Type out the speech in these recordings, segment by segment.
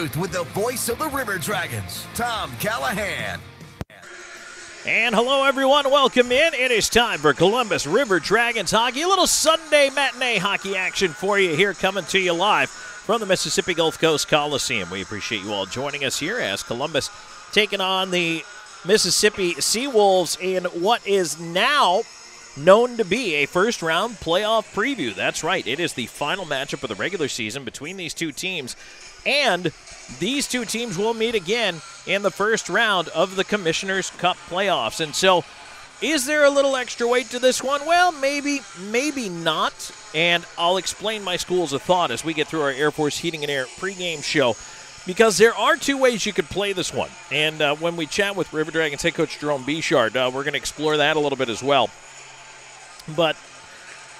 booth with the voice of the River Dragons, Tom Callahan. And hello, everyone. Welcome in. It is time for Columbus River Dragons hockey. A little Sunday matinee hockey action for you here, coming to you live from the Mississippi Gulf Coast Coliseum. We appreciate you all joining us here as Columbus taking on the Mississippi Seawolves in what is now known to be a first round playoff preview. That's right, it is the final matchup of the regular season between these two teams. And these two teams will meet again in the first round of the Commissioner's Cup playoffs. And so, is there a little extra weight to this one? Well, maybe, maybe not. And I'll explain my schools of thought as we get through our Air Force Heating and Air pregame show because there are two ways you could play this one. And uh, when we chat with River Dragons head coach Jerome Bechard, uh, we're going to explore that a little bit as well. But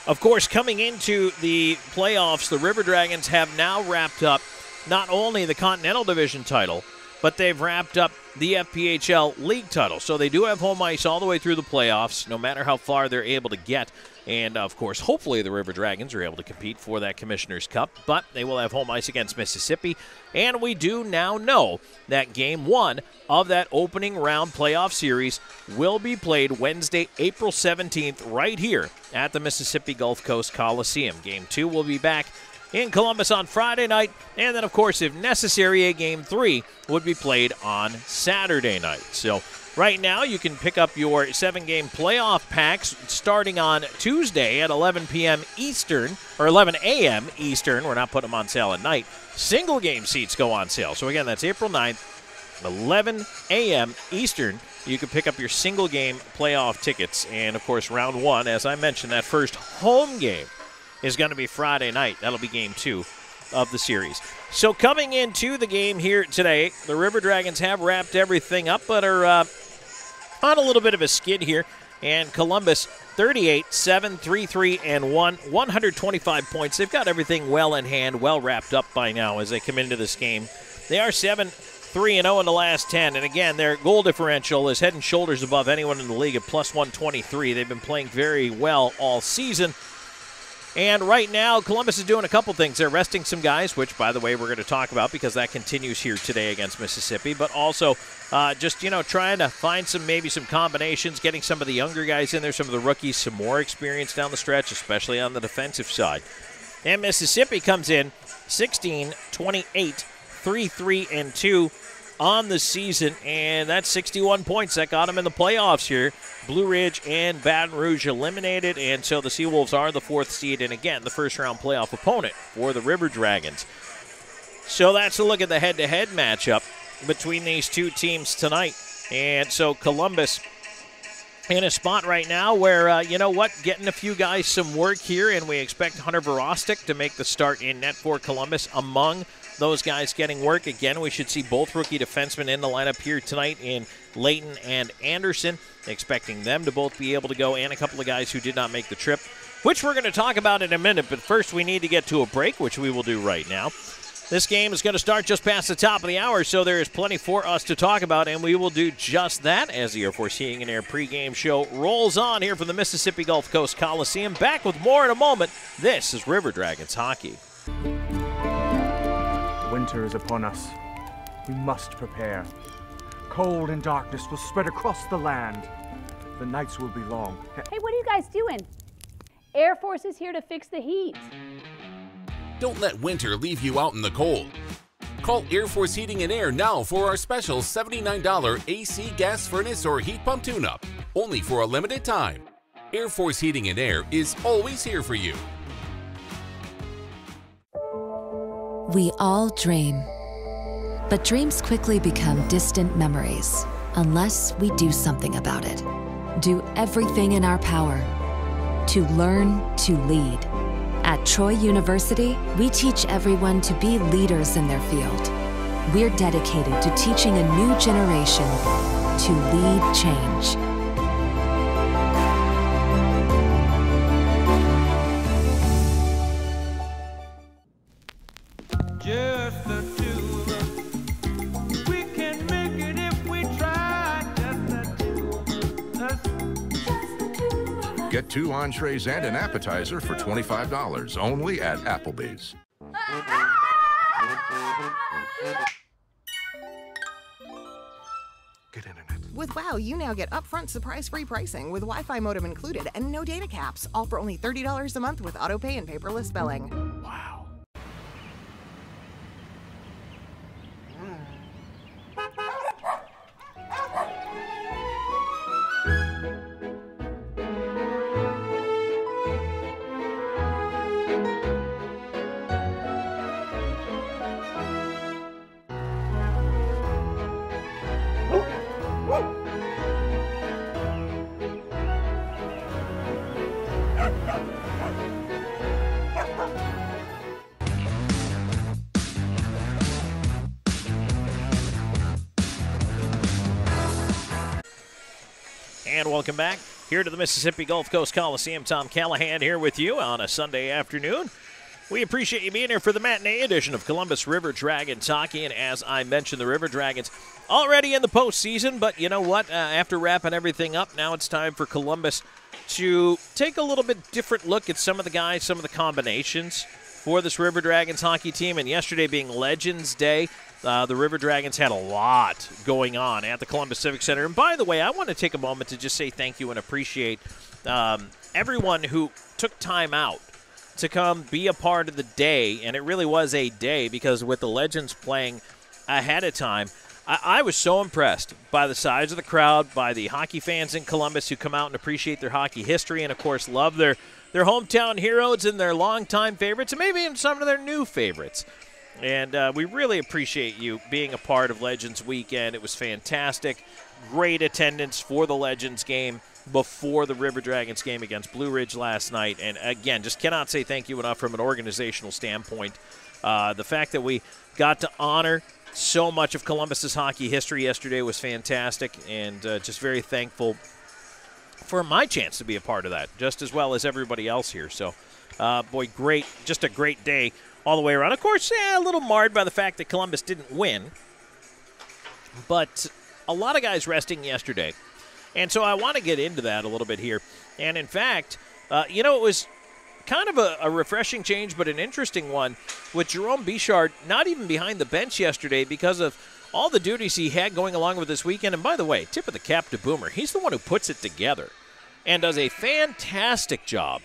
of course, coming into the playoffs, the River Dragons have now wrapped up not only the Continental Division title, but they've wrapped up the FPHL league title. So they do have home ice all the way through the playoffs, no matter how far they're able to get. And of course, hopefully the River Dragons are able to compete for that Commissioner's Cup, but they will have home ice against Mississippi. And we do now know that game one of that opening round playoff series will be played Wednesday, April 17th, right here at the Mississippi Gulf Coast Coliseum. Game two will be back in Columbus on Friday night. And then, of course, if necessary, a game three would be played on Saturday night. So Right now, you can pick up your seven game playoff packs starting on Tuesday at 11 p.m. Eastern, or 11 a.m. Eastern. We're not putting them on sale at night. Single game seats go on sale. So, again, that's April 9th, 11 a.m. Eastern. You can pick up your single game playoff tickets. And, of course, round one, as I mentioned, that first home game is going to be Friday night. That'll be game two of the series. So coming into the game here today, the River Dragons have wrapped everything up, but are uh, on a little bit of a skid here. And Columbus 38, 7, 3, 3, and 1, 125 points. They've got everything well in hand, well wrapped up by now as they come into this game. They are 7, 3 and 0 in the last 10. And again, their goal differential is head and shoulders above anyone in the league at plus 123. They've been playing very well all season. And right now, Columbus is doing a couple things. They're resting some guys, which, by the way, we're going to talk about because that continues here today against Mississippi. But also, uh, just you know, trying to find some maybe some combinations, getting some of the younger guys in there, some of the rookies, some more experience down the stretch, especially on the defensive side. And Mississippi comes in 16, 28, 3, 3, and 2 on the season, and that's 61 points that got them in the playoffs here. Blue Ridge and Baton Rouge eliminated, and so the Seawolves are the fourth seed, and again, the first round playoff opponent for the River Dragons. So that's a look at the head to head matchup between these two teams tonight. And so Columbus in a spot right now where, uh, you know what, getting a few guys some work here, and we expect Hunter Verostic to make the start in net for Columbus among those guys getting work. Again, we should see both rookie defensemen in the lineup here tonight in Layton and Anderson. Expecting them to both be able to go, and a couple of guys who did not make the trip, which we're going to talk about in a minute. But first, we need to get to a break, which we will do right now. This game is going to start just past the top of the hour, so there is plenty for us to talk about, and we will do just that as the Air Force Heating and Air pregame show rolls on here from the Mississippi Gulf Coast Coliseum. Back with more in a moment. This is River Dragons Hockey. Winter is upon us. We must prepare. Cold and darkness will spread across the land. The nights will be long. Hey, what are you guys doing? Air Force is here to fix the heat. Don't let winter leave you out in the cold. Call Air Force Heating and Air now for our special $79 AC gas furnace or heat pump tune-up, only for a limited time. Air Force Heating and Air is always here for you. We all dream. But dreams quickly become distant memories unless we do something about it. Do everything in our power to learn to lead. At Troy University, we teach everyone to be leaders in their field. We're dedicated to teaching a new generation to lead change. Get two entrees and an appetizer for $25 only at Applebee's. Good internet. With WoW, you now get upfront surprise free pricing with Wi Fi modem included and no data caps, all for only $30 a month with autopay and paperless billing. Wow. And welcome back here to the Mississippi Gulf Coast Coliseum. Tom Callahan here with you on a Sunday afternoon. We appreciate you being here for the matinee edition of Columbus River Dragons hockey. And as I mentioned, the River Dragons already in the postseason. But you know what? Uh, after wrapping everything up, now it's time for Columbus to take a little bit different look at some of the guys, some of the combinations for this River Dragons hockey team. And yesterday being Legends Day, uh, the River Dragons had a lot going on at the Columbus Civic Center. And by the way, I want to take a moment to just say thank you and appreciate um, everyone who took time out to come be a part of the day. And it really was a day because with the Legends playing ahead of time, I, I was so impressed by the size of the crowd, by the hockey fans in Columbus who come out and appreciate their hockey history and, of course, love their, their hometown heroes and their longtime favorites and maybe even some of their new favorites. And uh, we really appreciate you being a part of Legends Weekend. It was fantastic. Great attendance for the Legends game before the River Dragons game against Blue Ridge last night. And again, just cannot say thank you enough from an organizational standpoint. Uh, the fact that we got to honor so much of Columbus's hockey history yesterday was fantastic, and uh, just very thankful for my chance to be a part of that, just as well as everybody else here. So, uh, boy, great, just a great day all the way around. Of course, yeah, a little marred by the fact that Columbus didn't win, but a lot of guys resting yesterday. And so I want to get into that a little bit here. And in fact, uh, you know, it was kind of a, a, refreshing change, but an interesting one with Jerome Bechard not even behind the bench yesterday because of all the duties he had going along with this weekend. And by the way, tip of the cap to Boomer. He's the one who puts it together and does a fantastic job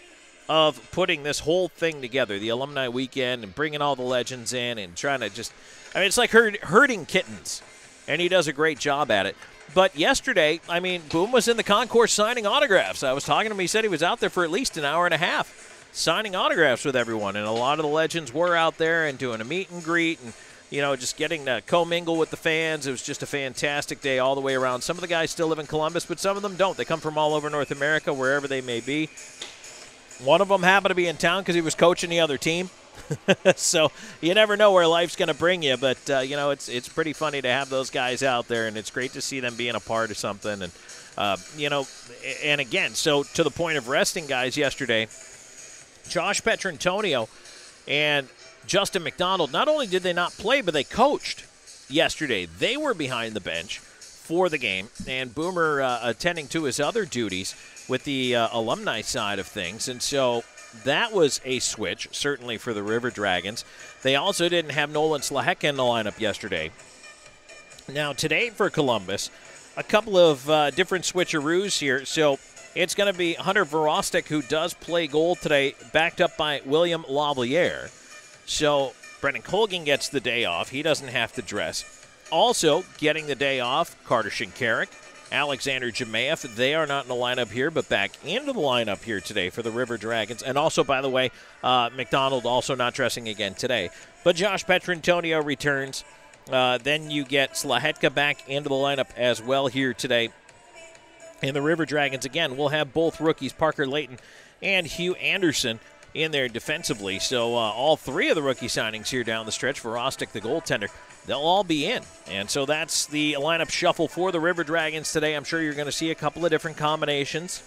of putting this whole thing together the alumni weekend and bringing all the legends in and trying to just i mean it's like herd, herding kittens and he does a great job at it but yesterday i mean boom was in the concourse signing autographs i was talking to him he said he was out there for at least an hour and a half signing autographs with everyone and a lot of the legends were out there and doing a meet and greet and you know, just getting to commingle with the fans. It was just a fantastic day all the way around. Some of the guys still live in Columbus, but some of them don't. They come from all over North America, wherever they may be. One of them happened to be in town because he was coaching the other team. so you never know where life's going to bring you, but uh, you know it's it's pretty funny to have those guys out there, and it's great to see them being a part of something. And uh, you know, and again, so to the point of resting guys yesterday, Josh Petrantonio and Justin McDonald. Not only did they not play, but they coached yesterday. They were behind the bench for the game, and Boomer uh, attending to his other duties with the uh, alumni side of things. And so that was a switch, certainly for the River Dragons. They also didn't have Nolan Slahetka in the lineup yesterday. Now, today for Columbus, a couple of uh, different switcheroos here. So it's going to be Hunter Verostek, who does play goal today, backed up by William Lavaliere. So Brendan Colgan gets the day off. He doesn't have to dress. Also, getting the day off, Carter Shinkarik, Alexander Jemayev. They are not in the lineup here, but back into the lineup here today for the River Dragons. And also, by the way, uh, McDonald also not dressing again today. But Josh Petrantonio returns. Uh, then you get Slahetka back into the lineup as well here today. And the River Dragons, again, will have both rookies, Parker Layton and Hugh Anderson, in there defensively. So uh, all three of the rookie signings here down the stretch Verostek, the goaltender, they'll all be in. And so that's the lineup shuffle for the River Dragons today. I'm sure you're going to see a couple of different combinations.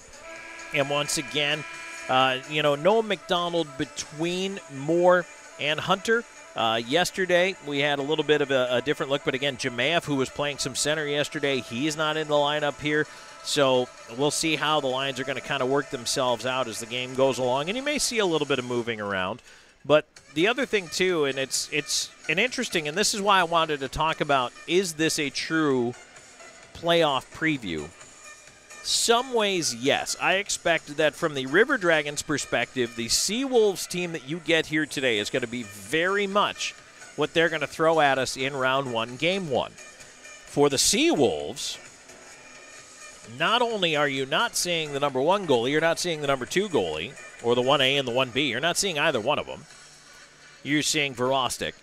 And once again, uh, you know, Noah McDonald between Moore and Hunter. Uh, yesterday, we had a little bit of a, a different look, but again, Jemayev, who was playing some center yesterday, he's not in the lineup here. So we'll see how the Lions are going to kind of work themselves out as the game goes along. And you may see a little bit of moving around. But the other thing too, and it's it's an interesting, and this is why I wanted to talk about: is this a true playoff preview? Some ways, yes. I expect that from the River Dragons' perspective, the Sea Wolves team that you get here today is going to be very much what they're going to throw at us in round one, game one. For the Sea Wolves, not only are you not seeing the number one goalie, you're not seeing the number two goalie, or the 1A and the 1B. You're not seeing either one of them. You're seeing Verostic.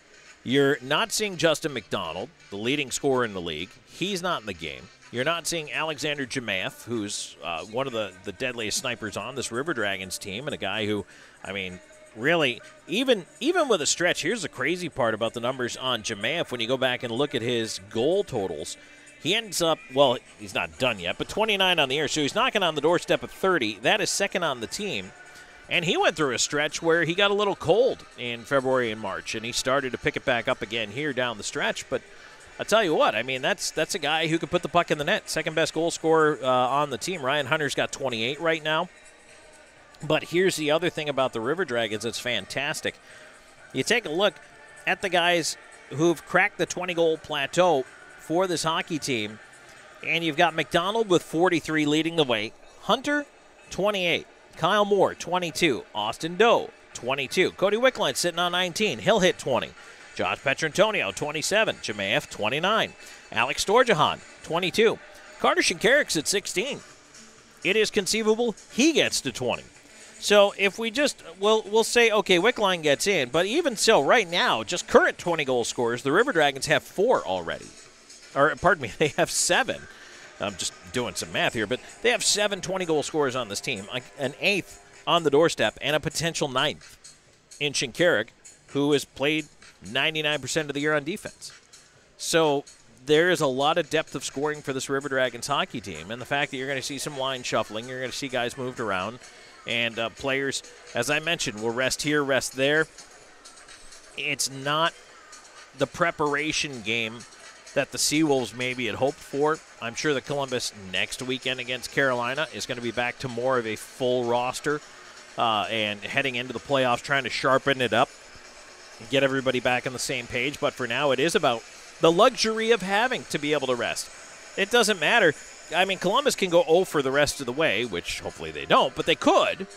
You're not seeing Justin McDonald, the leading scorer in the league. He's not in the game. You're not seeing Alexander Jemayev, who's uh, one of the, the deadliest snipers on this River Dragons team, and a guy who, I mean, really, even even with a stretch, here's the crazy part about the numbers on Jemayev. When you go back and look at his goal totals, he ends up, well, he's not done yet, but 29 on the year, so he's knocking on the doorstep of 30. That is second on the team. And he went through a stretch where he got a little cold in February and March, and he started to pick it back up again here down the stretch. But I tell you what, I mean that's that's a guy who could put the puck in the net. Second best goal scorer uh, on the team. Ryan Hunter's got 28 right now. But here's the other thing about the River Dragons that's fantastic. You take a look at the guys who've cracked the 20 goal plateau for this hockey team, and you've got McDonald with 43 leading the way, Hunter 28. Kyle Moore, 22. Austin Doe, 22. Cody Wickline sitting on 19. He'll hit 20. Josh Petrantonio, 27. Jemayev, 29. Alex Storjahan, 22. Carter Shinkarik's at 16. It is conceivable he gets to 20. So if we just we'll we'll say okay, Wickline gets in, but even so, right now, just current 20 goal scorers, the River Dragons have four already, or pardon me, they have seven. I'm just doing some math here, but they have seven 20 goal scorers on this team, like an eighth on the doorstep, and a potential ninth in Shinkarik, who has played 99% of the year on defense. So there is a lot of depth of scoring for this River Dragons hockey team, and the fact that you're going to see some line shuffling, you're going to see guys moved around, and uh, players, as I mentioned, will rest here, rest there. It's not the preparation game that the Seawolves maybe had hoped for. I'm sure that Columbus next weekend against Carolina is going to be back to more of a full roster uh, and heading into the playoffs, trying to sharpen it up and get everybody back on the same page. But for now, it is about the luxury of having to be able to rest. It doesn't matter. I mean, Columbus can go 0 for the rest of the way, which hopefully they don't, but they could,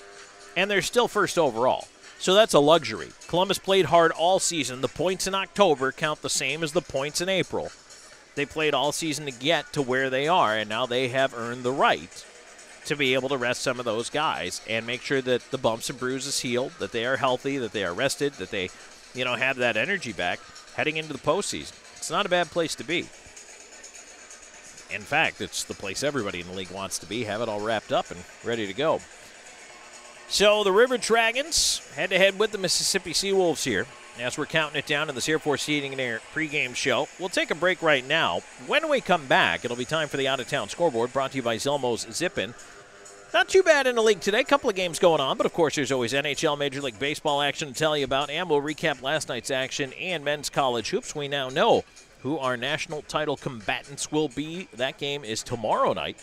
and they're still first overall. So that's a luxury. Columbus played hard all season. The points in October count the same as the points in April. They played all season to get to where they are, and now they have earned the right to be able to rest some of those guys and make sure that the bumps and bruises heal, that they are healthy, that they are rested, that they, you know, have that energy back heading into the postseason. It's not a bad place to be. In fact, it's the place everybody in the league wants to be, have it all wrapped up and ready to go. So the River Dragons head to head with the Mississippi Seawolves here. As we're counting it down in this Air Force Heating and Air pregame show, we'll take a break right now. When we come back, it'll be time for the out of town scoreboard brought to you by Zelmo's Zip In. Not too bad in the league today. A couple of games going on, but of course, there's always NHL Major League Baseball action to tell you about, and we'll recap last night's action and men's college hoops. We now know who our national title combatants will be. That game is tomorrow night.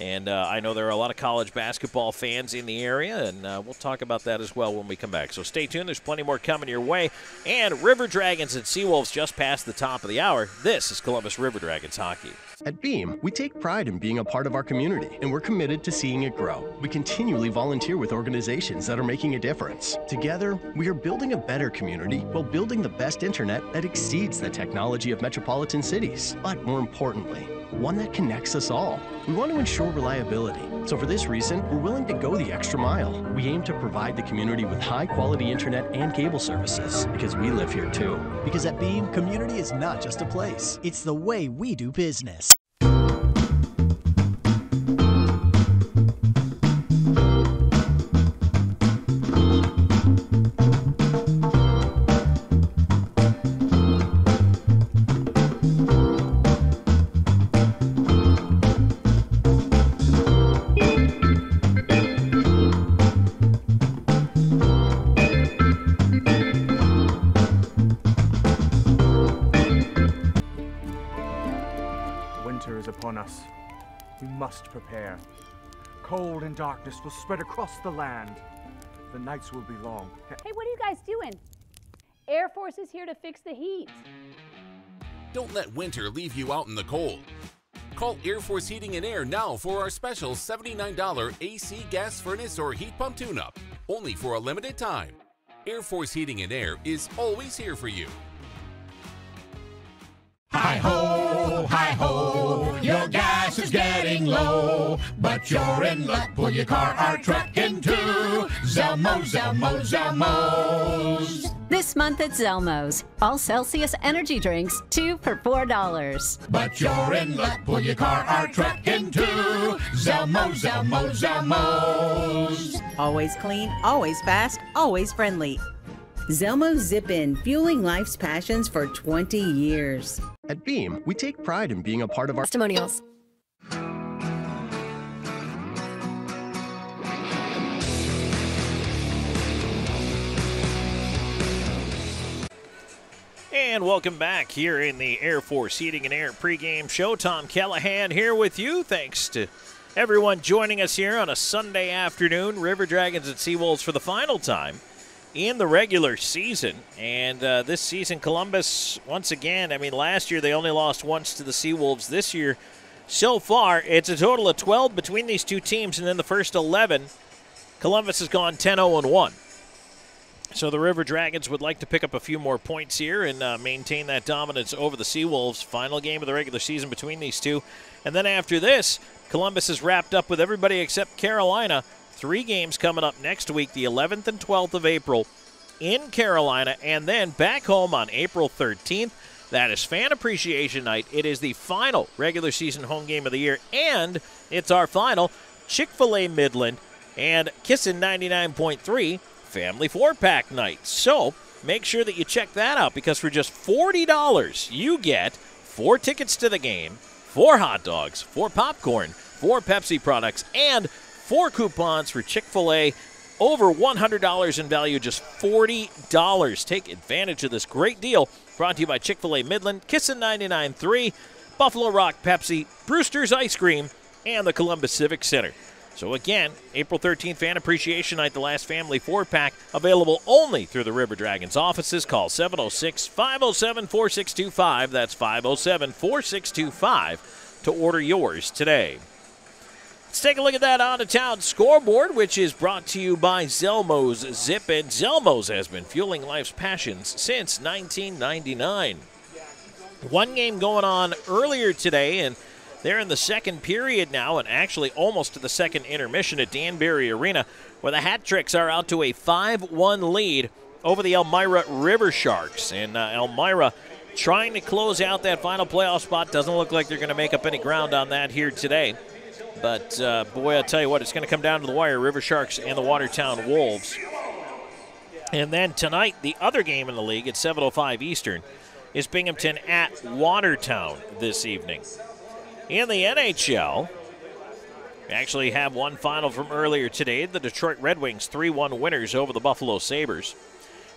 And uh, I know there are a lot of college basketball fans in the area, and uh, we'll talk about that as well when we come back. So stay tuned. There's plenty more coming your way. And River Dragons and Seawolves just past the top of the hour. This is Columbus River Dragons hockey. At Beam, we take pride in being a part of our community, and we're committed to seeing it grow. We continually volunteer with organizations that are making a difference. Together, we are building a better community while building the best internet that exceeds the technology of metropolitan cities. But more importantly, one that connects us all. We want to ensure reliability. So for this reason, we're willing to go the extra mile. We aim to provide the community with high quality internet and cable services because we live here too. Because at Beam, community is not just a place, it's the way we do business. Must prepare. Cold and darkness will spread across the land. The nights will be long. Hey, what are you guys doing? Air Force is here to fix the heat. Don't let winter leave you out in the cold. Call Air Force Heating and Air now for our special $79 AC gas furnace or heat pump tune up, only for a limited time. Air Force Heating and Air is always here for you. Hi ho, hi ho, your gas is getting low, but you're in luck. Pull your car or truck into Zelmo, Zelmo, Zelmo's. This month at Zelmo's, all Celsius energy drinks, two for $4. But you're in luck. Pull your car or truck into Zelmo, Zelmo, Zelmo's. Always clean, always fast, always friendly. Zelmo Zip In, fueling life's passions for 20 years. At Beam, we take pride in being a part of our testimonials. And welcome back here in the Air Force Heating and Air pregame show. Tom Callahan here with you. Thanks to everyone joining us here on a Sunday afternoon. River Dragons and Seawolves for the final time in the regular season. And uh, this season, Columbus, once again, I mean, last year they only lost once to the Seawolves. This year, so far, it's a total of 12 between these two teams. And in the first 11, Columbus has gone 10 0 1. So the River Dragons would like to pick up a few more points here and uh, maintain that dominance over the Seawolves. Final game of the regular season between these two. And then after this, Columbus is wrapped up with everybody except Carolina. Three games coming up next week, the 11th and 12th of April in Carolina, and then back home on April 13th. That is Fan Appreciation Night. It is the final regular season home game of the year, and it's our final Chick fil A Midland and Kissin 99.3 family four pack night. So make sure that you check that out because for just $40, you get four tickets to the game, four hot dogs, four popcorn, four Pepsi products, and four coupons for Chick fil A. Over $100 in value, just $40. Take advantage of this great deal. Brought to you by Chick fil A Midland, Kissin 99.3, Buffalo Rock Pepsi, Brewster's Ice Cream, and the Columbus Civic Center. So again, April 13th, Fan Appreciation Night, the last family four pack, available only through the River Dragons offices. Call 706 507 4625. That's 507 4625 to order yours today. Let's take a look at that out of town scoreboard, which is brought to you by Zelmo's Zip In Zelmo's has been fueling life's passions since 1999. One game going on earlier today, and they're in the second period now, and actually almost to the second intermission at Danbury Arena, where the Hat Tricks are out to a 5 1 lead over the Elmira River Sharks. And uh, Elmira trying to close out that final playoff spot. Doesn't look like they're going to make up any ground on that here today. But uh, boy, I'll tell you what, it's going to come down to the wire River Sharks and the Watertown Wolves. And then tonight, the other game in the league at 7.05 Eastern is Binghamton at Watertown this evening. In the NHL, we actually have one final from earlier today. The Detroit Red Wings 3 1 winners over the Buffalo Sabres.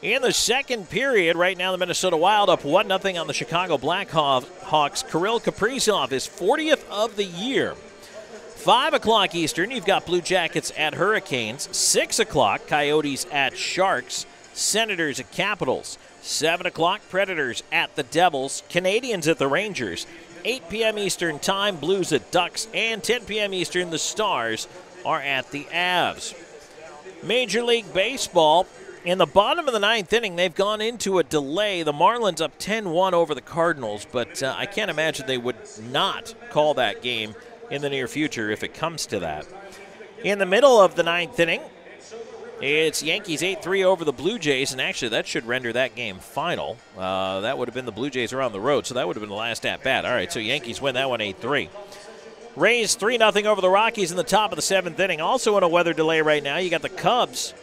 In the second period, right now the Minnesota Wild up 1 0 on the Chicago Blackhawks. Kirill Kaprizov is 40th of the year. 5 o'clock Eastern, you've got Blue Jackets at Hurricanes. 6 o'clock, Coyotes at Sharks. Senators at Capitals. 7 o'clock, Predators at the Devils. Canadiens at the Rangers. 8 p.m. Eastern Time, Blues at Ducks. And 10 p.m. Eastern, the Stars are at the Avs. Major League Baseball, in the bottom of the ninth inning, they've gone into a delay. The Marlins up 10 1 over the Cardinals, but uh, I can't imagine they would not call that game in the near future if it comes to that. In the middle of the ninth inning, it's Yankees 8 3 over the Blue Jays, and actually that should render that game final. Uh, that would have been the Blue Jays around the road, so that would have been the last at bat. All right, so Yankees win that one 8 3. Rays 3 0 over the Rockies in the top of the seventh inning. Also in a weather delay right now, you got the Cubs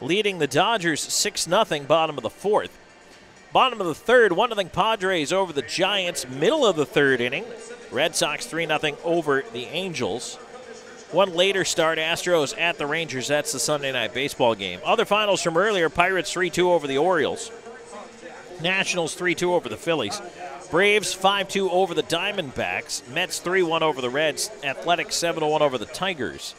leading the Dodgers 6 0, bottom of the fourth. Bottom of the third, 1 0 Padres over the Giants. Middle of the third inning, Red Sox 3 0 over the Angels. One later start, Astros at the Rangers. That's the Sunday night baseball game. Other finals from earlier Pirates 3 2 over the Orioles. Nationals 3 2 over the Phillies. Braves 5 2 over the Diamondbacks. Mets 3 1 over the Reds. Athletics 7 1 over the Tigers.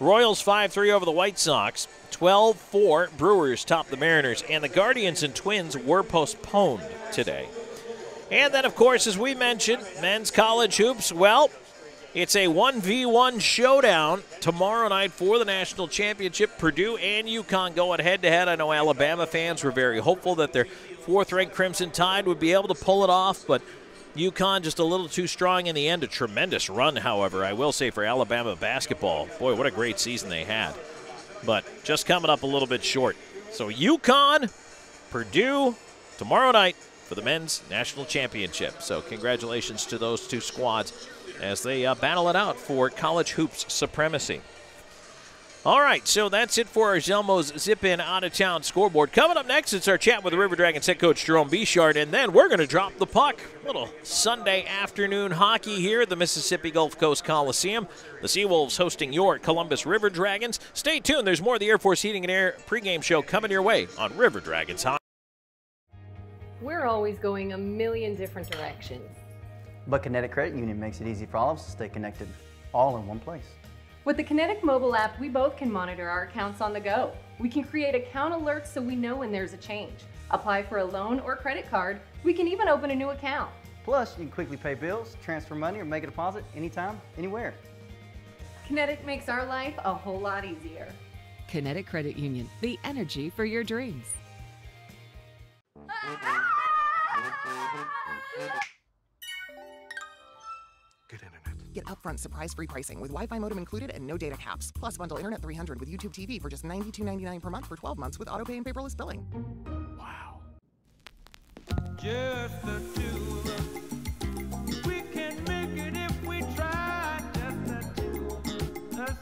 Royals 5 3 over the White Sox. 12 4. Brewers top the Mariners, and the Guardians and Twins were postponed today. And then, of course, as we mentioned, men's college hoops. Well, it's a 1v1 showdown tomorrow night for the national championship. Purdue and UConn going head to head. I know Alabama fans were very hopeful that their fourth ranked Crimson Tide would be able to pull it off, but UConn just a little too strong in the end. A tremendous run, however, I will say, for Alabama basketball. Boy, what a great season they had. But just coming up a little bit short. So UConn, Purdue, tomorrow night for the men's national championship. So congratulations to those two squads as they uh, battle it out for college hoops supremacy. All right, so that's it for our Zelmo's Zip In Out of Town scoreboard. Coming up next, it's our chat with the River Dragons head coach Jerome Bechard, and then we're going to drop the puck. Little Sunday afternoon hockey here at the Mississippi Gulf Coast Coliseum. The Seawolves hosting your Columbus River Dragons. Stay tuned, there's more of the Air Force Heating and Air pregame show coming your way on River Dragons Hockey. We're always going a million different directions. But Kinetic Credit Union makes it easy for all of us to stay connected, all in one place. With the Kinetic mobile app, we both can monitor our accounts on the go. We can create account alerts so we know when there's a change. Apply for a loan or credit card. We can even open a new account. Plus, you can quickly pay bills, transfer money, or make a deposit anytime, anywhere. Kinetic makes our life a whole lot easier. Kinetic Credit Union, the energy for your dreams. Get upfront surprise free pricing with Wi Fi modem included and no data caps. Plus, bundle Internet 300 with YouTube TV for just $92.99 per month for 12 months with auto pay and paperless billing. Just the two of us. We can make it if we try. Just the two of us.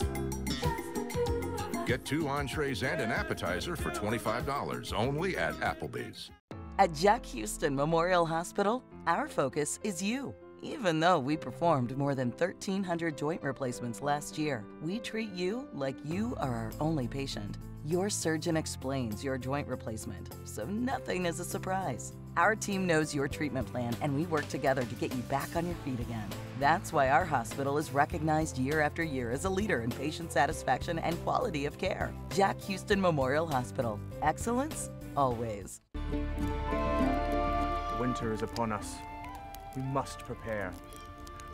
Get two entrees and an appetizer for $25 only at Applebee's. At Jack Hughston Memorial Hospital, our focus is you. Even though we performed more than 1,300 joint replacements last year, we treat you like you are our only patient. Your surgeon explains your joint replacement, so nothing is a surprise. Our team knows your treatment plan, and we work together to get you back on your feet again. That's why our hospital is recognized year after year as a leader in patient satisfaction and quality of care. Jack Hughston Memorial Hospital. Excellence, always. Winter is upon us. We must prepare.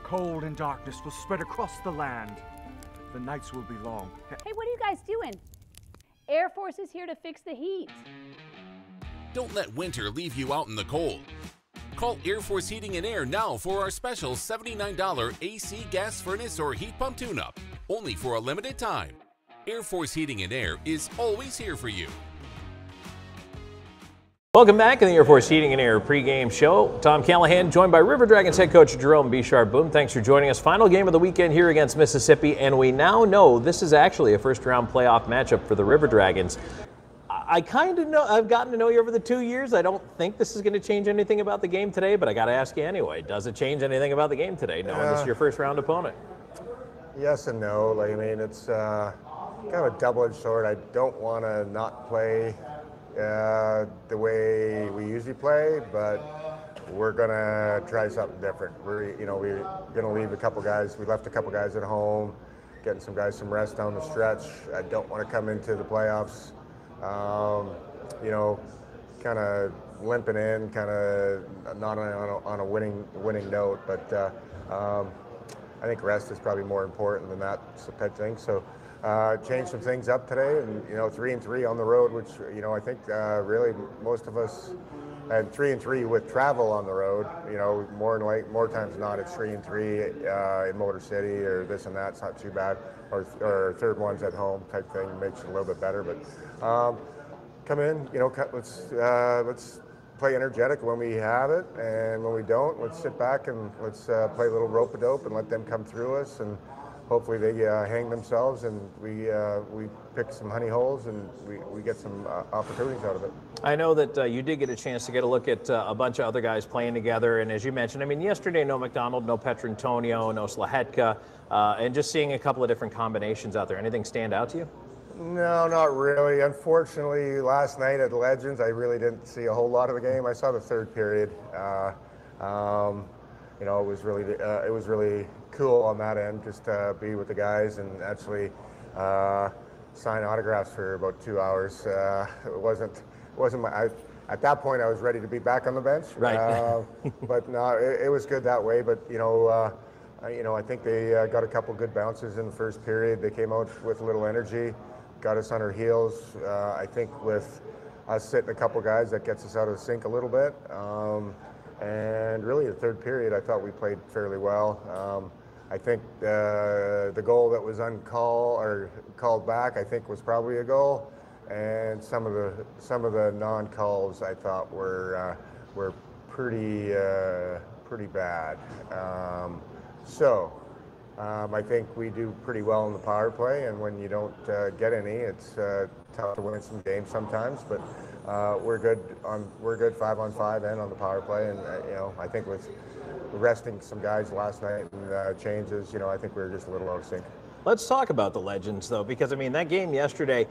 Cold and darkness will spread across the land. The nights will be long. Hey, what are you guys doing? Air Force is here to fix the heat. Don't let winter leave you out in the cold. Call Air Force Heating and Air now for our special $79 AC gas furnace or heat pump tune up, only for a limited time. Air Force Heating and Air is always here for you. Welcome back in the Air Force Heating and Air pregame show. Tom Callahan joined by River Dragons head coach Jerome Bechard. Boom, thanks for joining us. Final game of the weekend here against Mississippi, and we now know this is actually a first round playoff matchup for the River Dragons. I kind of know, I've gotten to know you over the two years. I don't think this is going to change anything about the game today, but I got to ask you anyway. Does it change anything about the game today, knowing this is Uh, your first round opponent? Yes and no. Like I mean, it's uh, kind of a double-edged sword. I don't want to not play uh, the way we usually play, but we're gonna try something different. We're you know we're gonna leave a couple guys. We left a couple guys at home, getting some guys some rest down the stretch. I don't want to come into the playoffs, um, you know, kind of limping in, kind of not on a, on a winning winning note, but. Uh, um, I think rest is probably more important than that type thing. So, uh, change some things up today, and you know, three and three on the road, which you know I think uh, really most of us, and three and three with travel on the road. You know, more than like more times than not, it's three and three uh, in Motor City or this and that. It's not too bad. Or, or third ones at home type thing makes it a little bit better. But um, come in, you know, let's uh, let's play energetic when we have it, and when we don't, let's sit back and let's uh, play a little rope a dope and let them come through us, and hopefully they uh, hang themselves, and we uh, we pick some honey holes, and we, we get some uh, opportunities out of it. I know that uh, you did get a chance to get a look at uh, a bunch of other guys playing together, and as you mentioned, I mean, yesterday no McDonald, no Petrantonio, no Slahetka, uh, and just seeing a couple of different combinations out there. Anything stand out to you? No, not really. Unfortunately, last night at Legends, I really didn't see a whole lot of the game. I saw the third period. Uh, um, you know, it was really uh, it was really cool on that end, just to be with the guys and actually, uh, sign autographs for about two hours. Uh, it wasn't it wasn't my. I, at that point, I was ready to be back on the bench. Right. Uh, but no, it, it, was good that way. But you know, uh, you know, I think they uh, got a couple good bounces in the first period. They came out with a little energy, got us on our heels. Uh, I think with us sitting a couple guys, that gets us out of the sync a little bit. Um, and really, the third period, I thought we played fairly well. Um, I think uh, the goal that was uncalled or called back, I think, was probably a goal and some of the some of the non-calls I thought were uh, were pretty uh, pretty bad. Um, so um, I think we do pretty well in the power play, and when you don't uh, get any, it's uh, tough to win some games sometimes. But uh, we're good on we're good five on five and on the power play, and uh, you know I think with resting some guys last night and changes, you know I think we were just a little out of sync. Let's talk about the Legends, though, because I mean that game yesterday,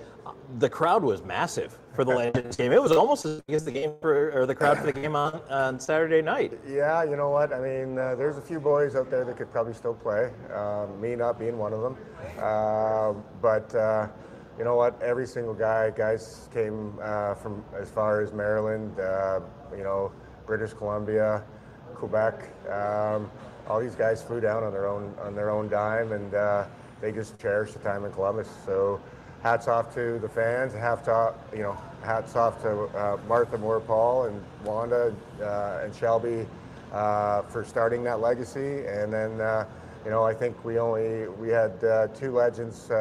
the crowd was massive for the Legends game. It was almost as big as the game for, or the crowd for the game on, on Saturday night. Yeah, you know what? I mean, uh, there's a few boys out there that could probably still play. Um, me not being one of them, uh, but. You know what? Every single guy, guys came uh, from as far as Maryland, uh, you know, British Columbia, Quebec. Um, all these guys flew down on their own on their own dime, and uh, they just cherished the time in Columbus. So hats off to the fans, hats off, you know, hats off to uh, Martha Moore Paul and Wanda uh, and Shelby uh, for starting that legacy. And then, you know, I think we only, we had two legends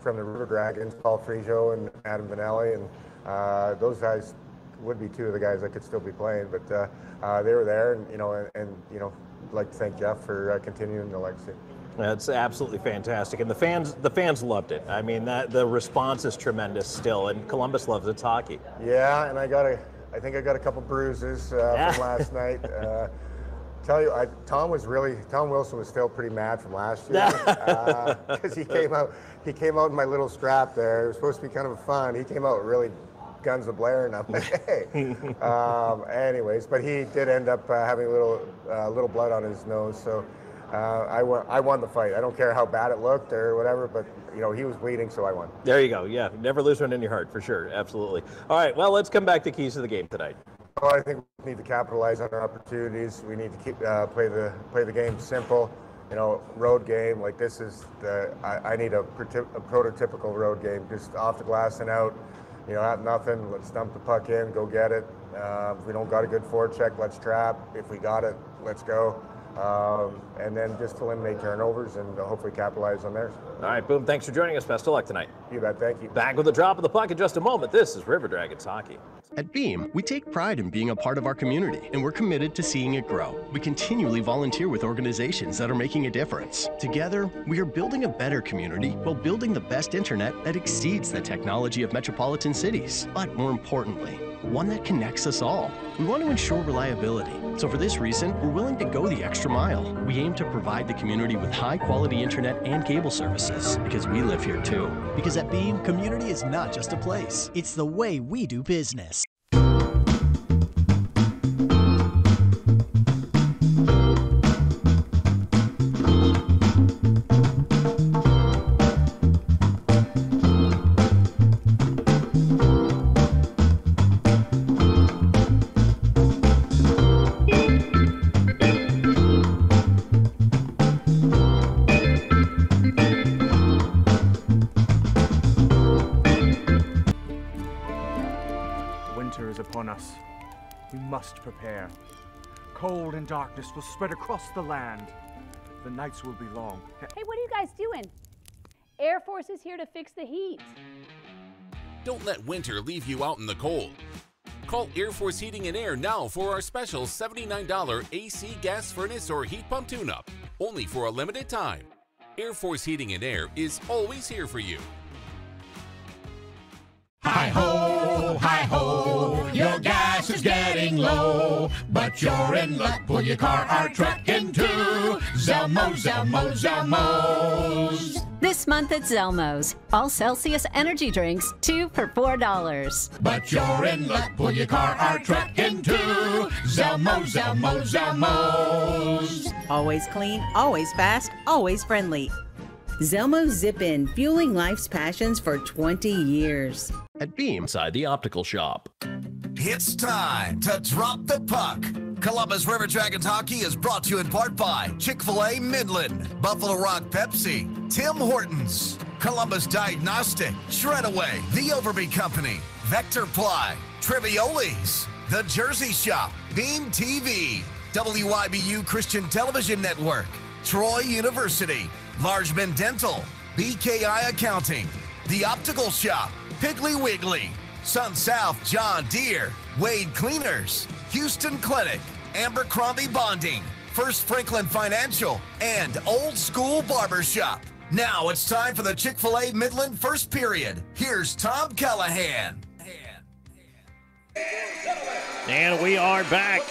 from the River Dragons, Paul Frijo and Adam Vanelli. And those guys would be two of the guys that could still be playing, but they were there and, you know, and, and you know, I'd like to thank Jeff for continuing the legacy. That's absolutely fantastic, and the fans the fans loved it. I mean, that the response is tremendous still, and Columbus loves its hockey. Yeah, and I got a, I think I got a couple bruises uh, yeah. from last night. Uh, tell you, I, Tom was really Tom Wilson was still pretty mad from last year because uh, he came out he came out in my little strap there. It was supposed to be kind of fun. He came out really guns a blare, and I'm like, hey. um, anyways, but he did end up uh, having a little uh, little blood on his nose, so. Uh, I, won, I won the fight. I don't care how bad it looked or whatever, but you know he was bleeding, so I won. There you go. Yeah, never lose one in your heart for sure. Absolutely. All right. Well, let's come back to keys to the game tonight. Well, I think we need to capitalize on our opportunities. We need to keep uh, play the play the game simple. You know, road game like this is the. I, I need a, a, prototypical road game, just off the glass and out. You know, at nothing. Let's dump the puck in, go get it. Uh, if we don't got a good forecheck, let's trap. If we got it, let's go um, and then just eliminate turnovers and hopefully capitalize on theirs. All right, Boom, thanks for joining us. Best of luck tonight. You bet, thank you. Back with the drop of the puck in just a moment. This is River Dragons Hockey. At Beam, we take pride in being a part of our community, and we're committed to seeing it grow. We continually volunteer with organizations that are making a difference. Together, we are building a better community while building the best internet that exceeds the technology of metropolitan cities. But more importantly, one that connects us all. We want to ensure reliability. So for this reason, we're willing to go the extra mile. We aim to provide the community with high quality internet and cable services because we live here too. Because at Beam, community is not just a place, it's the way we do business. Must prepare. Cold and darkness will spread across the land. The nights will be long. Hey, what are you guys doing? Air Force is here to fix the heat. Don't let winter leave you out in the cold. Call Air Force Heating and Air now for our special $79 AC gas furnace or heat pump tune-up, only for a limited time. Air Force Heating and Air is always here for you. Hi ho, hi ho, your gas is getting low, but you're in luck. Pull your car or truck into Zelmo, Zelmo, Zelmo's. This month at Zelmo's, all Celsius energy drinks, two for $4. But you're in luck. Pull your car or truck into Zelmo, Zelmo, Zelmo's. Always clean, always fast, always friendly. Zelmo Zip In, fueling life's passions for 20 years. At Beam, inside the optical shop. It's time to drop the puck. Columbus River Dragons hockey is brought to you in part by Chick fil A Midland, Buffalo Rock Pepsi, Tim Hortons, Columbus Diagnostic, Shredaway, The Overby Company, Vector Ply, Trivioli's, The Jersey Shop, Beam TV, WIBU Christian Television Network, Troy University, Largeman Dental, BKI Accounting, The Optical Shop, Piggly Wiggly, Sun South John Deere, Wade Cleaners, Hughston Clinic, Abercrombie Bonding, First Franklin Financial, and Old School Barbershop. Now it's time for the Chick fil A Midland first period. Here's Tom Callahan. And we are back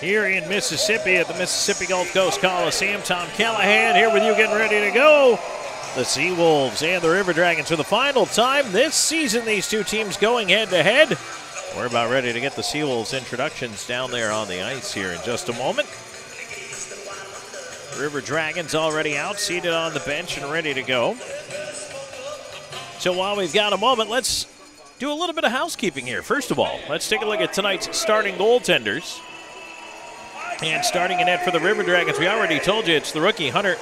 here in Mississippi at the Mississippi Gulf Coast Coliseum. Tom Callahan here with you, getting ready to go. The Seawolves and the River Dragons for the final time this season. These two teams going head to head. We're about ready to get the Seawolves introductions down there on the ice here in just a moment. River Dragons already out, seated on the bench and ready to go. So while we've got a moment, let's do a little bit of housekeeping here. First of all, let's take a look at tonight's starting goaltenders. And starting in net for the River Dragons, we already told you it's the rookie Hunter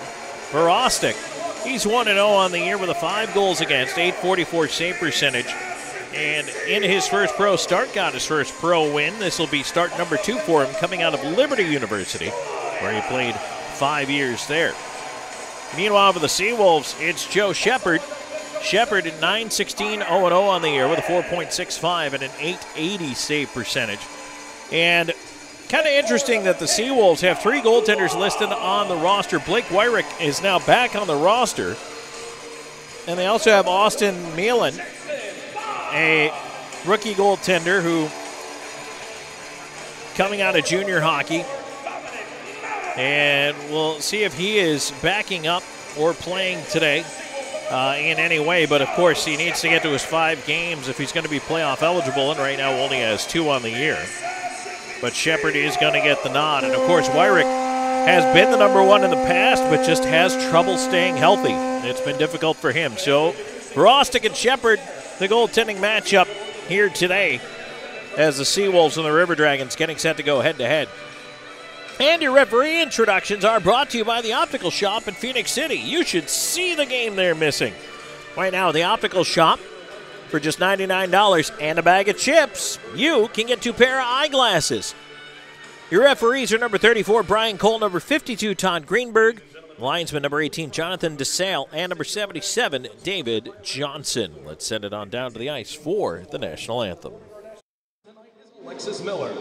Verostek. He's 1 0 on the year with a 5 goals against, 844 save percentage. And in his first pro start, got his first pro win. This will be start number two for him coming out of Liberty University, where he played five years there. Meanwhile, for the Seawolves, it's Joe Shepard. Shepard at 916 0 0 on the year with a 4.65 and an 880 save percentage. And kind of interesting that the Seawolves have three goaltenders listed on the roster. Blake Wyrick is now back on the roster. And they also have Austin Meelan, a rookie goaltender who coming out of junior hockey. And we'll see if he is backing up or playing today uh, in any way. But of course, he needs to get to his five games if he's going to be playoff eligible. And right now, only has two on the year. But Shepard is going to get the nod. And of course, Wyrick has been the number one in the past, but just has trouble staying healthy. It's been difficult for him. So, Verostek and Shepard, the goaltending matchup here today as the Seawolves and the River Dragons getting set to go head to head. And your referee introductions are brought to you by the Optical Shop in Phenix City. You should see the game they're missing. Right now, the Optical Shop, for just $99 and a bag of chips, you can get two pair of eyeglasses. Your referees are number 34, Brian Cole, number 52, Todd Greenberg, linesman number 18, Jonathan DeSale, and number 77, David Johnson. Let's send it on down to the ice for the national anthem. Alexis Miller.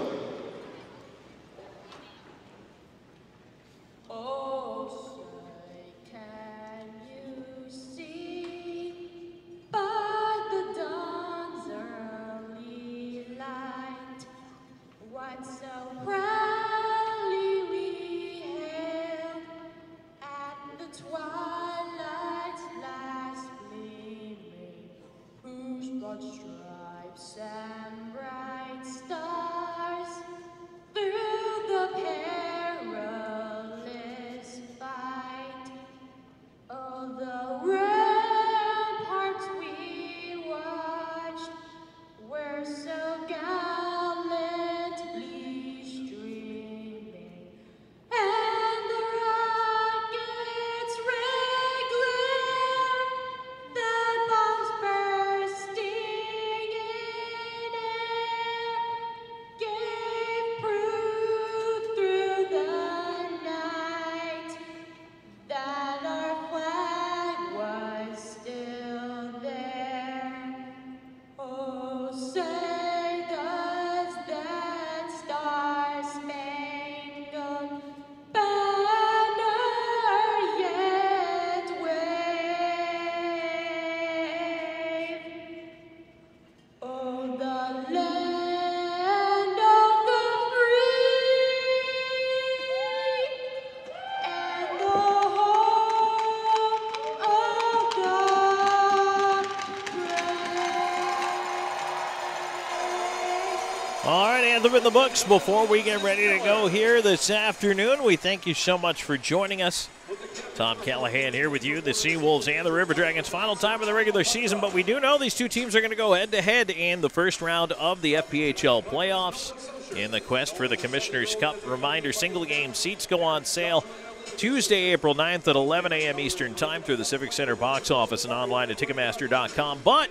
The books. Before we get ready to go here this afternoon, we thank you so much for joining us Tom Callahan here with you, the Seawolves and the River Dragons. Final time of the regular season, but we do know these two teams are going to go head to head in the first round of the FPHL playoffs in the quest for the Commissioner's Cup. Reminder single game seats go on sale Tuesday, April 9th at 11 a.m. Eastern Time through the Civic Center box office and online at Ticketmaster.com. But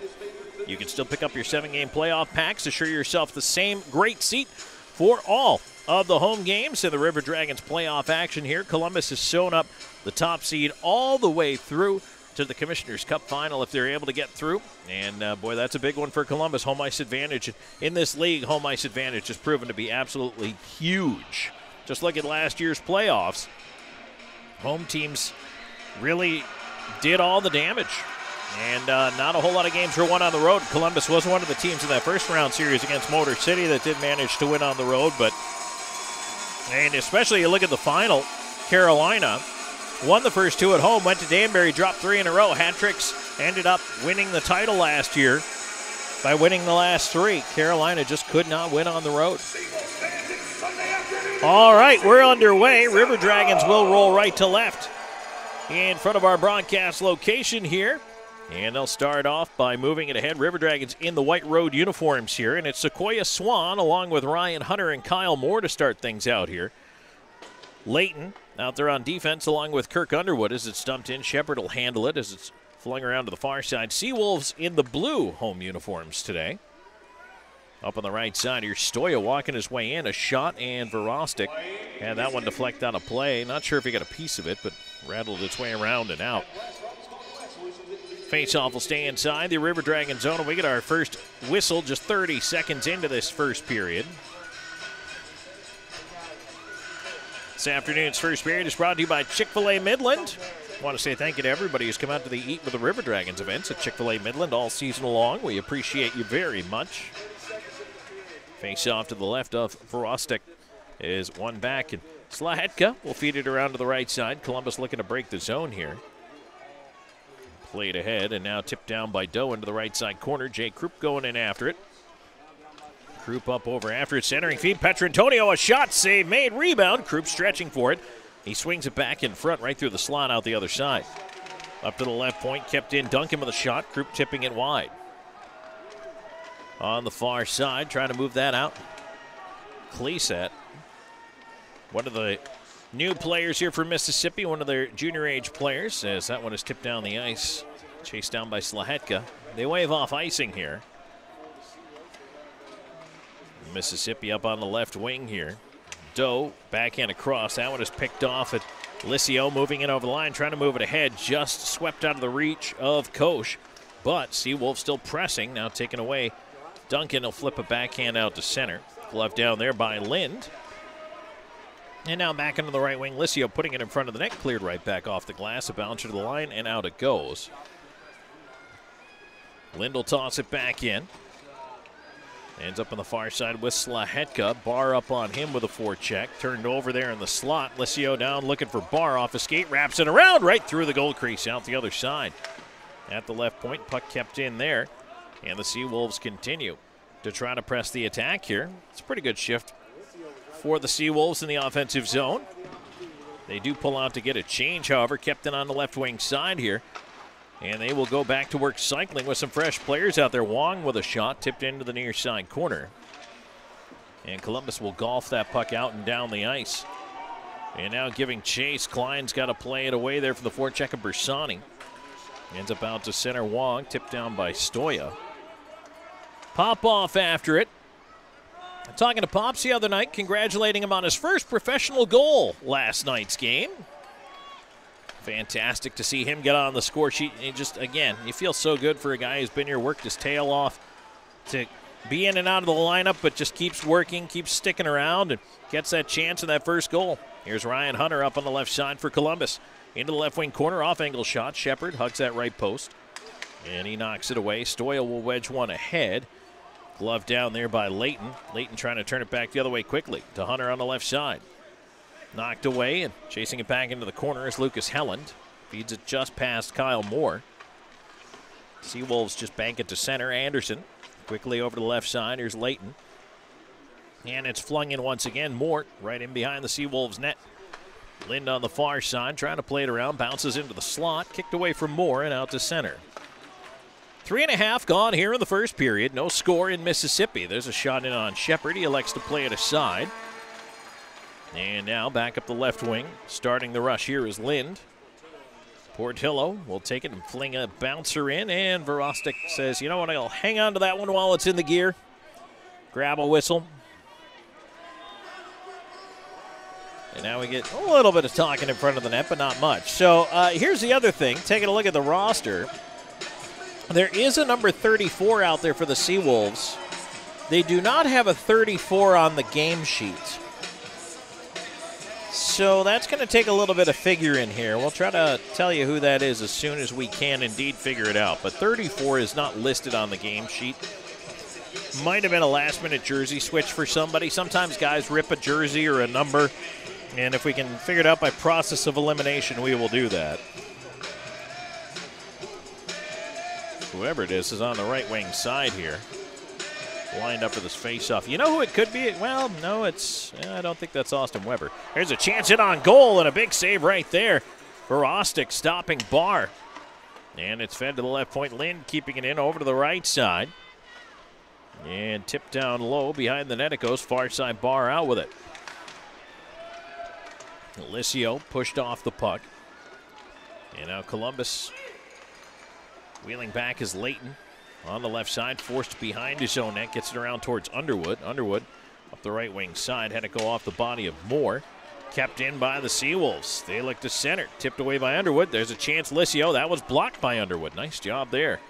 you can still pick up your seven game playoff packs. Assure yourself the same great seat for all of the home games in the River Dragons playoff action here. Columbus has sewn up the top seed all the way through to the Commissioner's Cup final if they're able to get through. And uh, boy, that's a big one for Columbus. Home ice advantage in this league, home ice advantage has proven to be absolutely huge. Just look at last year's playoffs. Home teams really did all the damage. And uh, not a whole lot of games were won on the road. Columbus was one of the teams in that first round series against Motor City that did manage to win on the road. But, and especially you look at the final, Carolina won the first two at home, went to Danbury, dropped three in a row. Hat ended up winning the title last year by winning the last three. Carolina just could not win on the road. All right, we're underway. River Dragons will roll right to left in front of our broadcast location here. And they'll start off by moving it ahead. River Dragons in the white road uniforms here. And it's Sequoia Swan along with Ryan Hunter and Kyle Moore to start things out here. Leighton out there on defense along with Kirk Underwood as it's dumped in. Shepard will handle it as it's flung around to the far side. Seawolves in the blue home uniforms today. Up on the right side here, Stoya walking his way in. A shot and Verostek had that one deflect out of play. Not sure if he got a piece of it, but rattled its way around and out. Faceoff will stay inside the River Dragon zone, and we get our first whistle just 30 seconds into this first period. This afternoon's first period is brought to you by Chick fil A Midland. I want to say thank you to everybody who's come out to the Eat with the River Dragons events at Chick fil A Midland all season long. We appreciate you very much. Face off to the left of Verostek is one back, and Slahetka will feed it around to the right side. Columbus looking to break the zone here. Played ahead and now tipped down by Doe into the right side corner. Jay Krupp going in after it. Krupp up over after it, centering feed. Petrantonio, a shot save made, rebound. Krupp stretching for it. He swings it back in front, right through the slot out the other side. Up to the left point, kept in. Duncan with a shot. Krupp tipping it wide. On the far side, trying to move that out. Cleset. One of the new players here for Mississippi, one of their junior age players, as that one is tipped down the ice. Chased down by Slahetka. They wave off icing here. Mississippi up on the left wing here. Doe backhand across. That one is picked off at Licio moving in over the line, trying to move it ahead. Just swept out of the reach of Koch. But Seawolf still pressing, now taken away. Duncan will flip a backhand out to center. Glove down there by Lind. And now back into the right wing. Licio putting it in front of the net, cleared right back off the glass. A bouncer to the line, and out it goes. Lind will toss it back in. Ends up on the far side with Slahetka. Barr up on him with a forecheck. Turned over there in the slot. Licio down looking for Barr off his skate. Wraps it around right through the goal crease out the other side. At the left point, puck kept in there. And the Seawolves continue to try to press the attack here. It's a pretty good shift for the Seawolves in the offensive zone. They do pull out to get a change, however, kept it on the left wing side here. And they will go back to work cycling with some fresh players out there. Wong with a shot tipped into the near side corner. And Columbus will golf that puck out and down the ice. And now giving chase. Klein's got to play it away there for the forecheck of Bersani. Ends up out to center. Wong tipped down by Stoya. Pop off after it. Talking to Pops the other night, congratulating him on his first professional goal last night's game. Fantastic to see him get on the score sheet. And just, again, you feel so good for a guy who's been here, worked his tail off to be in and out of the lineup, but just keeps working, keeps sticking around, and gets that chance in that first goal. Here's Ryan Hunter up on the left side for Columbus. Into the left wing corner, off angle shot. Shepard hugs that right post, and he knocks it away. Stoyle will wedge one ahead. Glove down there by Leighton. Leighton trying to turn it back the other way quickly to Hunter on the left side. Knocked away and chasing it back into the corner is Lucas Helland. Feeds it just past Kyle Moore. Seawolves just bank it to center. Anderson quickly over to the left side. Here's Leighton. And it's flung in once again. Mort right in behind the Seawolves net. Lind on the far side, trying to play it around, bounces into the slot, kicked away from Moore and out to center. Three and a half gone here in the first period. No score in Mississippi. There's a shot in on Shepard. He elects to play it aside. And now back up the left wing. Starting the rush here is Lind. Portillo will take it and fling a bouncer in. And Verostek says, you know what, I'll hang on to that one while it's in the gear. Grab a whistle. And now we get a little bit of talking in front of the net, but not much. So uh, here's the other thing. Taking a look at the roster. There is a number 34 out there for the Seawolves. They do not have a 34 on the game sheet. So that's going to take a little bit of figure in here. We'll try to tell you who that is as soon as we can indeed figure it out. But 34 is not listed on the game sheet. Might have been a last minute jersey switch for somebody. Sometimes guys rip a jersey or a number. And if we can figure it out by process of elimination, we will do that. Whoever it is is on the right wing side here. Lined up for this face-off. You know who it could be? Well, no, it's. Eh, I don't think that's Austin Weber. There's a chance hit on goal and a big save right there Verostek stopping Barr. And it's fed to the left point. Lind keeping it in over to the right side. And tipped down low behind the net. It goes far side Barr out with it. Alicio pushed off the puck. And now Columbus wheeling back is Leighton on the left side, forced behind his own net, gets it around towards Underwood. Underwood up the right wing side, had to go off the body of Moore. Kept in by the Seawolves. They look to center, tipped away by Underwood. There's a chance, Licio. That was blocked by Underwood. Nice job there.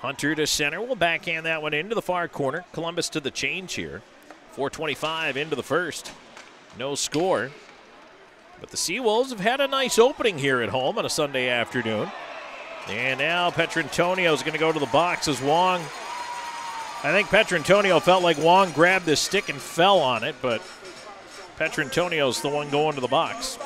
Hunter to center. We'll backhand that one into the far corner. Columbus to the change here. 425 into the first. No score. But the Seawolves have had a nice opening here at home on a Sunday afternoon. And now Petrantonio is going to go to the box as Wong. I think Petrantonio felt like Wong grabbed this stick and fell on it, but Petrantonio's the one going to the box.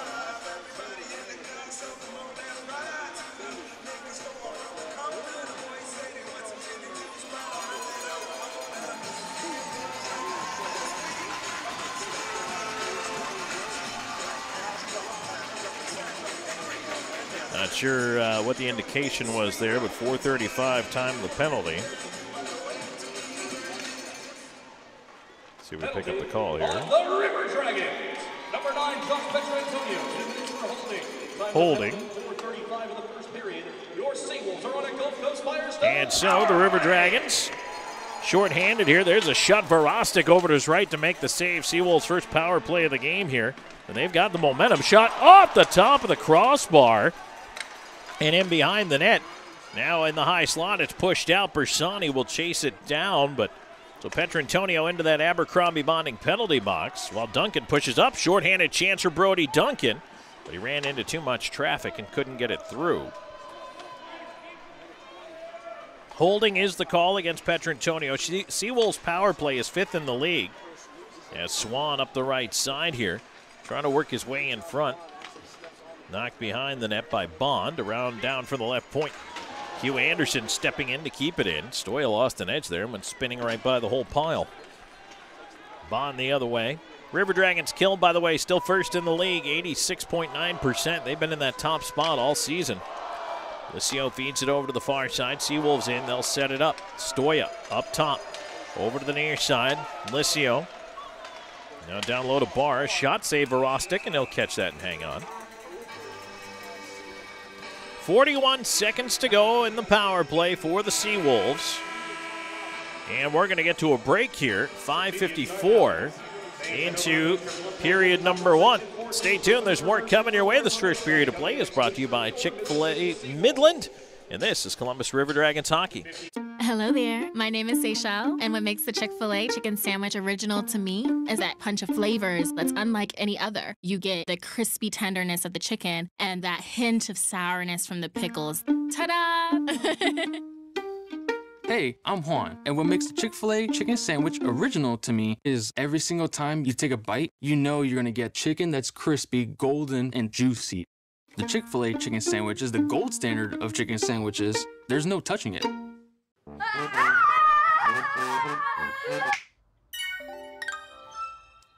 Not sure uh, what the indication was there, but 435 time the penalty. See if we pick up the call here. The River Dragons, number nine, Josh Petrantonio, holding. Holding. 4:35 of the first period. Your Seawolves are on a Gulf Coast Firestone. And so the River Dragons, short-handed here. There's a shot Verostek over to his right to make the save. Seawolves' first power play of the game here. And they've got the momentum. Shot off the top of the crossbar and in behind the net. Now in the high slot, it's pushed out. Bersani will chase it down, but so Petrantonio into that Abercrombie bonding penalty box while Duncan pushes up. Short-handed chance for Brody Duncan, but he ran into too much traffic and couldn't get it through. Holding is the call against Petrantonio. Se- Seawolves power play is fifth in the league. As Swan up the right side here, trying to work his way in front. Knocked behind the net by Bond, around down from the left point. Hugh Anderson stepping in to keep it in. Stoya lost an edge there and went spinning right by the whole pile. Bond the other way. River Dragons killed, by the way, still first in the league, 86.9%. They've been in that top spot all season. Lucio feeds it over to the far side. Seawolves in. They'll set it up. Stoya up top. Over to the near side. Licio. Now down low to Barr. Shot save Verostek, and he'll catch that and hang on. 41 seconds to go in the power play for the Seawolves. And we're going to get to a break here. 5.54 into period number one. Stay tuned. There's more coming your way. This first period of play is brought to you by Chick fil A Midland. And this is Columbus River Dragons Hockey. Hello there. My name is Seychelle, and what makes the Chick fil A chicken sandwich original to me is that punch of flavors that's unlike any other. You get the crispy tenderness of the chicken and that hint of sourness from the pickles. Ta da! Hey, I'm Juan, and what makes the Chick fil A chicken sandwich original to me is every single time you take a bite, you know you're gonna get chicken that's crispy, golden, and juicy. The Chick fil A chicken sandwich is the gold standard of chicken sandwiches. There's no touching it.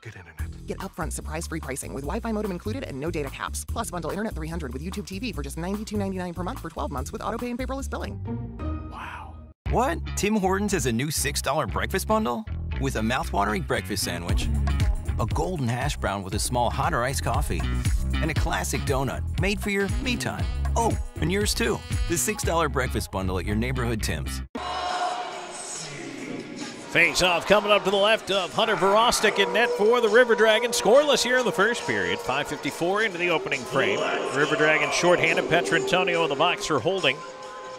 Get internet. Get upfront surprise free pricing with Wi Fi modem included and no data caps. Plus, bundle Internet 300 with YouTube TV for just $92.99 per month for 12 months with autopay and paperless billing. Wow. What? Tim Hortons has a new $6 breakfast bundle? With a mouthwatering breakfast sandwich, a golden hash brown with a small hot or iced coffee, and a classic donut made for your me time. Oh, and yours too. The $6 breakfast bundle at your neighborhood Tim's. Face off coming up to the left of Hunter Verostek in net for the River Dragons. Scoreless here in the first period. 5.54 into the opening frame. River Dragons shorthanded. Petrantonio in the box for holding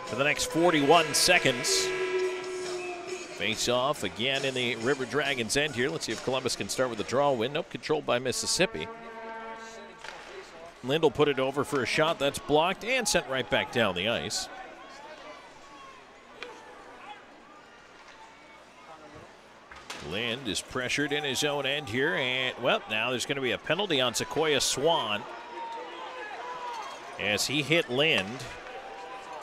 for the next 41 seconds. Face off again in the River Dragons end here. Let's see if Columbus can start with a draw win. Nope, controlled by Mississippi. Lind will put it over for a shot that's blocked and sent right back down the ice. Lind is pressured in his own end here, and well, now there's going to be a penalty on Sequoia Swan as he hit Lind.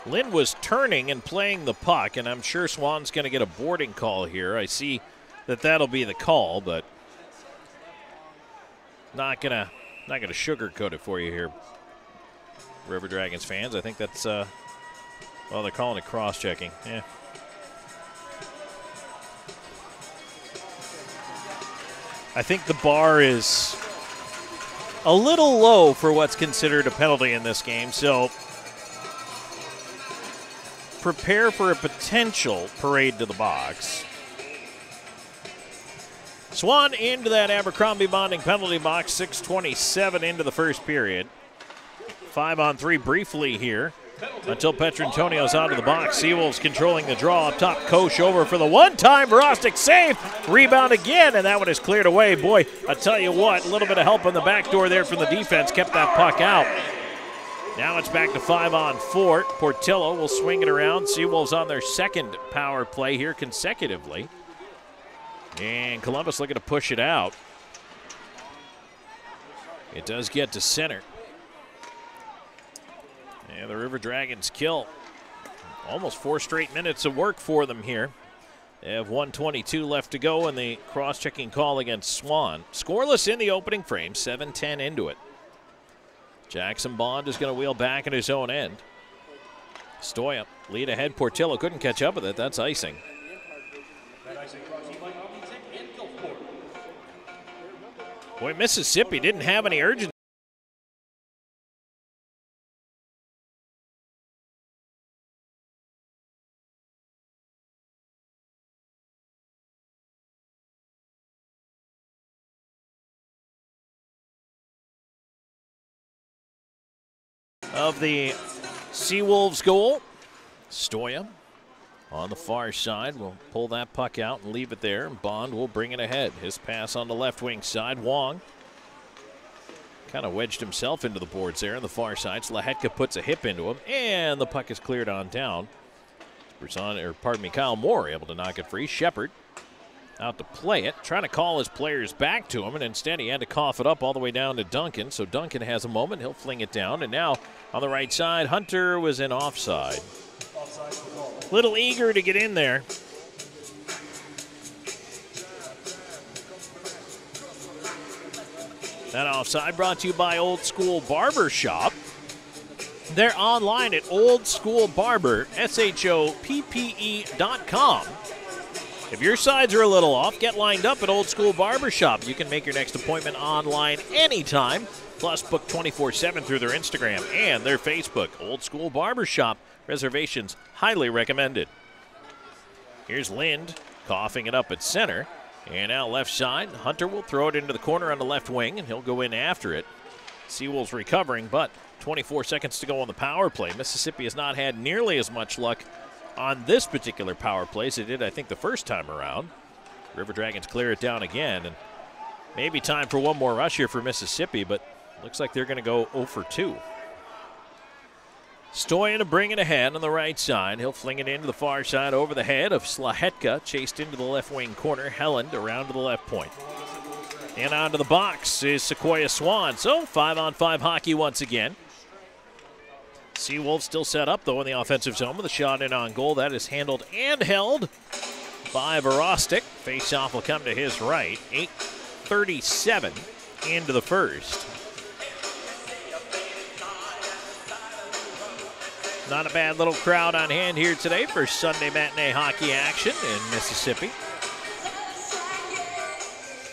Lind was turning and playing the puck, and I'm sure Swan's going to get a boarding call here. I see that that'll be the call, but not gonna not gonna sugarcoat it for you here, River Dragons fans. I think that's uh, well, they're calling it cross-checking. Yeah. I think the bar is a little low for what's considered a penalty in this game. So prepare for a potential parade to the box. Swan into that Abercrombie bonding penalty box, 627 into the first period. Five on three briefly here until Petrantonio's out of the box. Seawolves controlling the draw up top. Koch over for the one time. Verostek save. Rebound again, and that one is cleared away. Boy, I tell you what, a little bit of help on the back door there from the defense kept that puck out. Now it's back to five on four. Portillo will swing it around. Seawolves on their second power play here consecutively. And Columbus looking to push it out. It does get to center. And the River Dragons kill. Almost four straight minutes of work for them here. They have 122 left to go, and the cross checking call against Swan. Scoreless in the opening frame, 7 10 into it. Jackson Bond is going to wheel back at his own end. Stoya lead ahead. Portillo couldn't catch up with it. That's icing. Boy, Mississippi didn't have any urgency. Of the Seawolves goal. Stoya on the far side will pull that puck out and leave it there. Bond will bring it ahead. His pass on the left wing side. Wong kind of wedged himself into the boards there on the far side. Slahetka puts a hip into him, and the puck is cleared on down. Brazon, or pardon me, Kyle Moore able to knock it free. Shepard out to play it, trying to call his players back to him, and instead he had to cough it up all the way down to Duncan. So Duncan has a moment, he'll fling it down, and now on the right side, Hunter was in offside. Little eager to get in there. That offside brought to you by Old School Barber Shop. They're online at oldschoolbarber, S-H-O-P-P-E dot com. If your sides are a little off, get lined up at Old School Barber Shop. You can make your next appointment online anytime. Plus, book 24 7 through their Instagram and their Facebook. Old School Barber Shop. Reservations highly recommended. Here's Lind coughing it up at center. And now left side. Hunter will throw it into the corner on the left wing, and he'll go in after it. Seawolves recovering, but 24 seconds to go on the power play. Mississippi has not had nearly as much luck on this particular power play as they did, I think, the first time around. River Dragons clear it down again, and maybe time for one more rush here for Mississippi, but looks like they're going to go 0 for 2. Stoyan to bring it ahead on the right side. He'll fling it into the far side over the head of Slahetka, chased into the left wing corner. Helland around to the left point. And onto the box is Sequoia Swan. So oh, five on five hockey once again. Seawolves still set up though in the offensive zone with a shot in on goal. That is handled and held by Verostek. Face off will come to his right. 8:37 into the first. Not a bad little crowd on hand here today for Sunday matinee hockey action in Mississippi.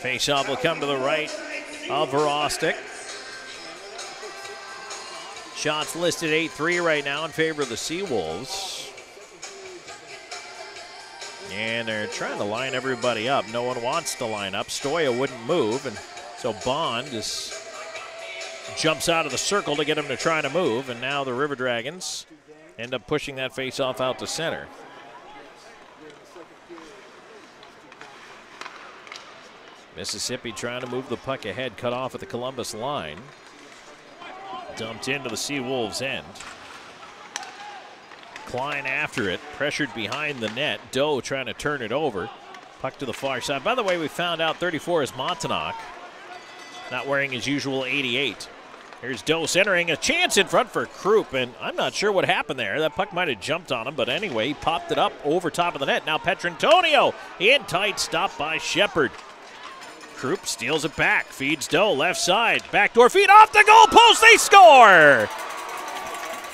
Faceoff will come to the right of Verostek. Shots listed 8 3 right now in favor of the Seawolves. And they're trying to line everybody up. No one wants to line up. Stoya wouldn't move, and so Bond just jumps out of the circle to get him to try to move. And now the River Dragons end up pushing that face off out to center. Mississippi trying to move the puck ahead, cut off at the Columbus line. Dumped into the Sea Wolves end. Klein after it, pressured behind the net. Doe trying to turn it over. Puck to the far side. By the way, we found out 34 is Montanak, not wearing his usual 88. Here's Doe centering a chance in front for Krupp, and I'm not sure what happened there. That puck might have jumped on him, but anyway, he popped it up over top of the net. Now Petrantonio in tight, stop by Shepard. Krupp steals it back, feeds Doe left side, backdoor feed off the goal post. They score.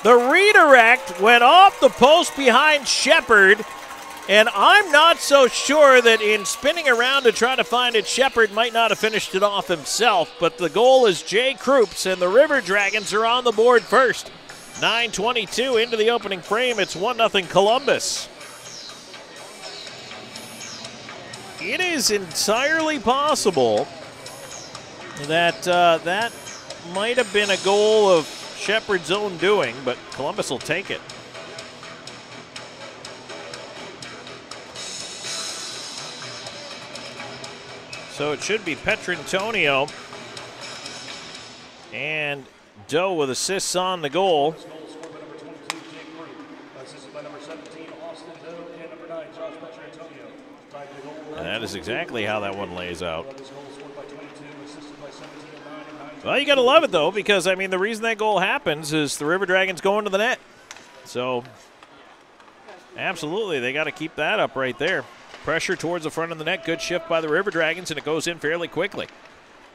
The redirect went off the post behind Shepard, and I'm not so sure that in spinning around to try to find it, Shepard might not have finished it off himself. But the goal is Jay Krupp's, and the River Dragons are on the board first. 9:22 into the opening frame. It's one 0 Columbus. It is entirely possible that uh, that might have been a goal of Shepard's own doing, but Columbus will take it. So it should be Petrantonio and Doe with assists on the goal. That is exactly how that one lays out. Well, you got to love it, though, because, I mean, the reason that goal happens is the River Dragons going to the net. So, absolutely, they got to keep that up right there. Pressure towards the front of the net. Good shift by the River Dragons, and it goes in fairly quickly.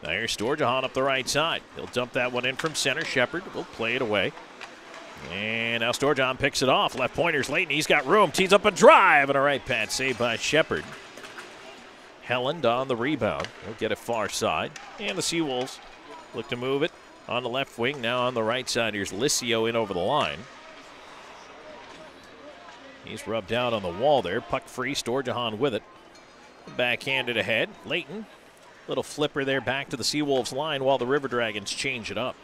Now here's Storjahan up the right side. He'll dump that one in from center. Shepard will play it away. And now Storjahan picks it off. Left pointer's late, and he's got room. Tees up a drive, and a right pad saved by Shepard. Helland on the rebound. He'll get it far side. And the Seawolves look to move it on the left wing. Now on the right side, here's Licio in over the line. He's rubbed out on the wall there. Puck free. Storjahan with it. Backhanded ahead. Leighton. Little flipper there back to the Seawolves line while the River Dragons change it up.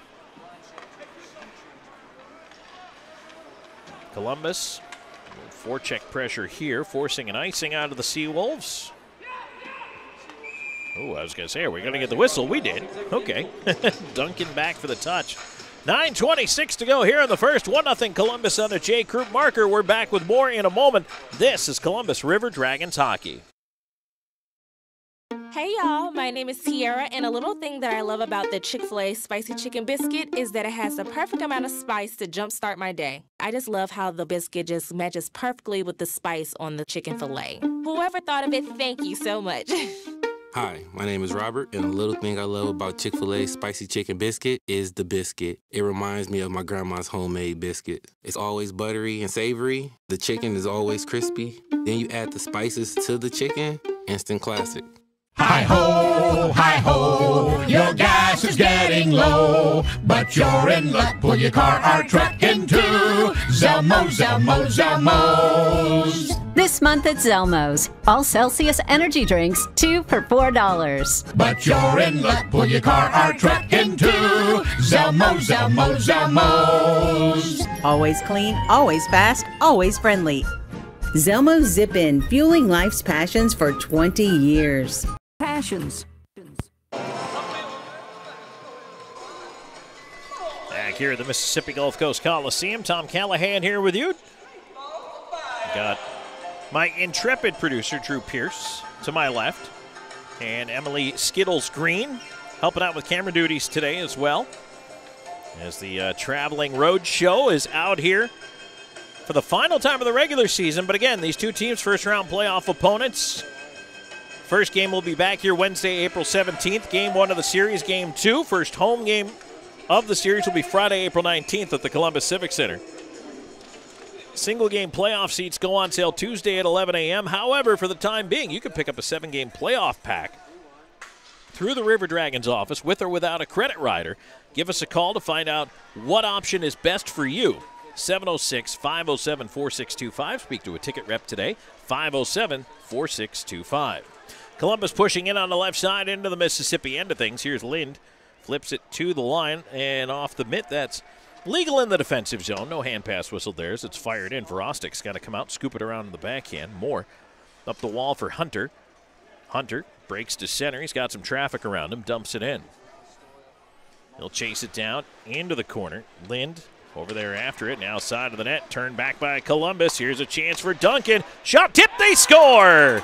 Columbus. Forecheck pressure here, forcing an icing out of the Seawolves. Oh, I was going to say, are we going to get the whistle? We did. Okay. Duncan back for the touch. 9.26 to go here in the first. 1 0 Columbus on a J. Marker. We're back with more in a moment. This is Columbus River Dragons hockey. Hey y'all, my name is Tiara, and a little thing that I love about the Chick fil A spicy chicken biscuit is that it has the perfect amount of spice to jumpstart my day. I just love how the biscuit just matches perfectly with the spice on the chicken filet. Whoever thought of it, thank you so much. Hi, my name is Robert, and a little thing I love about Chick fil A spicy chicken biscuit is the biscuit. It reminds me of my grandma's homemade biscuit. It's always buttery and savory, the chicken is always crispy. Then you add the spices to the chicken, instant classic. Hi ho, hi ho, your gas is getting low, but you're in luck. Pull your car or truck into Zelmo, Zelmo, Zelmo's. This month at Zelmo's, all Celsius energy drinks, two for $4. But you're in luck. Pull your car or truck into Zelmo, Zelmo, Zelmo's. Always clean, always fast, always friendly. Zelmo Zip In, fueling life's passions for 20 years. Passions. Back here at the Mississippi Gulf Coast Coliseum, Tom Callahan here with you. Got my intrepid producer, Drew Pierce, to my left, and Emily Skittles Green helping out with camera duties today as well. As the uh, traveling road show is out here for the final time of the regular season. But again, these two teams, first round playoff opponents. First game will be back here Wednesday, April 17th. Game one of the series. Game two, first home game of the series, will be Friday, April 19th at the Columbus Civic Center. Single game playoff seats go on sale Tuesday at 11 a.m. However, for the time being, you can pick up a seven game playoff pack through the River Dragons office with or without a credit rider. Give us a call to find out what option is best for you. 706 507 4625. Speak to a ticket rep today. 507 4625. Columbus pushing in on the left side into the Mississippi end of things. Here's Lind. Flips it to the line and off the mitt. That's legal in the defensive zone. No hand pass whistle there as it's fired in. Verostek's got to come out, scoop it around in the backhand. More up the wall for Hunter. Hunter breaks to center. He's got some traffic around him, dumps it in. He'll chase it down into the corner. Lind over there after it, now side of the net, turned back by Columbus. Here's a chance for Duncan. Shot tipped, they score!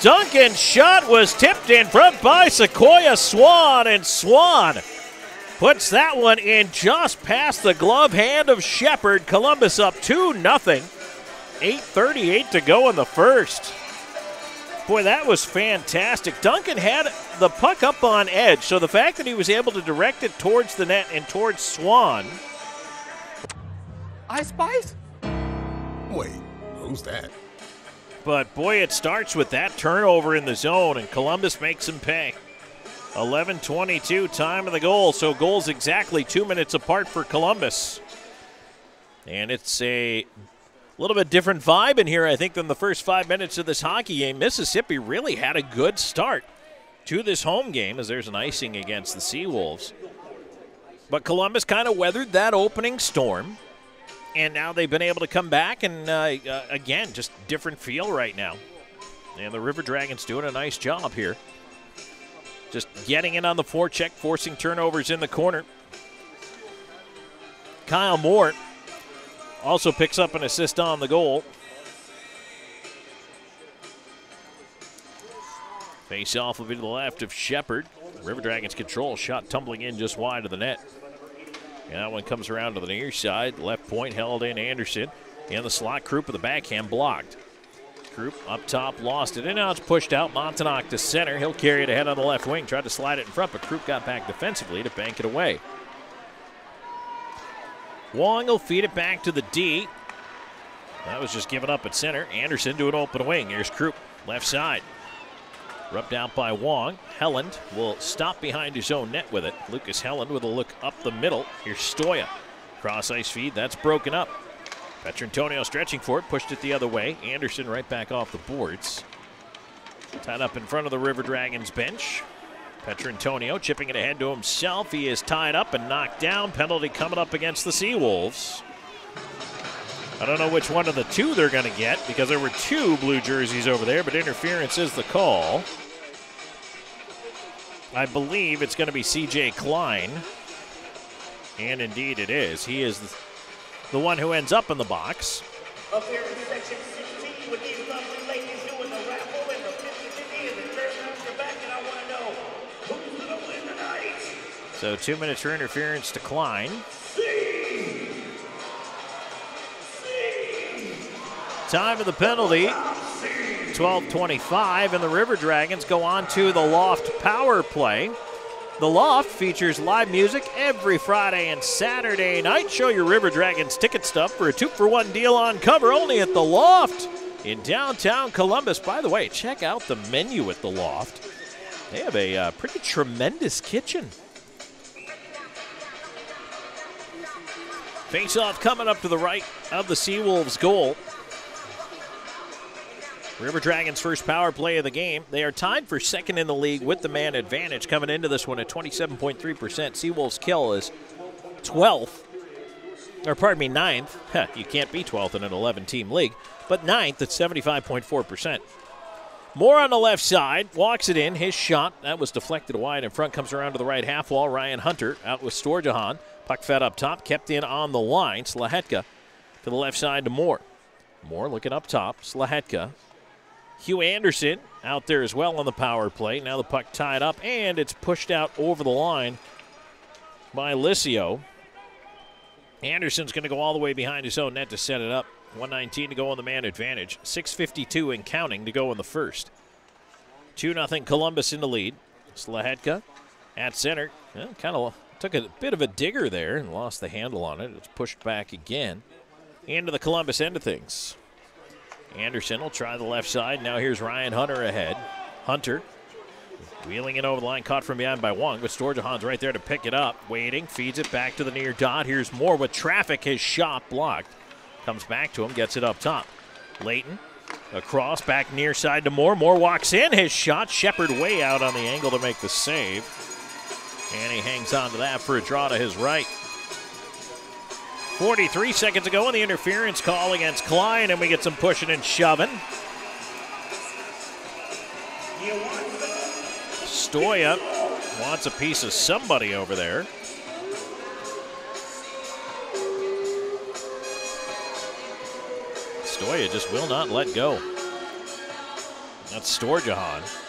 Duncan's shot was tipped in front by Sequoia Swan, and Swan puts that one in just past the glove hand of Shepard. Columbus up 2 0. 8.38 to go in the first. Boy, that was fantastic. Duncan had the puck up on edge, so the fact that he was able to direct it towards the net and towards Swan. I Spice? Wait, who's that? But boy, it starts with that turnover in the zone, and Columbus makes him pay. 11 22, time of the goal. So goals exactly two minutes apart for Columbus. And it's a little bit different vibe in here, I think, than the first five minutes of this hockey game. Mississippi really had a good start to this home game as there's an icing against the Seawolves. But Columbus kind of weathered that opening storm. And now they've been able to come back, and uh, uh, again, just different feel right now. And the River Dragons doing a nice job here. Just getting in on the forecheck, forcing turnovers in the corner. Kyle Moore also picks up an assist on the goal. Face off will be to the left of Shepard. River Dragons control. Shot tumbling in just wide of the net. And that one comes around to the near side. Left point held in Anderson. And the slot Krupp with the backhand blocked. Krupp up top lost it. And now it's pushed out. Montanak to center. He'll carry it ahead on the left wing. Tried to slide it in front, but Krupp got back defensively to bank it away. Wong will feed it back to the D. That was just given up at center. Anderson to an open wing. Here's Krupp, left side. Rubbed out by Wong. Helland will stop behind his own net with it. Lucas Helland with a look up the middle. Here's Stoya. Cross ice feed. That's broken up. Petrantonio stretching for it. Pushed it the other way. Anderson right back off the boards. Tied up in front of the River Dragons bench. Petrantonio chipping it ahead to himself. He is tied up and knocked down. Penalty coming up against the Seawolves. I don't know which one of the two they're going to get because there were two blue jerseys over there, but interference is the call. I believe it's going to be CJ Klein. And indeed it is. He is the one who ends up in the box. Up here in section 16 with these lovely ladies doing the raffle and the 50 and the treasure on back, and I want to know who's going to win tonight? So two minutes for interference to Klein. Time of the penalty, 12:25, and the River Dragons go on to the Loft Power Play. The Loft features live music every Friday and Saturday night. Show your River Dragons ticket stub for a two for one deal on cover only at the Loft in downtown Columbus. By the way, check out the menu at the Loft. They have a uh, pretty tremendous kitchen. Face off coming up to the right of the Seawolves goal. River Dragons' first power play of the game. They are tied for second in the league with the man advantage coming into this one at 27.3%. Seawolves' kill is 12th, or pardon me, 9th. Huh, you can't be 12th in an 11 team league, but 9th at 75.4%. Moore on the left side, walks it in. His shot, that was deflected wide in front, comes around to the right half wall. Ryan Hunter out with Storjahan. Puck fed up top, kept in on the line. Slahetka to the left side to Moore. Moore looking up top. Slahetka Hugh Anderson out there as well on the power play. Now the puck tied up, and it's pushed out over the line by Licio. Anderson's going to go all the way behind his own net to set it up. 119 to go on the man advantage. 6.52 and counting to go in the first. 2 0 Columbus in the lead. Slahetka at center. Well, kind of took a bit of a digger there and lost the handle on it. It's pushed back again into the Columbus end of things. Anderson will try the left side. Now here's Ryan Hunter ahead. Hunter wheeling it over the line, caught from behind by Wong, but Storjahan's right there to pick it up. Waiting, feeds it back to the near dot. Here's more with traffic. His shot blocked. Comes back to him, gets it up top. Layton across, back near side to Moore. Moore walks in. His shot, Shepard way out on the angle to make the save. And he hangs on to that for a draw to his right. 43 seconds ago on the interference call against Klein, and we get some pushing and shoving. Stoya wants a piece of somebody over there. Stoya just will not let go. That's Storjahan.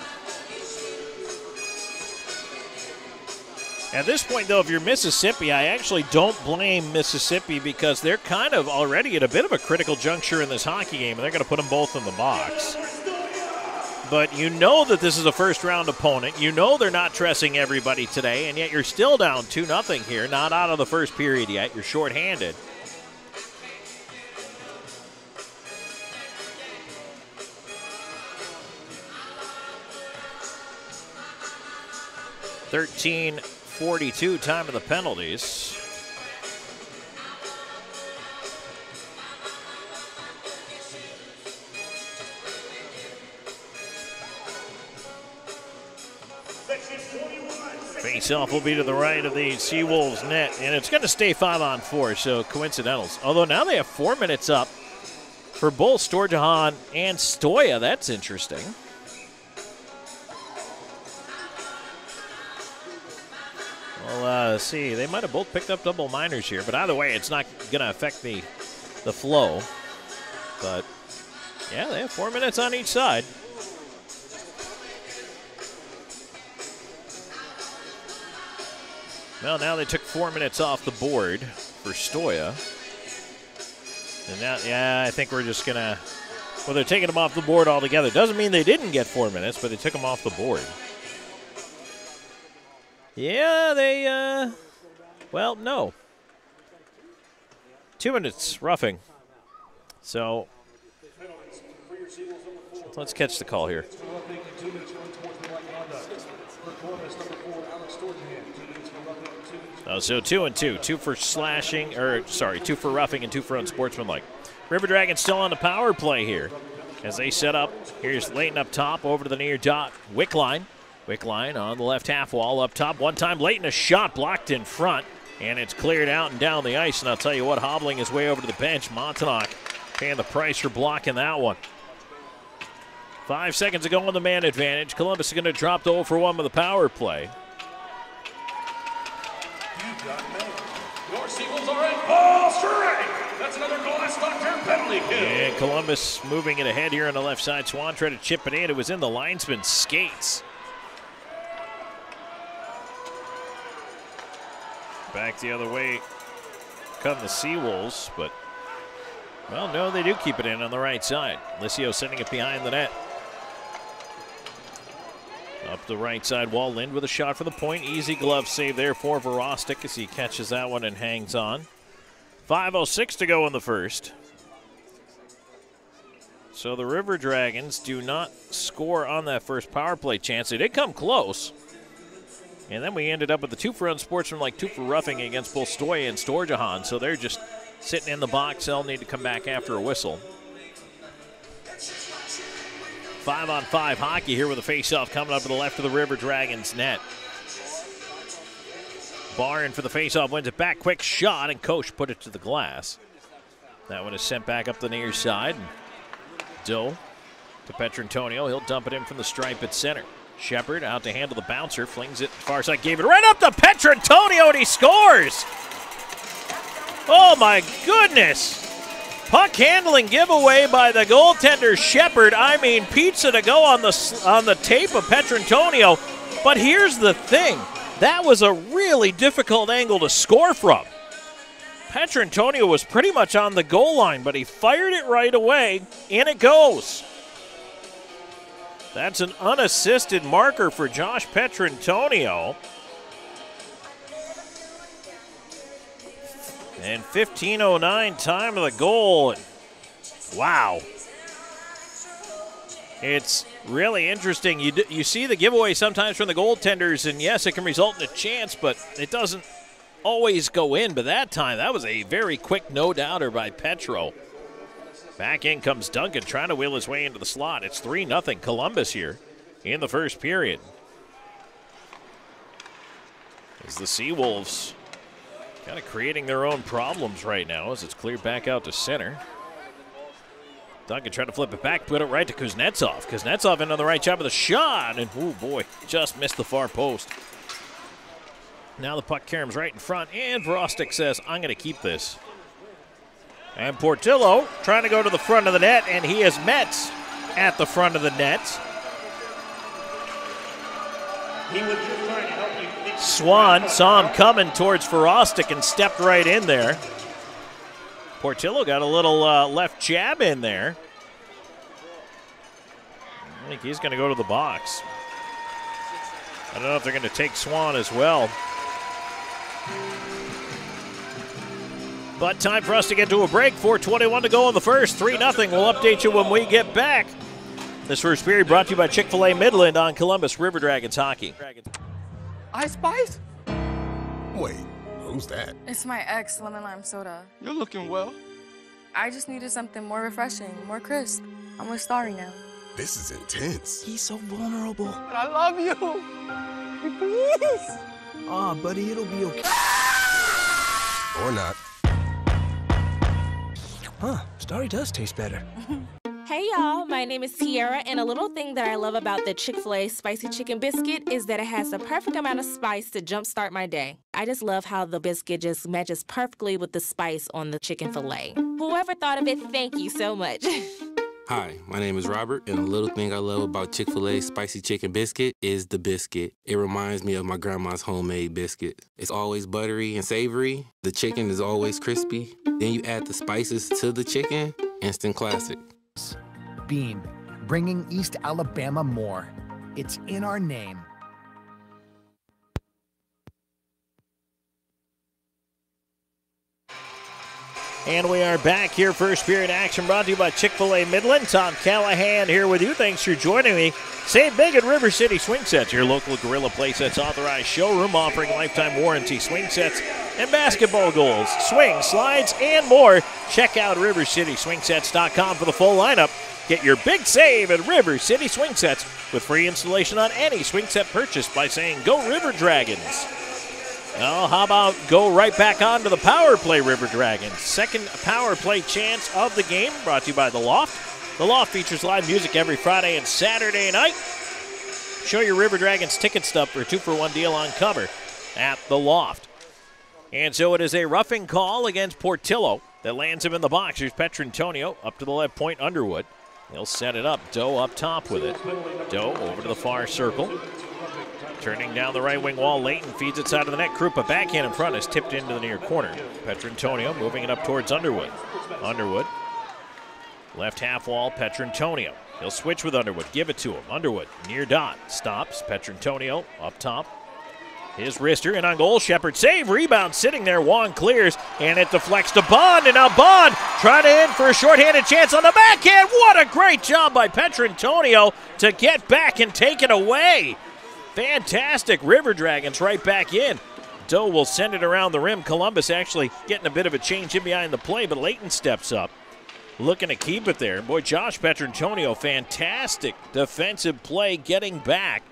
At this point, though, if you're Mississippi, I actually don't blame Mississippi because they're kind of already at a bit of a critical juncture in this hockey game, and they're going to put them both in the box. But you know that this is a first round opponent. You know they're not dressing everybody today, and yet you're still down 2 0 here, not out of the first period yet. You're shorthanded. Thirteen 42 time of the penalties. Face-off will be to the right of the Seawolves net, and it's going to stay five on four, so coincidentals. Although now they have four minutes up for both Storjahan and Stoya. That's interesting. Well, uh, see, they might have both picked up double minors here, but either way, it's not going to affect the the flow. But yeah, they have four minutes on each side. Well, now they took four minutes off the board for Stoya. And now, yeah, I think we're just going to. Well, they're taking them off the board altogether. Doesn't mean they didn't get four minutes, but they took them off the board. Yeah, they, uh, well, no. Two minutes roughing. So, let's catch the call here. Oh, so two and two. Two for slashing, or sorry, two for roughing and two for unsportsmanlike. River Dragon still on the power play here. As they set up, here's Leighton up top, over to the near dot. Wickline. line on the left half wall up top. One time Leighton, a shot blocked in front, and it's cleared out and down the ice. And I'll tell you what, hobbling his way over to the bench, Montanak paying the price for blocking that one. Five seconds ago on the man advantage. Columbus is going to drop to 0 for 1 with the power play. Your Seagulls are in ball strike. That's another glass doctor penalty kill. And Columbus moving it ahead here on the left side. Swan tried to chip it in. It was in the linesman's skates. Back the other way come the Seawolves, but, well, no, they do keep it in on the right side. Licio sending it behind the net. Up the right side wall, Lind with a shot for the point. Easy glove save there for Verostek as he catches that one and hangs on. 5.06 to go in the first. So the River Dragons do not score on that first power play chance. They did come close. And then we ended up with the two for unsportsmanlike, two for roughing against both and Storjahan. So they're just sitting in the box. They'll need to come back after a whistle. Five on five hockey here with a face-off coming up to the left of the River Dragons net. Barn for the face-off wins it back. Quick shot, and Koch put it to the glass. That one is sent back up the near side. Dill to Petrantonio. He'll dump it in from the stripe at center. Shepard out to handle the bouncer, flings it far side, gave it right up to Petrantonio, and he scores! Oh my goodness! Puck handling giveaway by the goaltender Shepard. I mean, pizza to go on the on the tape of Petrantonio. But here's the thing: that was a really difficult angle to score from. Petrantonio was pretty much on the goal line, but he fired it right away. In it goes. That's an unassisted marker for Josh Petrantonio. And 15.09 time of the goal. Wow. It's really interesting. You, you see the giveaway sometimes from the goaltenders, and yes, it can result in a chance, but it doesn't always go in. But that time, that was a very quick no doubter by Petro. Back in comes Duncan trying to wheel his way into the slot. It's 3 0 Columbus here in the first period. As the Seawolves kind of creating their own problems right now as it's cleared back out to center. Duncan trying to flip it back, put it right to Kuznetsov. Kuznetsov in on the right job of the shot, and oh boy, just missed the far post. Now the puck caroms right in front, and Verostek says, I'm going to keep this. And Portillo trying to go to the front of the net, and he is met at the front of the net. He was just trying to help you. think- Swan saw him coming towards Verostek and stepped right in there. Portillo got a little uh, left jab in there. I think he's going to go to the box. I don't know if they're going to take Swan as well. But time for us to get to a break. 421 to go in the first. 3 0. We'll update you when we get back. This first period brought to you by Chick fil A Midland on Columbus River Dragons Hockey. Ice Spice? Wait, who's that? It's my ex, lemon lime soda. You're looking well. I just needed something more refreshing, more crisp. I'm with Starry now. This is intense. He's so vulnerable. But I love you. Please. Aw, buddy, it'll be okay. Or not. Huh, Starry does taste better. Hey y'all, my name is Tiara, and a little thing that I love about the Chick fil A spicy chicken biscuit is that it has the perfect amount of spice to jumpstart my day. I just love how the biscuit just matches perfectly with the spice on the chicken filet. Whoever thought of it, thank you so much. Hi, my name is Robert, and a little thing I love about Chick fil A spicy chicken biscuit is the biscuit. It reminds me of my grandma's homemade biscuit. It's always buttery and savory, the chicken is always crispy. Then you add the spices to the chicken, instant classic. Beam, bringing East Alabama more. It's in our name. And we are back here. First period action brought to you by Chick fil A Midland. Tom Callahan here with you. Thanks for joining me. Save big at River City Swing Sets, your local Gorilla Playsets authorized showroom offering lifetime warranty swing sets and basketball goals, swings, slides, and more. Check out RiverCitySwingSets.com for the full lineup. Get your big save at River City Swing Sets with free installation on any swing set purchased by saying Go River Dragons. Well, how about go right back on to the power play, River Dragons? Second power play chance of the game brought to you by The Loft. The Loft features live music every Friday and Saturday night. Show your River Dragons ticket stub for a two for one deal on cover at The Loft. And so it is a roughing call against Portillo that lands him in the box. Here's Petrantonio up to the left point, Underwood. He'll set it up. Doe up top with it. Doe over to the far circle. Turning down the right wing wall, Leighton feeds it side of the net. Krupa backhand in front is tipped into the near corner. Petrantonio moving it up towards Underwood. Underwood. Left half wall, Petrantonio. He'll switch with Underwood. Give it to him. Underwood near dot. Stops. Petrantonio up top. His wrister and on goal. Shepard save. Rebound sitting there. Wong clears and it deflects to Bond. And now Bond trying to in for a shorthanded chance on the backhand. What a great job by Petrantonio to get back and take it away. Fantastic. River Dragons right back in. Doe will send it around the rim. Columbus actually getting a bit of a change in behind the play, but Leighton steps up. Looking to keep it there. Boy, Josh Petrantonio, fantastic defensive play getting back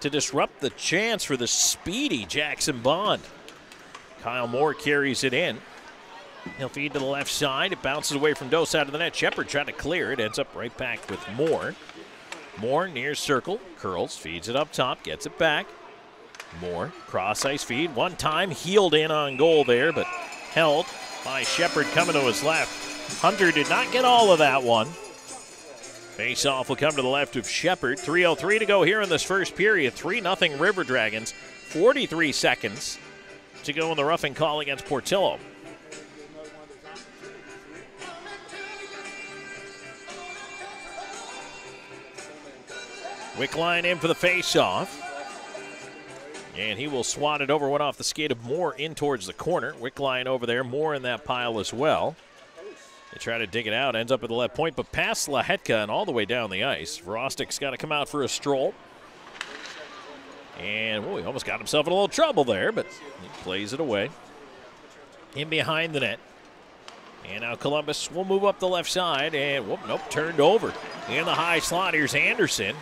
to disrupt the chance for the speedy Jackson Bond. Kyle Moore carries it in. He'll feed to the left side. It bounces away from Doe side of the net. Shepard trying to clear it. Ends up right back with Moore. Moore near circle. Curls, feeds it up top, gets it back. Moore, cross ice feed. One time, healed in on goal there, but held by Shepard coming to his left. Hunter did not get all of that one. Face off will come to the left of Shepard. 3.03 to go here in this first period. 3 0 River Dragons. 43 seconds to go in the roughing call against Portillo. Wickline in for the face-off. And he will swat it over, one off the skate of Moore in towards the corner. Wickline over there, Moore in that pile as well. They try to dig it out, ends up at the left point, but past Slahetka and all the way down the ice. Verostek's got to come out for a stroll. And he almost got himself in a little trouble there, but he plays it away. In behind the net. And now Columbus will move up the left side, and whoop, nope, turned over. In the high slot, here's Anderson.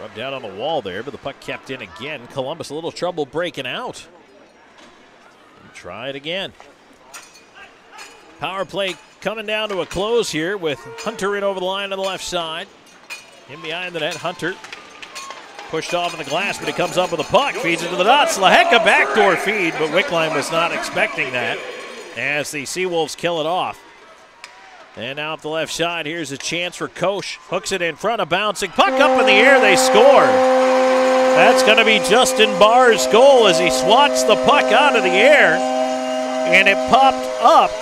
Rubbed out on the wall there, but the puck kept in again. Columbus a little trouble breaking out. Try it again. Power play coming down to a close here with Hunter in over the line on the left side. In behind the net, Hunter pushed off in the glass, but he comes up with a puck, feeds it to the dots. Slahetka backdoor feed, but Wickline was not expecting that as the Seawolves kill it off. And now up the left side, here's a chance for Koch. Hooks it in front, of bouncing puck up in the air, they score. That's going to be Justin Barr's goal as he swats the puck out of the air. And it popped up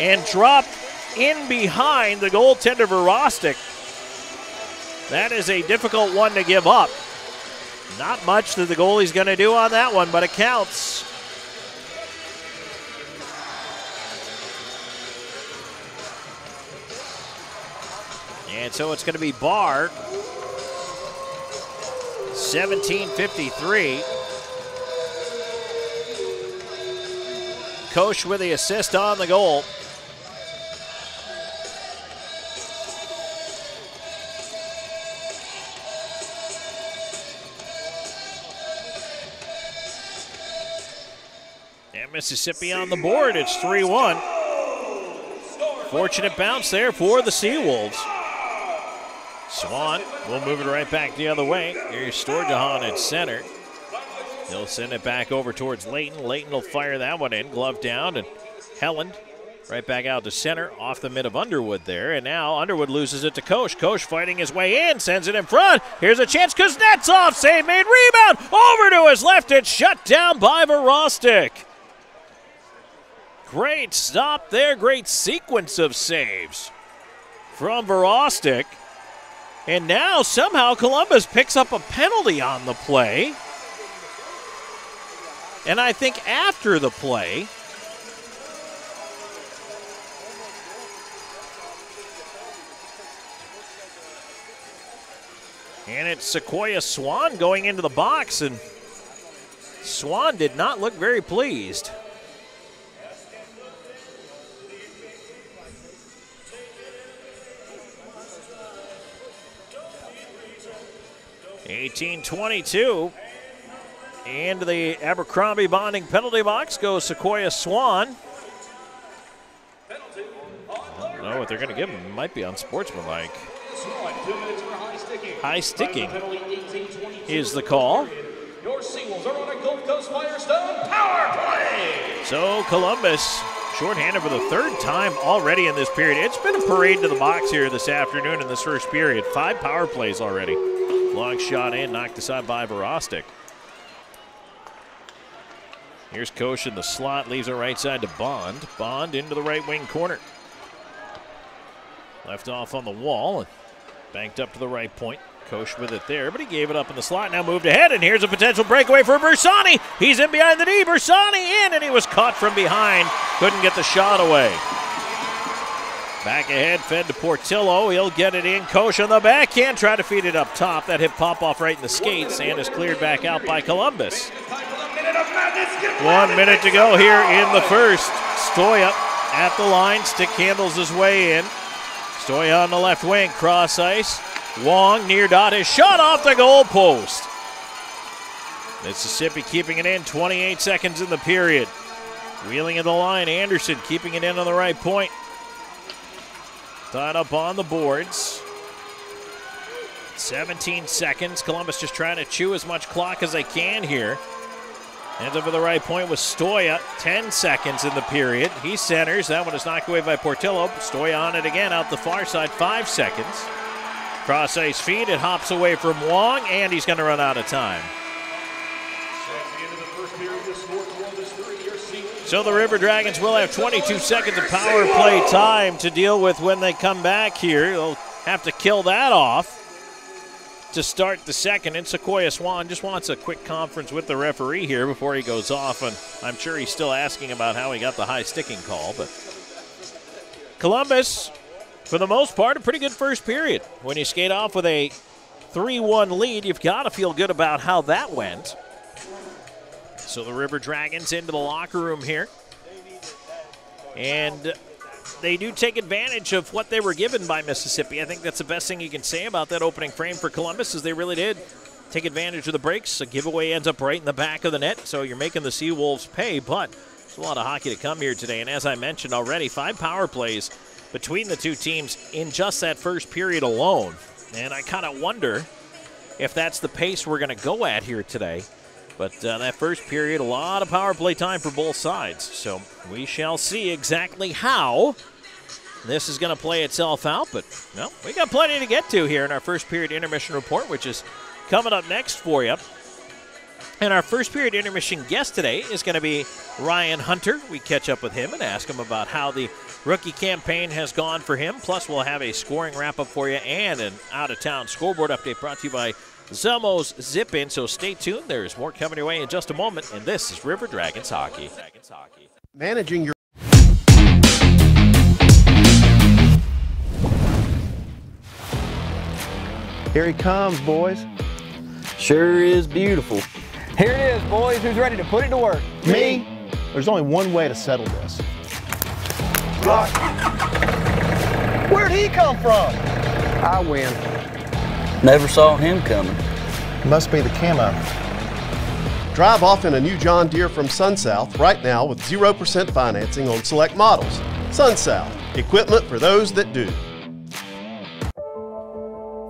and dropped in behind the goaltender Verostek. That is a difficult one to give up. Not much that the goalie's going to do on that one, but it counts. And so it's going to be Barr. 1753. Koch with the assist on the goal. And Mississippi on the board. It's 3 1. Fortunate bounce there for the Seawolves. Swan will move it right back the other way. Here's Storjahan at center. He'll send it back over towards Layton. Layton will fire that one in. Glove down, and Helland right back out to center off the mid of Underwood there. And now Underwood loses it to Koch. Koch fighting his way in, sends it in front. Here's a chance. Kuznetsov save made. Rebound over to his left. It's shut down by Verostek. Great stop there. Great sequence of saves from Verostek. And now somehow Columbus picks up a penalty on the play. And I think after the play, and it's Sequoia Swan going into the box, and Swan did not look very pleased. Eighteen twenty-two. Into the Abercrombie bonding penalty box goes Sequoia Swan. I don't know what they're going to give him. Might be unsportsmanlike. High sticking is the call. Your Seawolves are on a Gulf Coast Firestone power play. So Columbus shorthanded for the third time already in this period. It's been a parade to the box here this afternoon in this first period. Five power plays already. Long shot in, knocked aside by Verostek. Here's Koch in the slot, leaves it right side to Bond. Bond into the right wing corner. Left off on the wall and banked up to the right point. Koch with it there, but he gave it up in the slot. Now moved ahead, and here's a potential breakaway for Bersani. He's in behind the D. Bersani in, and he was caught from behind. Couldn't get the shot away. Back ahead, fed to Portillo. He'll get it in. Koch on the backhand, try to feed it up top. That hit pop off right in the skates and is cleared back out by Columbus. One minute to go here in the first. Stoya at the line, stick handles his way in. Stoya on the left wing, cross ice. Wong near dot is shot off the goal post. Mississippi keeping it in, 28 seconds in the period. Wheeling in the line, Anderson keeping it in on the right point. Tied up on the boards. 17 seconds. Columbus just trying to chew as much clock as they can here. Ends up at the right point with Stoya. 10 seconds in the period. He centers. That one is knocked away by Portillo. Stoya on it again out the far side. Five seconds. Cross ice feed. It hops away from Wong, and he's going to run out of time. So the River Dragons will have 22 seconds of power play time to deal with when they come back here. They'll have to kill that off. to start the second. And Sequoia Swan just wants a quick conference with the referee here before he goes off. And I'm sure he's still asking about how he got the high sticking call. But Columbus, for the most part, a pretty good first period. When you skate off with a 3 1 lead, you've got to feel good about how that went. So the River Dragons into the locker room here. And they do take advantage of what they were given by Mississippi. I think that's the best thing you can say about that opening frame for Columbus is they really did take advantage of the breaks. A giveaway ends up right in the back of the net, so you're making the Seawolves pay, but there's a lot of hockey to come here today. And as I mentioned already, five power plays between the two teams in just that first period alone. And I kind of wonder if that's the pace we're going to go at here today. But uh, that first period, a lot of power play time for both sides. So we shall see exactly how this is going to play itself out. But no, we got plenty to get to here in our first period intermission report, which is coming up next for you. And our first period intermission guest today is going to be Ryan Hunter. We catch up with him and ask him about how the rookie campaign has gone for him. Plus, we'll have a scoring wrap up for you and an out of town scoreboard update brought to you by Zelmo's Zip In. So stay tuned. There's more coming your way in just a moment. And this is River Dragons Hockey. Managing your Here he comes, boys. Sure is beautiful. Here it is, boys. Who's ready to put it to work? Me? There's only one way to settle this. Where'd he come from? I win. Never saw him coming. Must be the camo. Drive off in a new John Deere from SunSouth right now with 0% financing on select models. SunSouth, equipment for those that do.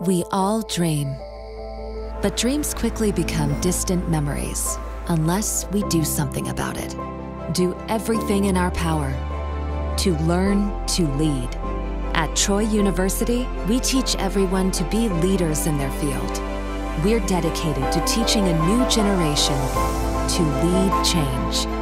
We all dream. But dreams quickly become distant memories unless we do something about it. Do everything in our power to learn to lead. At Troy University, we teach everyone to be leaders in their field. We're dedicated to teaching a new generation to lead change.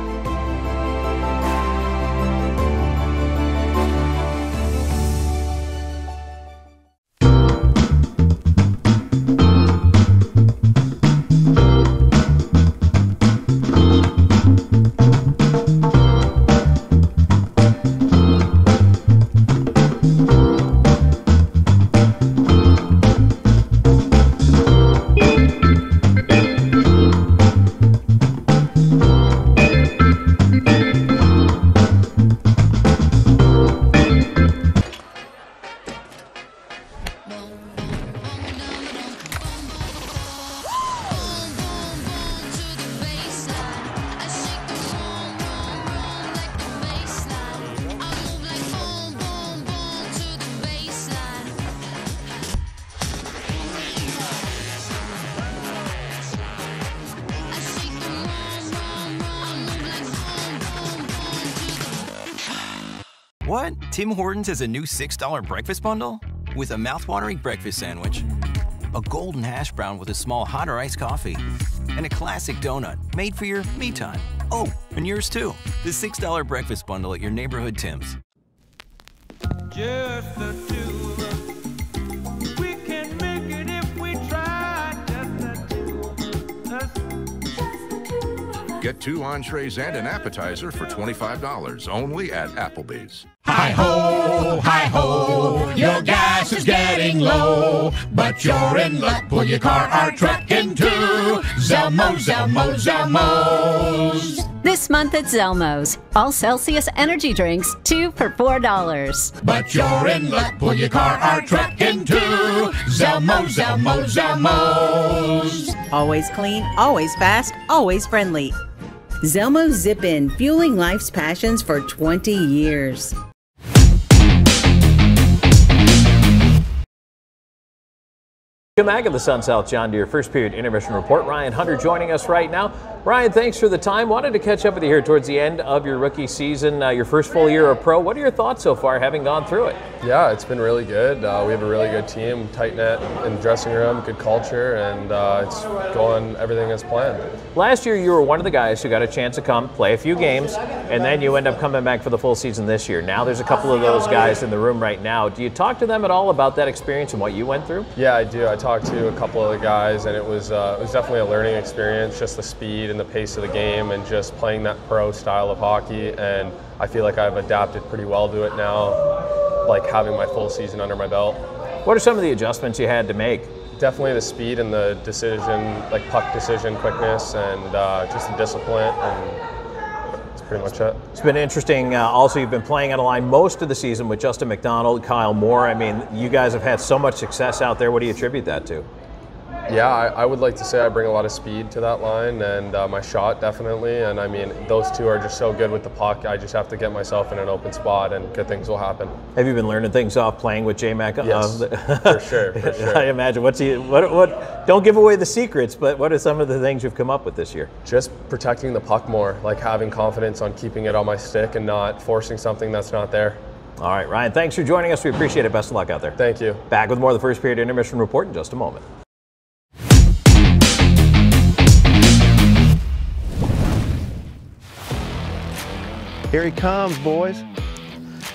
Tim Hortons has a new $6 breakfast bundle? With a mouthwatering breakfast sandwich, a golden hash brown with a small hot or iced coffee, and a classic donut made for your me time. Oh, and yours too. The $6 breakfast bundle at your neighborhood Tim's. Just the two of us. We can make it if we try. Just the two of us. Get two entrees and an appetizer for $25 only at Applebee's. Hi ho, hi ho, your gas is getting low, but you're in luck. Pull your car or truck into Zelmo, Zelmo, Zelmo's. This month at Zelmo's, all Celsius energy drinks, two for $4. But you're in luck. Pull your car or truck into Zelmo, Zelmo, Zelmo's. Always clean, always fast, always friendly. Zelmo Zip In, fueling life's passions for 20 years. Welcome back at the SunSouth John Deere first period intermission report. Ryan Hunter joining us right now. Ryan, thanks for the time. Wanted to catch up with you here towards the end of your rookie season, uh, your first full year of pro. What are your thoughts so far, having gone through it? Yeah, it's been really good. Uh, we have a really good team, tight knit in the dressing room, good culture, and uh, it's going everything as planned. Last year, you were one of the guys who got a chance to come play a few games, and then you end up coming back for the full season this year. Now there's a couple of those guys in the room right now. Do you talk to them at all about that experience and what you went through? Yeah, I do. I talked to a couple of the guys, and it was uh, it was definitely a learning experience. Just the speed and the pace of the game, and just playing that pro style of hockey. And I feel like I've adapted pretty well to it now, like having my full season under my belt. What are some of the adjustments you had to make? Definitely the speed and the decision, like puck decision quickness, and uh, just the discipline, and that's pretty much it. It's been interesting. Uh, also, you've been playing on a line most of the season with Justin McDonald, Kyle Moore. I mean, you guys have had so much success out there. What do you attribute that to? Yeah, I, I would like to say I bring a lot of speed to that line and uh, my shot definitely. And I mean, those two are just so good with the puck. I just have to get myself in an open spot and good things will happen. Have you been learning things off playing with J Mac? Yes, for sure, for sure. I imagine. What's he? What? What? Don't give away the secrets, but what are some of the things you've come up with this year? Just protecting the puck more, like having confidence on keeping it on my stick and not forcing something that's not there. All right, Ryan. Thanks for joining us. We appreciate it. Best of luck out there. Thank you. Back with more of the first period intermission report in just a moment. Here he comes, boys.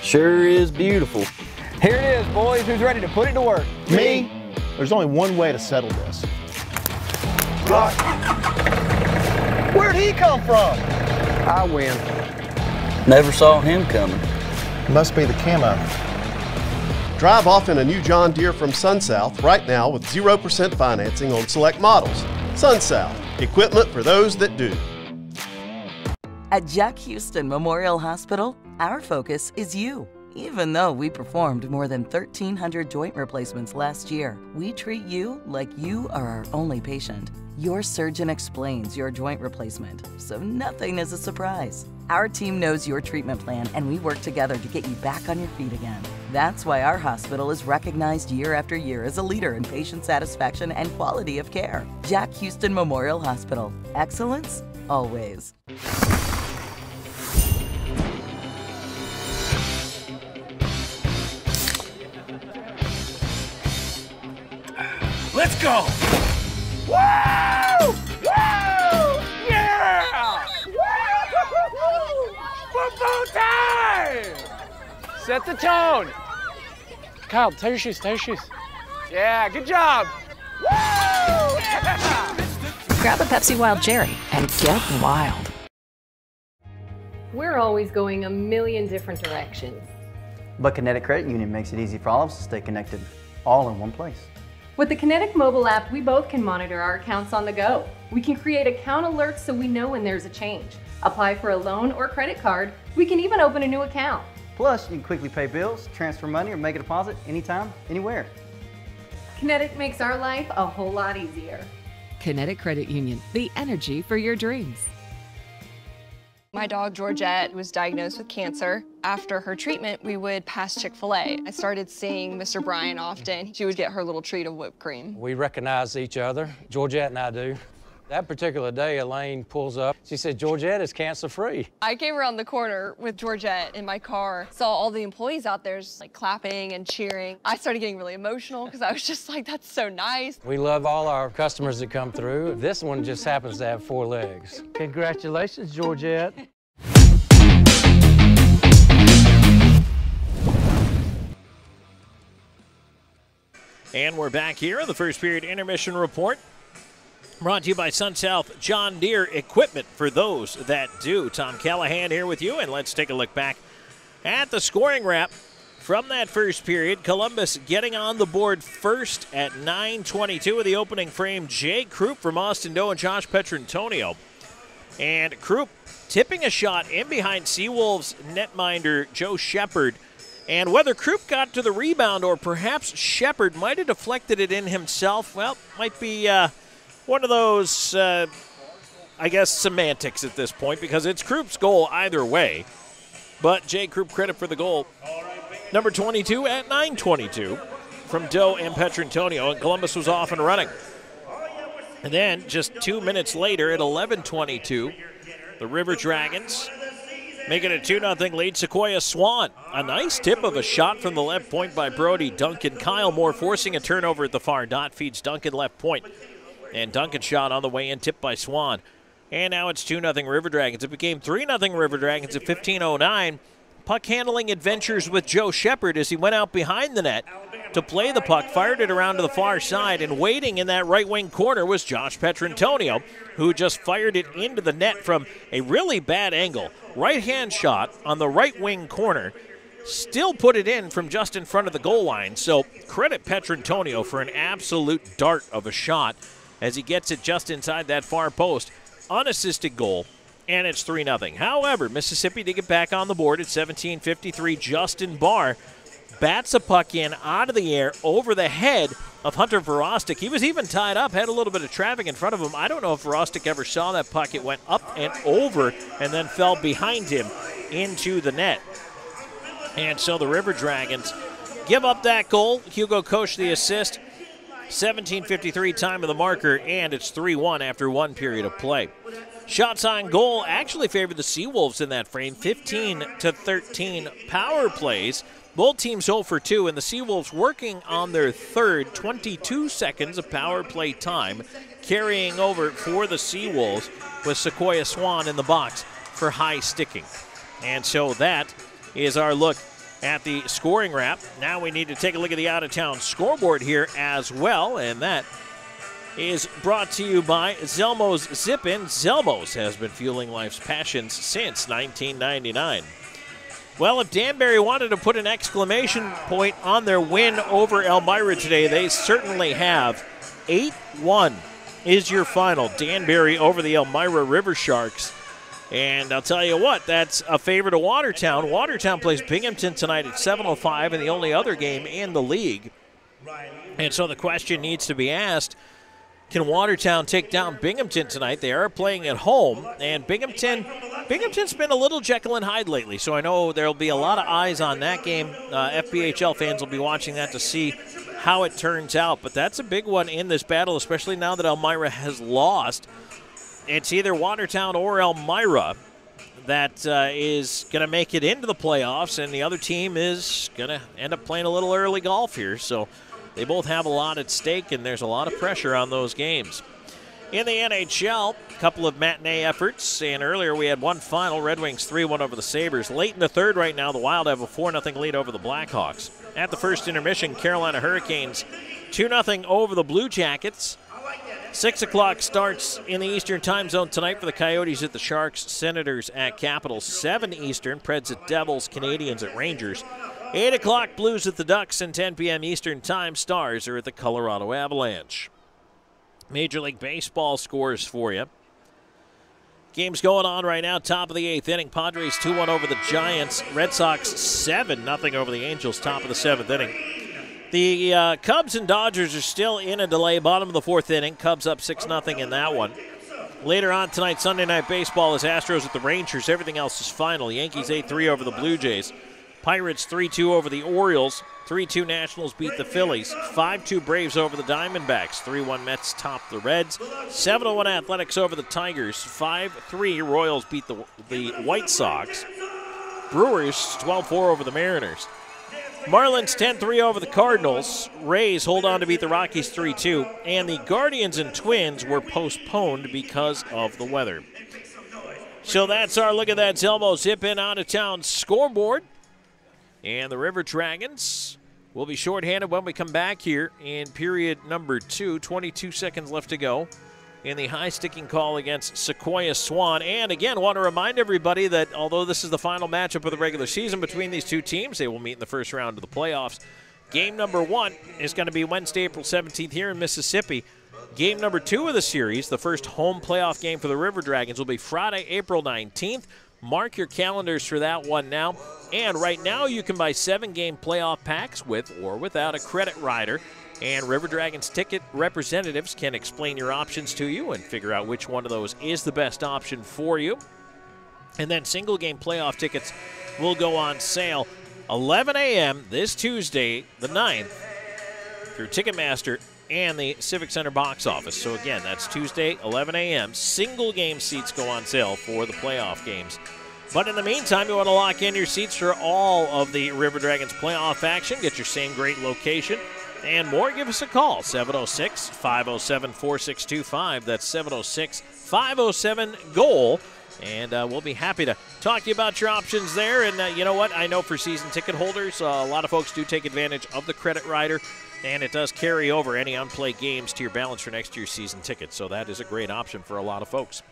Sure is beautiful. Here it is, boys. Who's ready to put it to work? Me. There's only one way to settle this. Where'd he come from? I win. Never saw him coming. Must be the camo. Drive off in a new John Deere from SunSouth right now with 0% financing on select models. SunSouth, equipment for those that do. At Jack Hughston Memorial Hospital, our focus is you. Even though we performed more than 1,300 joint replacements last year, we treat you like you are our only patient. Your surgeon explains your joint replacement, so nothing is a surprise. Our team knows your treatment plan, and we work together to get you back on your feet again. That's why our hospital is recognized year after year as a leader in patient satisfaction and quality of care. Jack Hughston Memorial Hospital. Excellence, always. Let's go! Woo! Woo! Yeah! Football time! Set the tone. Kyle, tie your shoes, tie your shoes. Yeah, good job. Grab a Pepsi Wild Cherry and get wild. We're always going a million different directions. But Kinetic Credit Union makes it easy for all of us to stay connected, all in one place. With the Kinetic mobile app, we both can monitor our accounts on the go. We can create account alerts so we know when there's a change. Apply for a loan or credit card. We can even open a new account. Plus, you can quickly pay bills, transfer money, or make a deposit anytime, anywhere. Kinetic makes our life a whole lot easier. Kinetic Credit Union, the energy for your dreams. My dog Georgette was diagnosed with cancer. After her treatment, we would pass Chick fil A. I started seeing Mr. Bryan often. She would get her little treat of whipped cream. We recognize each other, Georgette and I do. That particular day, Elaine pulls up. She said, Georgette is cancer free. I came around the corner with Georgette in my car, saw all the employees out there just like clapping and cheering. I started getting really emotional because I was just like, that's so nice. We love all our customers that come through. This one just happens to have four legs. Congratulations, Georgette. And we're back here in the first period intermission report. Brought to you by SunSouth John Deere Equipment for those that do. Tom Callahan here with you, and let's take a look back at the scoring wrap from that first period. Columbus getting on the board first at 9:22 of the opening frame. Jay Krupp from Austin Doe and Josh Petrantonio, and Krupp tipping a shot in behind Seawolves netminder Joe Shepard. And whether Krupp got to the rebound or perhaps Shepard might have deflected it in himself, well, might be uh, one of those, uh, I guess, semantics at this point because it's Krupp's goal either way. But Jay Krupp credit for the goal. Number 22 at 922 from Doe and Petrantonio, and Columbus was off and running. And then just two minutes later at 11:22, the River Dragons making a 2 0 lead. Sequoia Swan. A nice tip of a shot from the left point by Brody Duncan. Kyle Moore forcing a turnover at the far dot feeds Duncan left point. And Duncan shot on the way in, tipped by Swan. And now it's 2 0 River Dragons. It became 3 0 River Dragons at 15.09. Puck handling adventures with Joe Shepard as he went out behind the net to play the puck, fired it around to the far side, and waiting in that right wing corner was Josh Petrantonio, who just fired it into the net from a really bad angle. Right hand shot on the right wing corner. Still put it in from just in front of the goal line. So credit Petrantonio for an absolute dart of a shot as he gets it just inside that far post. Unassisted goal and it's 3 0. However, Mississippi to get back on the board at 17:53. Justin Barr bats a puck in out of the air over the head of Hunter Verostek. He was even tied up, had a little bit of traffic in front of him. I don't know if Verostek ever saw that puck. It went up and over and then fell behind him into the net. And so the River Dragons give up that goal. Hugo Koch the assist. 17:53 time of the marker, and it's 3-1 after one period of play. Shots on goal actually favored the Seawolves in that frame, 15 to 13 power plays. Both teams 0 for 2, and the Seawolves working on their third 22 seconds of power play time, carrying over for the Seawolves with Sequoia Swan in the box for high sticking. And so that is our look at the scoring wrap. Now we need to take a look at the out of town scoreboard here as well, and that is brought to you by Zelmo's Zip In. Zelmo's has been fueling life's passions since 1999. Well, if Danbury wanted to put an exclamation point on their win over Elmira today, they certainly have. 8 1 is your final. Danbury over the Elmira River Sharks. And I'll tell you what, that's a favor to Watertown. Watertown plays Binghamton tonight at 7.05 in the only other game in the league. And so the question needs to be asked can Watertown take down Binghamton tonight? They are playing at home, and Binghamton, Binghamton's been a little Jekyll and Hyde lately. So I know there'll be a lot of eyes on that game. Uh, FPHL fans will be watching that to see how it turns out. But that's a big one in this battle, especially now that Elmira has lost. It's either Watertown or Elmira that uh, is going to make it into the playoffs, and the other team is going to end up playing a little early golf here. So they both have a lot at stake, and there's a lot of pressure on those games. In the NHL, a couple of matinee efforts, and earlier we had one final Red Wings 3 1 over the Sabres. Late in the third, right now, the Wild have a 4 0 lead over the Blackhawks. At the first intermission, Carolina Hurricanes 2 0 over the Blue Jackets. 6 o'clock starts in the Eastern time zone tonight for the Coyotes at the Sharks, Senators at Capitals. 7 Eastern, Preds at Devils, Canadiens at Rangers. 8 o'clock Blues at the Ducks and 10 p.m. Eastern Time. Stars are at the Colorado Avalanche. Major League Baseball scores for you. Game's going on right now, top of the eighth inning. Padres 2 1 over the Giants. Red Sox 7 0 over the Angels, top of the seventh inning. The uh, Cubs and Dodgers are still in a delay, bottom of the fourth inning. Cubs up 6 0 in that one. Later on tonight, Sunday Night Baseball is Astros at the Rangers. Everything else is final. Yankees 8 3 over the Blue Jays. Pirates 3 2 over the Orioles. 3 2 Nationals beat the Phillies. 5 2 Braves over the Diamondbacks. 3 1 Mets top the Reds. 7 1 Athletics over the Tigers. 5 3 Royals beat the, the White Sox. Brewers 12 4 over the Mariners. Marlins 10 3 over the Cardinals. Rays hold on to beat the Rockies 3 2. And the Guardians and Twins were postponed because of the weather. So that's our look at that Zelmo Zip In out of town scoreboard. And the River Dragons will be shorthanded when we come back here in period number two. 22 seconds left to go in the high sticking call against Sequoia Swan. And again, want to remind everybody that although this is the final matchup of the regular season between these two teams, they will meet in the first round of the playoffs. Game number one is going to be Wednesday, April 17th here in Mississippi. Game number two of the series, the first home playoff game for the River Dragons, will be Friday, April 19th. Mark your calendars for that one now. And right now, you can buy seven game playoff packs with or without a credit rider. And River Dragons ticket representatives can explain your options to you and figure out which one of those is the best option for you. And then single game playoff tickets will go on sale 11 a.m. this Tuesday, the 9th. Through Ticketmaster and the Civic Center box office. So, again, that's Tuesday, 11 a.m. Single game seats go on sale for the playoff games. But in the meantime, you want to lock in your seats for all of the River Dragons playoff action. Get your same great location and more. Give us a call 706 507 4625. That's 706 507 GOAL. And uh, we'll be happy to talk to you about your options there. And uh, you know what? I know for season ticket holders, uh, a lot of folks do take advantage of the credit rider, and it does carry over any unplayed games to your balance for next year's season ticket. So that is a great option for a lot of folks.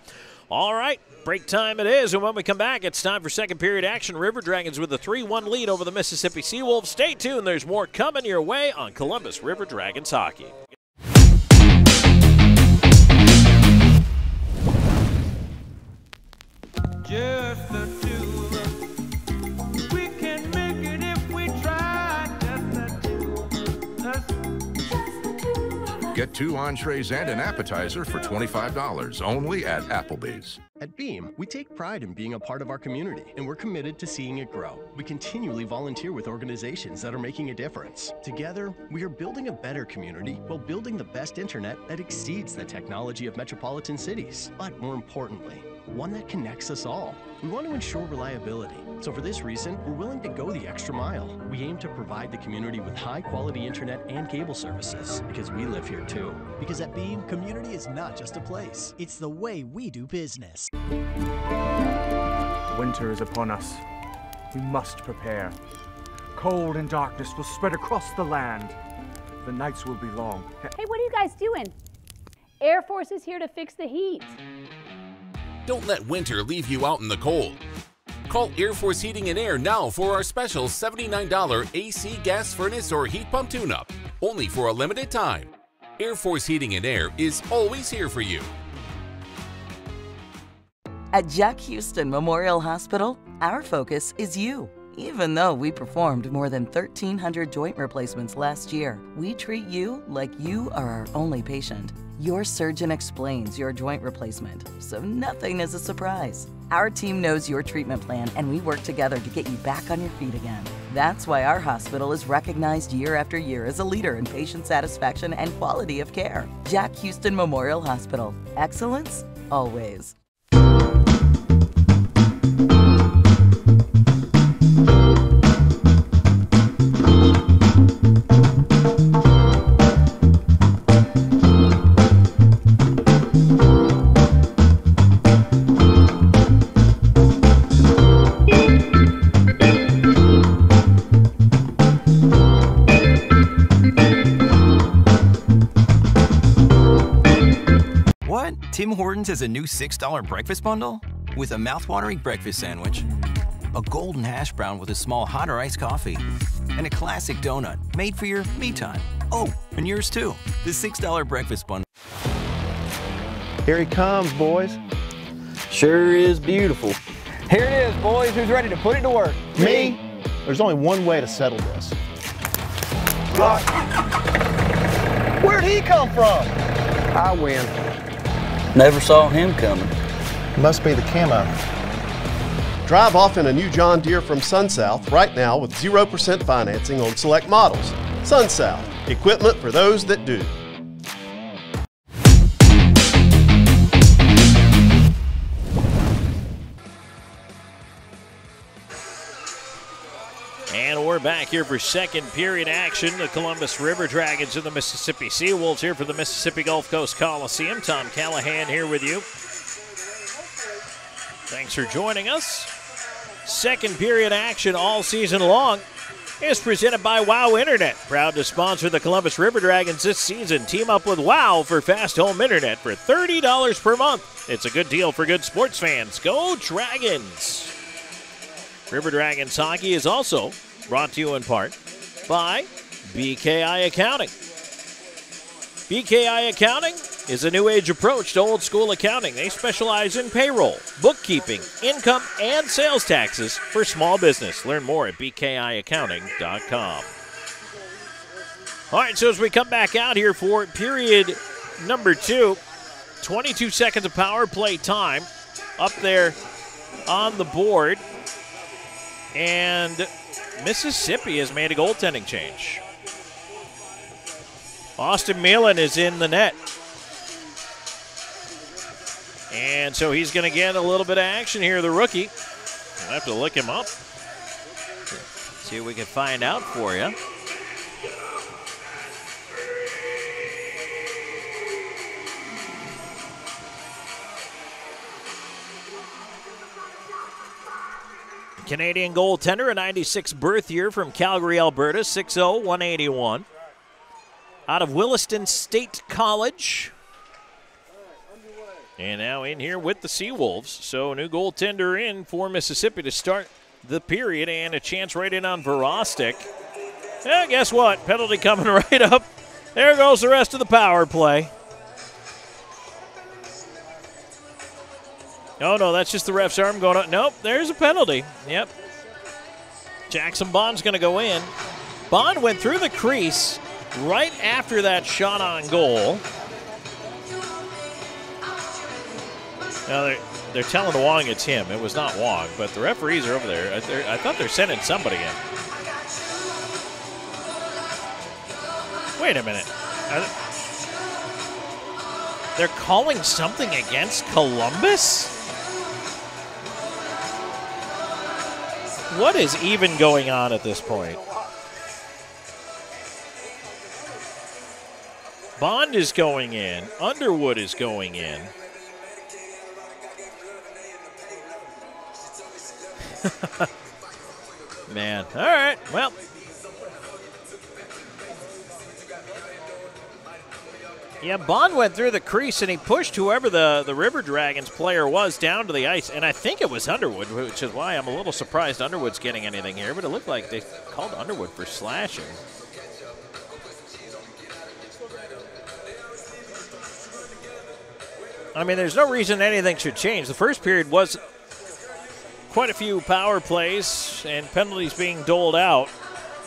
All right, break time it is. And when we come back, it's time for second period action. River Dragons with a 3 1 lead over the Mississippi Seawolves. Stay tuned, there's more coming your way on Columbus River Dragons hockey. Just the two Get two entrees and an appetizer for $25 only at Applebee's. At Beam, we take pride in being a part of our community, and we're committed to seeing it grow. We continually volunteer with organizations that are making a difference. Together, we are building a better community while building the best internet that exceeds the technology of metropolitan cities. But more importantly, one that connects us all. We want to ensure reliability. So for this reason, we're willing to go the extra mile. We aim to provide the community with high quality internet and cable services because we live here too. Because at Beam, community is not just a place, it's the way we do business. Winter is upon us. We must prepare. Cold and darkness will spread across the land. The nights will be long. Hey, what are you guys doing? Air Force is here to fix the heat. Don't let winter leave you out in the cold. Call Air Force Heating and Air now for our special $79 AC gas furnace or heat pump tune-up, only for a limited time. Air Force Heating and Air is always here for you. At Jack Hughston Memorial Hospital, our focus is you. Even though we performed more than 1,300 joint replacements last year, we treat you like you are our only patient. Your surgeon explains your joint replacement, so nothing is a surprise. Our team knows your treatment plan, and we work together to get you back on your feet again. That's why our hospital is recognized year after year as a leader in patient satisfaction and quality of care. Jack Hughston Memorial Hospital. Excellence, always. Tim Hortons has a new $6 breakfast bundle? With a mouthwatering breakfast sandwich, a golden hash brown with a small hot or iced coffee, and a classic donut made for your me time. Oh, and yours too. The $6 breakfast bundle. Here he comes, boys. Sure is beautiful. Here it is, boys. Who's ready to put it to work? Me? There's only one way to settle this. Where'd he come from? I win. Never saw him coming. Must be the camo. Drive off in a new John Deere from SunSouth right now with 0% financing on select models. SunSouth, equipment for those that do. We're back here for second period action. The Columbus River Dragons and the Mississippi Seawolves here for the Mississippi Gulf Coast Coliseum. Tom Callahan here with you. Thanks for joining us. Second period action all season long is presented by Wow Internet. Proud to sponsor the Columbus River Dragons this season. Team up with Wow for fast home internet for $30 per month. It's a good deal for good sports fans. Go Dragons! River Dragons hockey is also brought to you in part by BKI Accounting. BKI Accounting is a new age approach to old school accounting. They specialize in payroll, bookkeeping, income, and sales taxes for small business. Learn more at bkiaccounting.com. All right, so as we come back out here for period number two, 22 seconds of power play time up there on the board. And Mississippi has made a goaltending change. Austin Mielen is in the net. And so he's going to get a little bit of action here, the rookie. I'll have to look him up. See what we can find out for you. Canadian goaltender, a 96 birth year from Calgary, Alberta, 6'0, 181. Out of Williston State College. And now in here with the Seawolves. So new goaltender in for Mississippi to start the period and a chance right in on Verostek. Yeah, guess what? Penalty coming right up. There goes the rest of the power play. Oh, no, that's just the ref's arm going up. Nope, there's a penalty. Yep. Jackson Bond's going to go in. Bond went through the crease right after that shot on goal. Now they're, they're telling Wong it's him. It was not Wong, but the referees are over there. I, I thought they're sending somebody in. Wait a minute. They're calling something against Columbus? What is even going on at this point? Bond is going in. Underwood is going in. Man. All right. Well. Yeah, Bond went through the crease and he pushed whoever the, the River Dragons player was down to the ice. And I think it was Underwood, which is why I'm a little surprised Underwood's getting anything here. But it looked like they called Underwood for slashing. I mean, there's no reason anything should change. The first period was quite a few power plays and penalties being doled out.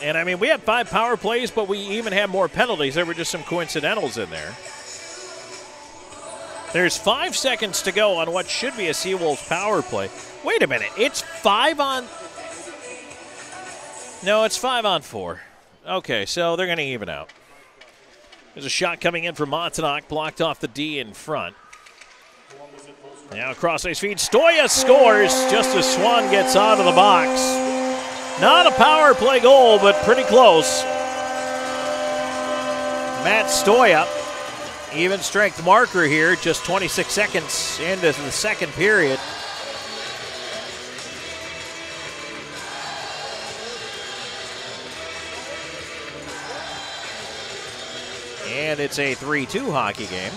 And I mean, we had five power plays, but we even had more penalties. There were just some coincidentals in there. There's five seconds to go on what should be a Seawolves power play. Wait a minute. It's five on. No, it's five on four. Okay, so they're going to even out. There's a shot coming in from Montauk, blocked off the D in front. Now cross ice feed, Stoya scores just as Swan gets out of the box. Not a power play goal, but pretty close. Matt Stoya, even strength marker here, just 26 seconds into the second period. And it's a 3 2 hockey game.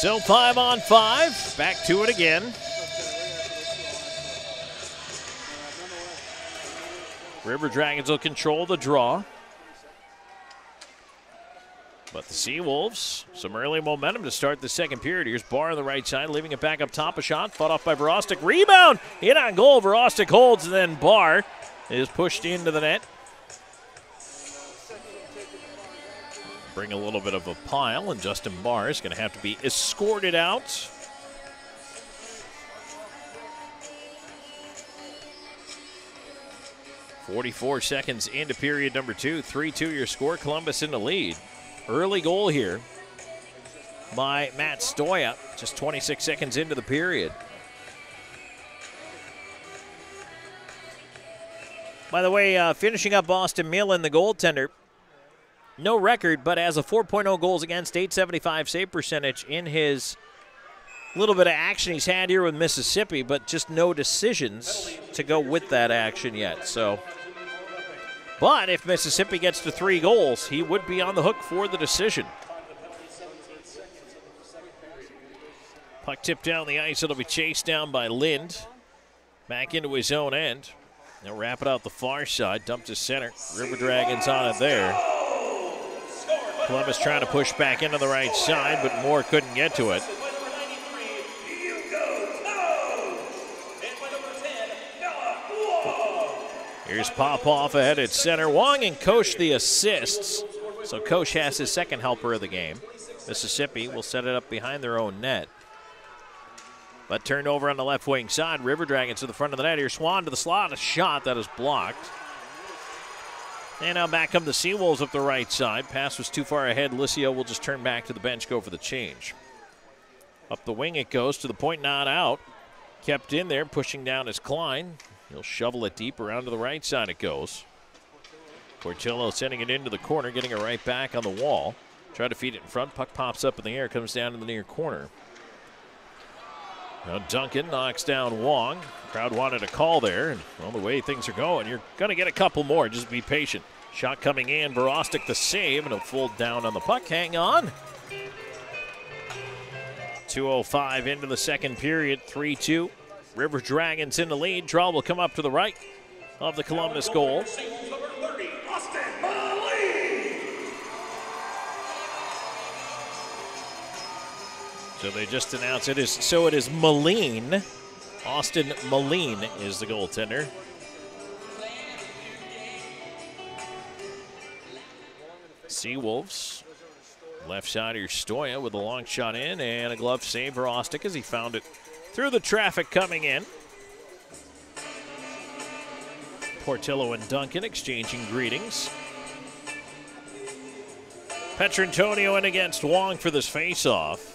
So five on five. Back to it again. River Dragons will control the draw. But the Seawolves, some early momentum to start the second period. Here's Barr on the right side, leaving it back up top. A shot, fought off by Verostek. Rebound, hit on goal. Verostek holds, and then Barr is pushed into the net. Bring a little bit of a pile, and Justin Barr is going to have to be escorted out. Forty-four seconds into period number two. Three-two your score. Columbus in the lead. Early goal here by Matt Stoya. Just 26 seconds into the period. By the way, uh, finishing up Boston Millen, the goaltender, no record, but has a 4.0 goals against, 875 save percentage in his little bit of action he's had here with Mississippi, but just no decisions to go with that action yet. So, but if Mississippi gets to three goals, he would be on the hook for the decision. Puck tipped down the ice. It'll be chased down by Lind. Back into his own end. They'll wrap it out the far side. Dumped to center. River Dragons on it there. Columbus trying to push back into the right side, but Moore couldn't get to it. Here's Popoff ahead at center. Wong and Koch the assists. So Koch has his second helper of the game. Mississippi will set it up behind their own net. But turned over on the left wing side. River Dragons to the front of the net. Here Swan to the slot. A shot that is blocked. And now back come the Seawolves up the right side. Pass was too far ahead. Licio will just turn back to the bench, go for the change. Up the wing it goes to the point, not out. Kept in there, pushing down is Klein. He'll shovel it deep around to the right side it goes. Portillo sending it into the corner, getting it right back on the wall. Try to feed it in front. Puck pops up in the air, comes down in the near corner. Now Duncan knocks down Wong. Crowd wanted a call there, and well, the way things are going, you're going to get a couple more. Just be patient. Shot coming in. Verostek the save, and he'll fold down on the puck. Hang on. 2.05 into the second period, 3 2. River Dragons in the lead. Draw will come up to the right of the Columbus goal. So they just announced it is so it is Moline. Austin Moline is the goaltender. Seawolves. Left side here, Stoya with a long shot in and a glove save Verostek as he found it through the traffic coming in. Portillo and Duncan exchanging greetings. Petrantonio in against Wong for this face-off.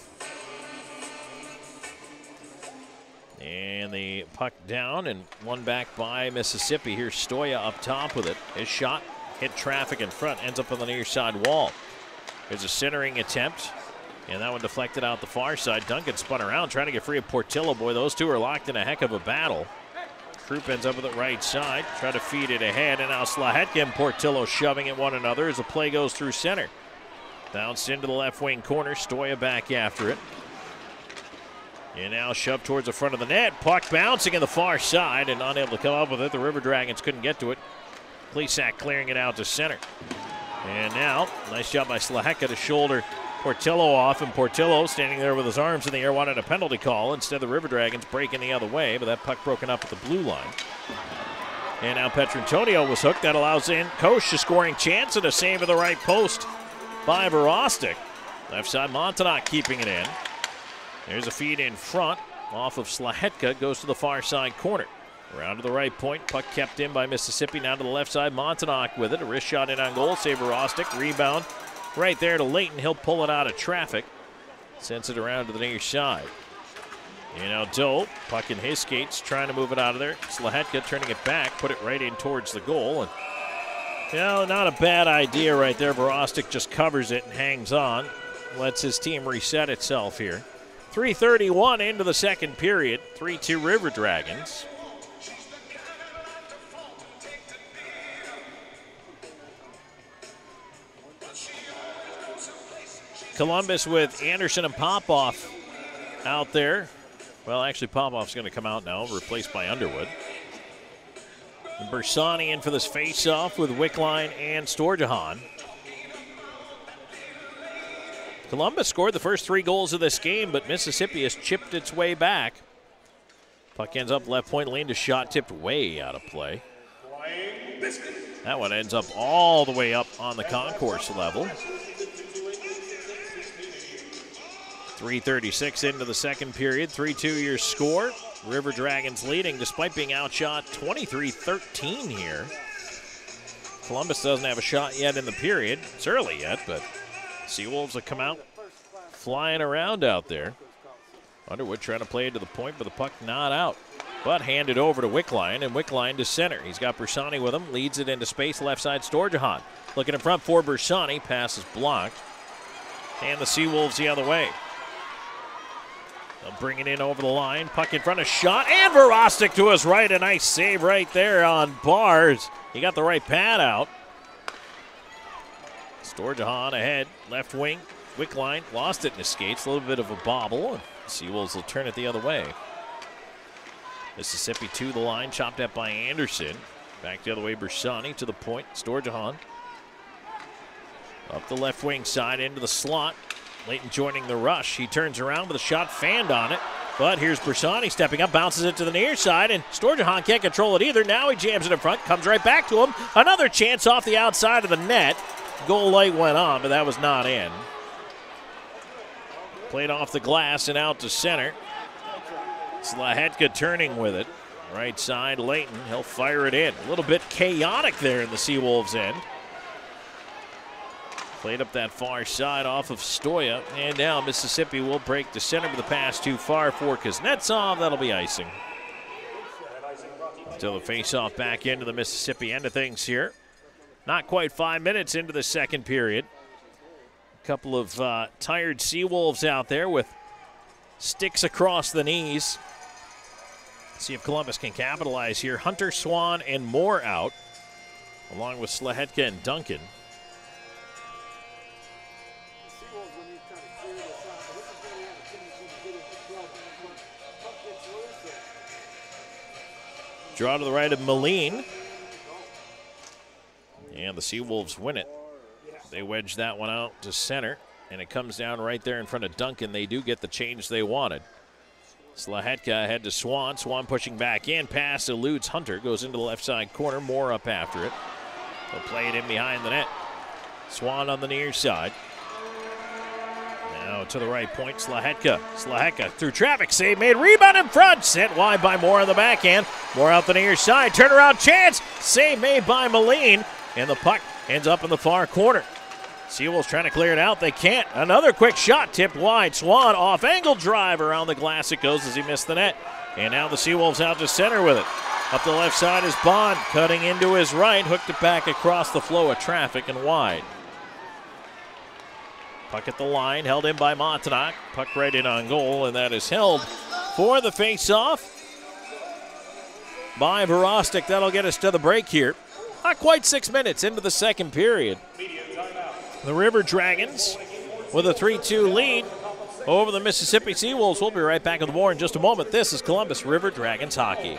And the puck down and one back by Mississippi. Here's Stoya up top with it. His shot hit traffic in front, ends up on the near side wall. There's a centering attempt, and that one deflected out the far side. Duncan spun around trying to get free of Portillo. Boy, those two are locked in a heck of a battle. Krupp ends up with the right side, try to feed it ahead, and now Slahetka and Portillo shoving at one another as the play goes through center. Bounced into the left wing corner, Stoya back after it. And now shoved towards the front of the net. Puck bouncing in the far side and unable to come up with it. The River Dragons couldn't get to it. Plesac clearing it out to center. And now, nice job by Slahetka to shoulder Portillo off, and Portillo standing there with his arms in the air wanted a penalty call. Instead, the River Dragons breaking the other way, but that puck broken up at the blue line. And now Petrantonio was hooked. That allows in Koch a scoring chance and a save of the right post by Verostek. Left side, Montanak keeping it in. There's a feed in front off of Slahetka, goes to the far side corner. Around to the right point, puck kept in by Mississippi. Now to the left side, Montanak with it. A wrist shot in on goal, save Verostek. Rebound right there to Leighton. He'll pull it out of traffic. Sends it around to the near side. You know, Doe, puck in his skates, trying to move it out of there. Slahetka turning it back, put it right in towards the goal. And, you know, not a bad idea right there. Verostek just covers it and hangs on. Lets his team reset itself here. 3.31 into the second period. 3 2 River Dragons. Columbus with Anderson and Popoff out there. Well, actually, Popoff's going to come out now, replaced by Underwood. And Bersani in for this face-off with Wickline and Storjahan. Columbus scored the first three goals of this game, but Mississippi has chipped its way back. Puck ends up left point, lane to shot, tipped way out of play. That one ends up all the way up on the concourse level. 336 into the second period, 3-2 your score. River Dragons leading despite being outshot 23-13 here. Columbus doesn't have a shot yet in the period. It's early yet, but Seawolves have come out flying around out there. Underwood trying to play it to the point, but the puck not out. But handed over to Wickline, and Wickline to center. He's got Bersani with him, leads it into space, left side, Storjahan. Looking in front for Bersani, pass is blocked. And the Seawolves the other way. They'll bring it in over the line. Puck in front of shot. And Verostek to his right. A nice save right there on bars. He got the right pad out. Storjahan ahead. Left wing. Wickline lost it his skates. A little bit of a bobble. Seawolves will turn it the other way. Mississippi to the line. Chopped up by Anderson. Back the other way. Bersani to the point. Storjahan. Up the left wing side into the slot. Leighton joining the rush. He turns around with a shot fanned on it. But here's Bersani stepping up, bounces it to the near side, and Storjahan can't control it either. Now he jams it in front, comes right back to him. Another chance off the outside of the net. Goal light went on, but that was not in. Played off the glass and out to center. Slahetka turning with it. Right side, Leighton. He'll fire it in. A little bit chaotic there in the Seawolves end. Played up that far side off of Stoya. And now Mississippi will break the center of the pass too far for Kuznetsov. That'll be icing. Until the face-off back into the Mississippi end of things here. Not quite five minutes into the second period. A couple of uh, tired Seawolves out there with sticks across the knees. See if Columbus can capitalize here. Hunter, Swan, and Moore out, along with Slahetka and Duncan. Draw to the right of Moline. And the Seawolves win it. They wedge that one out to center, and it comes down right there in front of Duncan. They do get the change they wanted. Slahetka ahead to Swan. Swan pushing back in. Pass eludes Hunter. Goes into the left side corner. Moore up after it. They'll play it in behind the net. Swan on the near side. Now to the right point, Slahetka. Slahetka through traffic, save made, rebound in front, sent wide by Moore on the backhand. Moore out the near side, turnaround chance, save made by Moline, and the puck ends up in the far corner. Seawolves trying to clear it out, they can't. Another quick shot tipped wide. Swan off angle drive around the glass it goes as he missed the net. And now the Seawolves out to center with it. Up the left side is Bond, cutting into his right, hooked it back across the flow of traffic and wide. Puck at the line, held in by Montanak. Puck right in on goal, and that is held for the face-off by Verostek. That'll get us to the break here. Not quite six minutes into the second period. The River Dragons with a 3-2 lead over the Mississippi Seawolves. We'll be right back with more in just a moment. This is Columbus River Dragons hockey.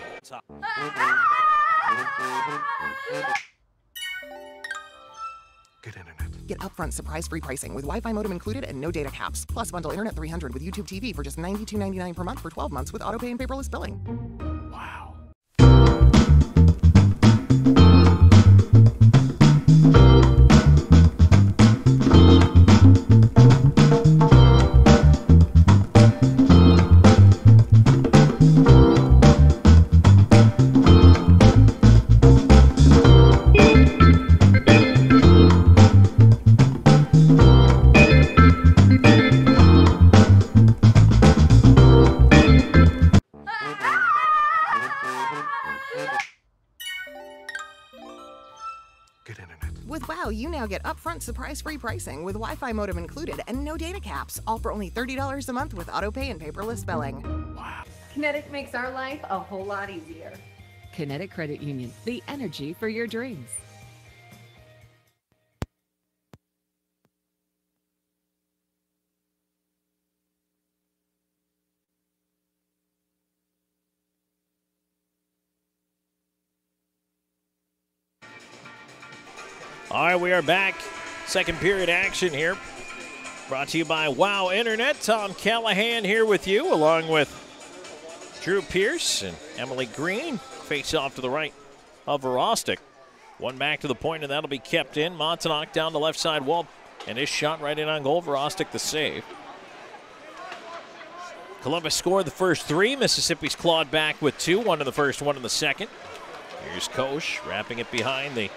Get upfront surprise free pricing with Wi Fi modem included and no data caps. Plus, bundle Internet 300 with YouTube TV for just $92.99 per month for 12 months with autopay and paperless billing. WoW, now get upfront surprise free pricing with Wi Fi modem included and no data caps, all for only $30 a month with autopay and paperless billing. Wow. Kinetic makes our life a whole lot easier. Kinetic Credit Union, the energy for your dreams. All right, we are back. Second period action here. Brought to you by Wow Internet. Tom Callahan here with you, along with Drew Pierce and Emily Green. Face off to the right of Verostek. One back to the point, and that'll be kept in. Montanak down the left side wall, and his shot right in on goal. Verostek the save. Columbus scored the first three. Mississippi's clawed back with two, one in the first, one in the second. Here's Koch wrapping it behind the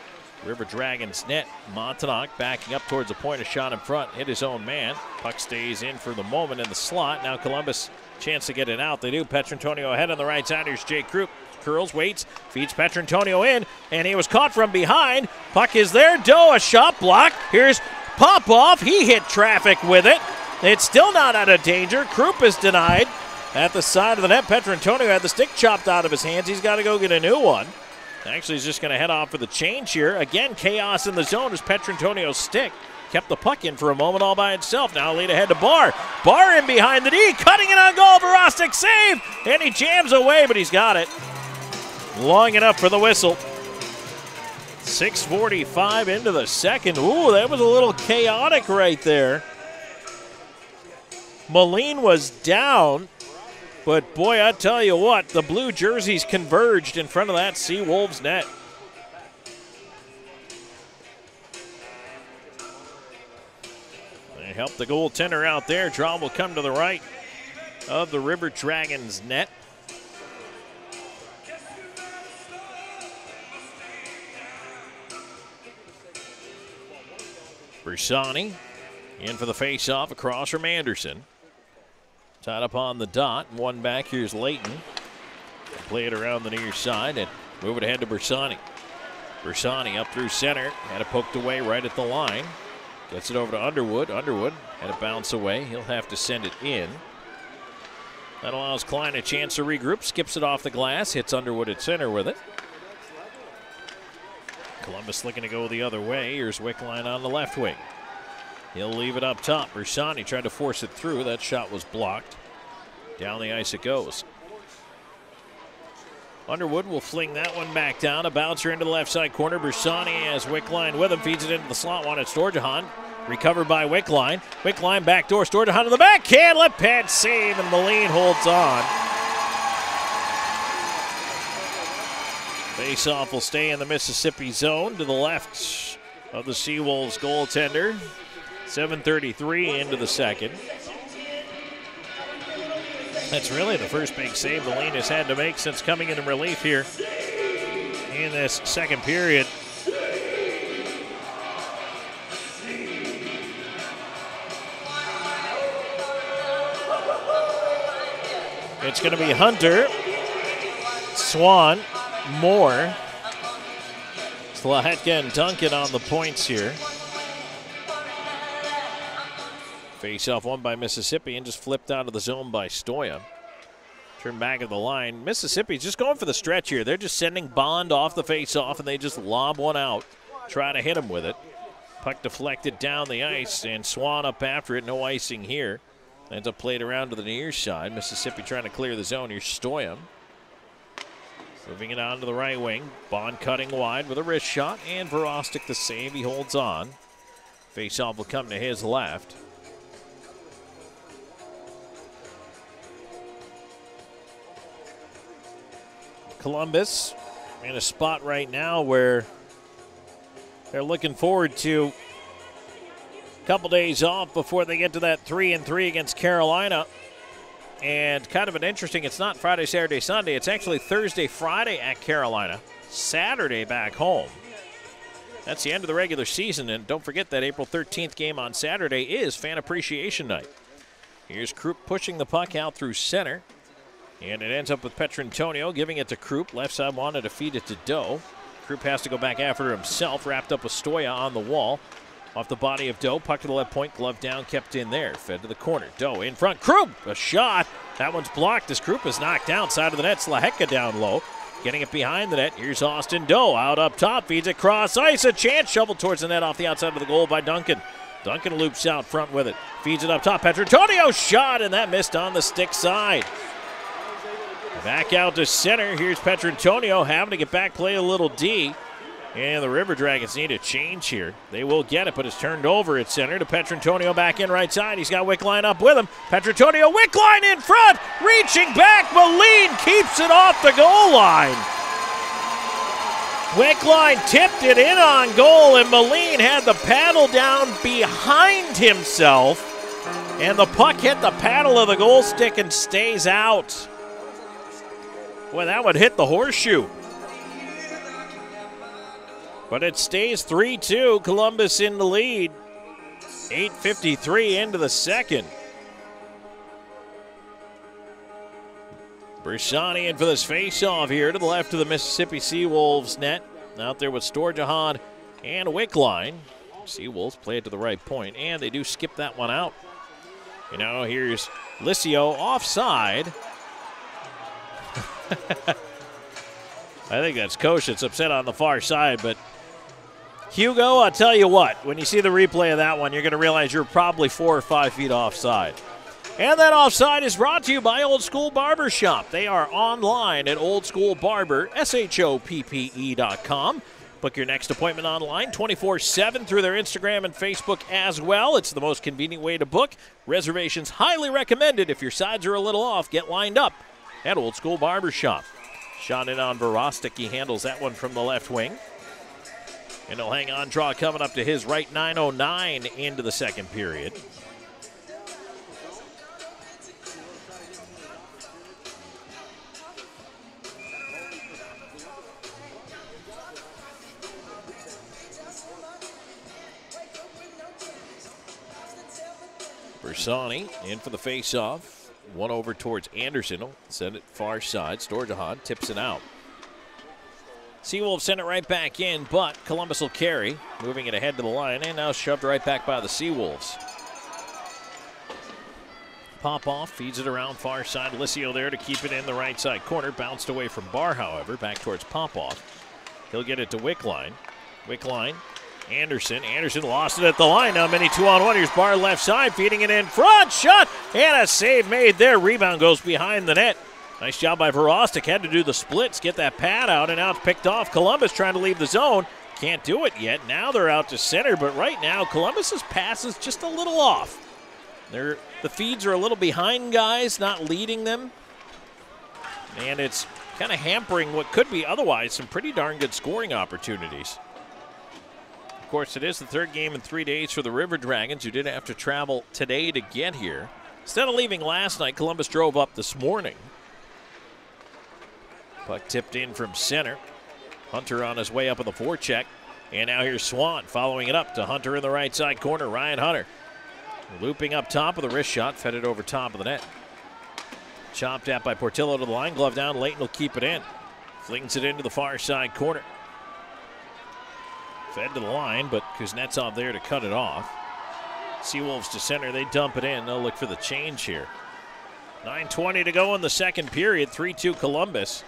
River Dragons net. Montanak backing up towards the point, a shot in front, hit his own man. Puck stays in for the moment in the slot. Now Columbus chance to get it out. They do. Petrantonio ahead on the right side. Here's Jake Krupp. Curls, waits, feeds Petrantonio in, and he was caught from behind. Puck is there. Doe, a shot block. Here's Popoff. He hit traffic with it. It's still not out of danger. Krupp is denied at the side of the net. Petrantonio had the stick chopped out of his hands. He's got to go get a new one. Actually, he's just going to head off for the change here. Again, chaos in the zone as Petrantonio's stick kept the puck in for a moment all by itself. Now lead ahead to Barr. Barr in behind the D, cutting it on goal. Verostek save, and he jams away, but he's got it. Long enough for the whistle. 6.45 into the second. Ooh, that was a little chaotic right there. Moline was down, But boy, I tell you what, the blue jerseys converged in front of that Sea Wolves net. They help the goaltender out there. Draw will come to the right of the River Dragons net. Bersani in for the face-off across from Anderson. Up on the dot. One back. Here's Leighton. Play it around the near side and move it ahead to Bersani. Bersani up through center. Had it poked away right at the line. Gets it over to Underwood. Underwood had it bounce away. He'll have to send it in. That allows Klein a chance to regroup. Skips it off the glass. Hits Underwood at center with it. Columbus looking to go the other way. Here's Wickline on the left wing. He'll leave it up top. Bersani tried to force it through. That shot was blocked. Down the ice it goes. Underwood will fling that one back down. A bouncer into the left side corner. Bersani has Wickline with him. Feeds it into the slot one at Storjahan. Recovered by Wickline. Wickline backdoor. Storjahan to the backhand. Left pad save, and Moline holds on. Face-off will stay in the Mississippi zone to the left of the Seawolves goaltender. 7.33 into the second. That's really the first big save Moline has had to make since coming into relief here in this second period. It's going to be Hunter, Swan, Moore, Slahetka, and Duncan on the points here. Face off one by Mississippi and just flipped out of the zone by Stoya. Turn back of the line. Mississippi's just going for the stretch here. They're just sending Bond off the face off and they just lob one out. Try to hit him with it. Puck deflected down the ice and Swan up after it. No icing here. Ends up played around to the near side. Mississippi trying to clear the zone. Here's Stoya. Moving it on to the right wing. Bond cutting wide with a wrist shot. And Verostek the save. He holds on. Face off will come to his left. Columbus in a spot right now where they're looking forward to a couple days off before they get to that three and three against Carolina. And kind of an interesting, it's not Friday, Saturday, Sunday. It's actually Thursday, Friday at Carolina, Saturday back home. That's the end of the regular season. And don't forget that April 13th game on Saturday is Fan Appreciation Night. Here's Krupp pushing the puck out through center. And it ends up with Petrantonio giving it to Krupp. Left side wanted to feed it to Doe. Krupp has to go back after himself, wrapped up with Stoya on the wall. Off the body of Doe, puck to the left point, glove down, kept in there. Fed to the corner. Doe in front. Krupp, a shot. That one's blocked as Krupp is knocked down. Side of the net, Slahetka down low. Getting it behind the net. Here's Austin Doe out up top. Feeds it cross ice. A chance shoveled towards the net off the outside of the goal by Duncan. Duncan loops out front with it. Feeds it up top. Petrantonio shot, and that missed on the stick side. Back out to center. Here's Petrantonio having to get back, play a little D. And the River Dragons need a change here. They will get it, but it's turned over at center to Petrantonio back in right side. He's got Wickline up with him. Petrantonio, Wickline in front, reaching back. Moline keeps it off the goal line. Wickline tipped it in on goal, and Moline had the paddle down behind himself. And the puck hit the paddle of the goal stick and stays out. Boy, that would hit the horseshoe. But it stays 3 2. Columbus in the lead. 8.53 into the second. Bersani in for this face-off here to the left of the Mississippi Seawolves net. Out there with Storjahan and Wickline. Seawolves play it to the right point, and they do skip that one out. You know, here's Licio offside. I think that's Coach that's upset on the far side, but Hugo, I'll tell you what, when you see the replay of that one, you're going to realize you're probably four or five feet offside. And that offside is brought to you by Old School Barber Shop. They are online at oldschoolbarber, S-H-O-P-P-E.com. Book your next appointment online 24 7 through their Instagram and Facebook as well. It's the most convenient way to book. Reservations highly recommended. If your sides are a little off, get lined up at Old School Barbershop. Shot in on Verostek. He handles that one from the left wing. And he'll hang on draw coming up to his right 909 into the second period. Bersani in for the face-off. One over towards Anderson. He'll send it far side. Storjahan tips it out. Seawolves send it right back in, but Columbus will carry, moving it ahead to the line, and now shoved right back by the Seawolves. Popoff, feeds it around far side. Licio there to keep it in the right side corner. Bounced away from Barr, however, back towards Popoff. He'll get it to Wickline. Wickline, Anderson. Anderson lost it at the line. Now many two on one. Here's Barr left side, feeding it in front. Shot and a save made there. Rebound goes behind the net. Nice job by Verostek. Had to do the splits, get that pad out, and now it's picked off. Columbus trying to leave the zone. Can't do it yet. Now they're out to center, but right now Columbus's pass is just a little off. They're, the feeds are a little behind guys, not leading them. And it's kind of hampering what could be otherwise some pretty darn good scoring opportunities. Of course, it is the third game in three days for the River Dragons, who did have to travel today to get here. Instead of leaving last night, Columbus drove up this morning. Puck tipped in from center. Hunter on his way up on the forecheck. And now here's Swan following it up to Hunter in the right side corner. Ryan Hunter looping up top of the wrist shot, fed it over top of the net. Chopped at by Portillo to the line, glove down. Leighton will keep it in. Flings it into the far side corner. Fed to the line, but Kuznetsov there to cut it off. Seawolves to center, they dump it in. They'll look for the change here. 9.20 to go in the second period, 3 2 Columbus.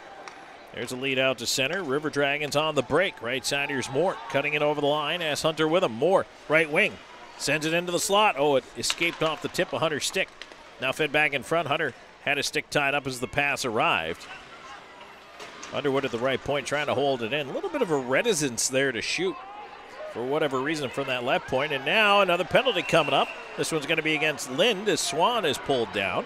There's a lead out to center. River Dragons on the break. Right side, here's Moore cutting it over the line as Hunter with him. Moore, right wing, sends it into the slot. Oh, it escaped off the tip of Hunter's stick. Now fed back in front. Hunter had his stick tied up as the pass arrived. Underwood at the right point trying to hold it in. A little bit of a reticence there to shoot for whatever reason from that left point. And now another penalty coming up. This one's going to be against Lind as Swan is pulled down.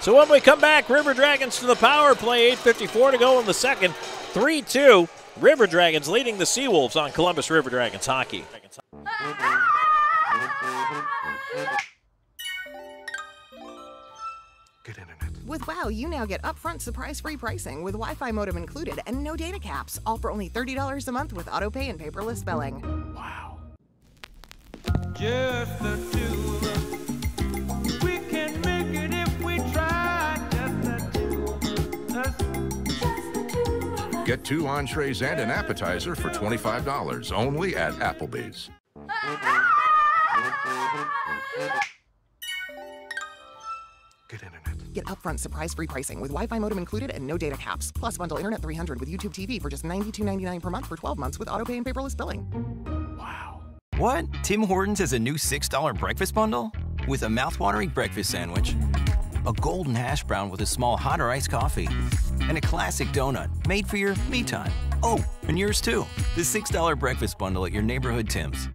So when we come back, River Dragons to the power play. 8.54 to go in the second. 3 2. River Dragons leading the Seawolves on Columbus River Dragons hockey. With WOW, you now get upfront surprise free pricing with Wi Fi modem included and no data caps, all for only $30 a month with auto pay and paperless billing. Just the two of us. We can make it if we try. Just the two of us. Get two entrees and an appetizer for $25 only at Applebee's. Get upfront surprise free pricing with Wi Fi modem included and no data caps. Plus, bundle Internet 300 with YouTube TV for just $92.99 per month for 12 months with auto pay and paperless billing. Wow. What? Tim Hortons has a new $6 breakfast bundle? With a mouthwatering breakfast sandwich, a golden hash brown with a small hot or iced coffee, and a classic donut made for your me time. Oh, and yours too. The $6 breakfast bundle at your neighborhood Tim's.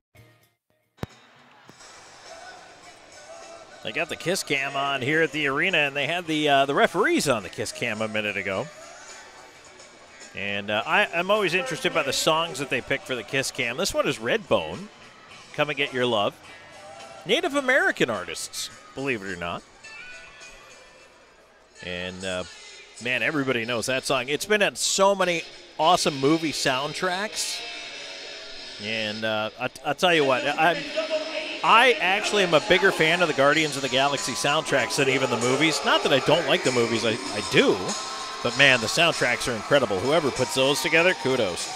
They got the kiss cam on here at the arena, and they had the uh, the referees on the kiss cam a minute ago. And uh, I, I'm always interested by the songs that they pick for the kiss cam. This one is Redbone, "Come and Get Your Love." Native American artists, believe it or not. And uh, man, everybody knows that song. It's been at so many awesome movie soundtracks. And uh, I, I'll tell you what, I, I actually am a bigger fan of the Guardians of the Galaxy soundtracks than even the movies. Not that I don't like the movies, I, I do. But man, the soundtracks are incredible. Whoever puts those together, kudos.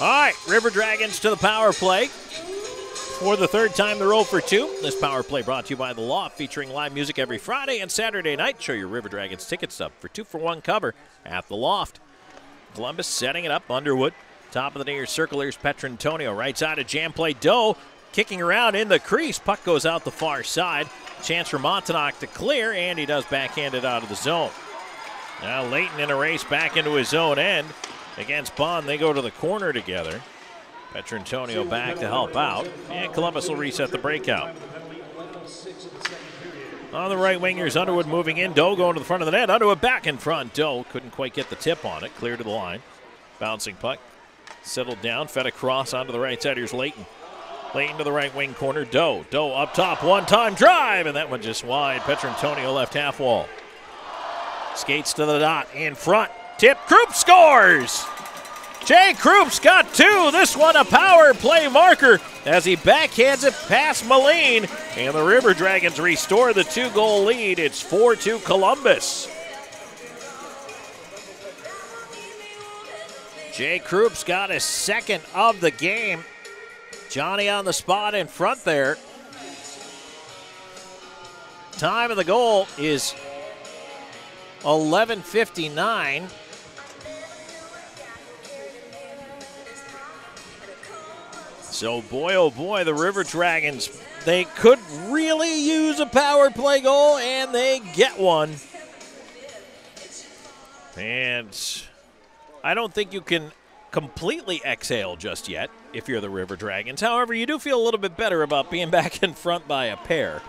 All right, River Dragons to the power play. For the third time, they're 0 for 2. This power play brought to you by The Loft, featuring live music every Friday and Saturday night. Show your River Dragons ticket stub for 2 for 1 cover at The Loft. Columbus setting it up. Underwood, top of the near circle. Here's Petrantonio, right side of jam play. Doe kicking around in the crease. Puck goes out the far side. Chance for Montanak to clear, and he does backhand it out of the zone. Now Leighton in a race back into his own end. against Bond. They go to the corner together. Petrantonio back to help out, and Columbus will reset the breakout. On the right wingers, Underwood moving in. Doe going to the front of the net. Underwood back in front. Doe couldn't quite get the tip on it. Clear to the line. Bouncing puck. Settled down. Fed across onto the right side. Here's Leighton. Leighton to the right wing corner. Doe. Doe up top. One time drive. And that one just wide. Petrantonio left half wall. Skates to the dot. In front. Tip. Krupp scores. Jay Krupp's got two. This one a power play marker as he backhands it past Moline. And the River Dragons restore the two goal lead. It's 4 2 Columbus. Jay Krupp's got his second of the game. Johnny on the spot in front there. Time of the goal is 11:59. So boy oh boy, the River Dragons they could really use a power play goal and they get one. And I don't think you can completely exhale just yet if you're the River Dragons. However, you do feel a little bit better about being back in front by a pair.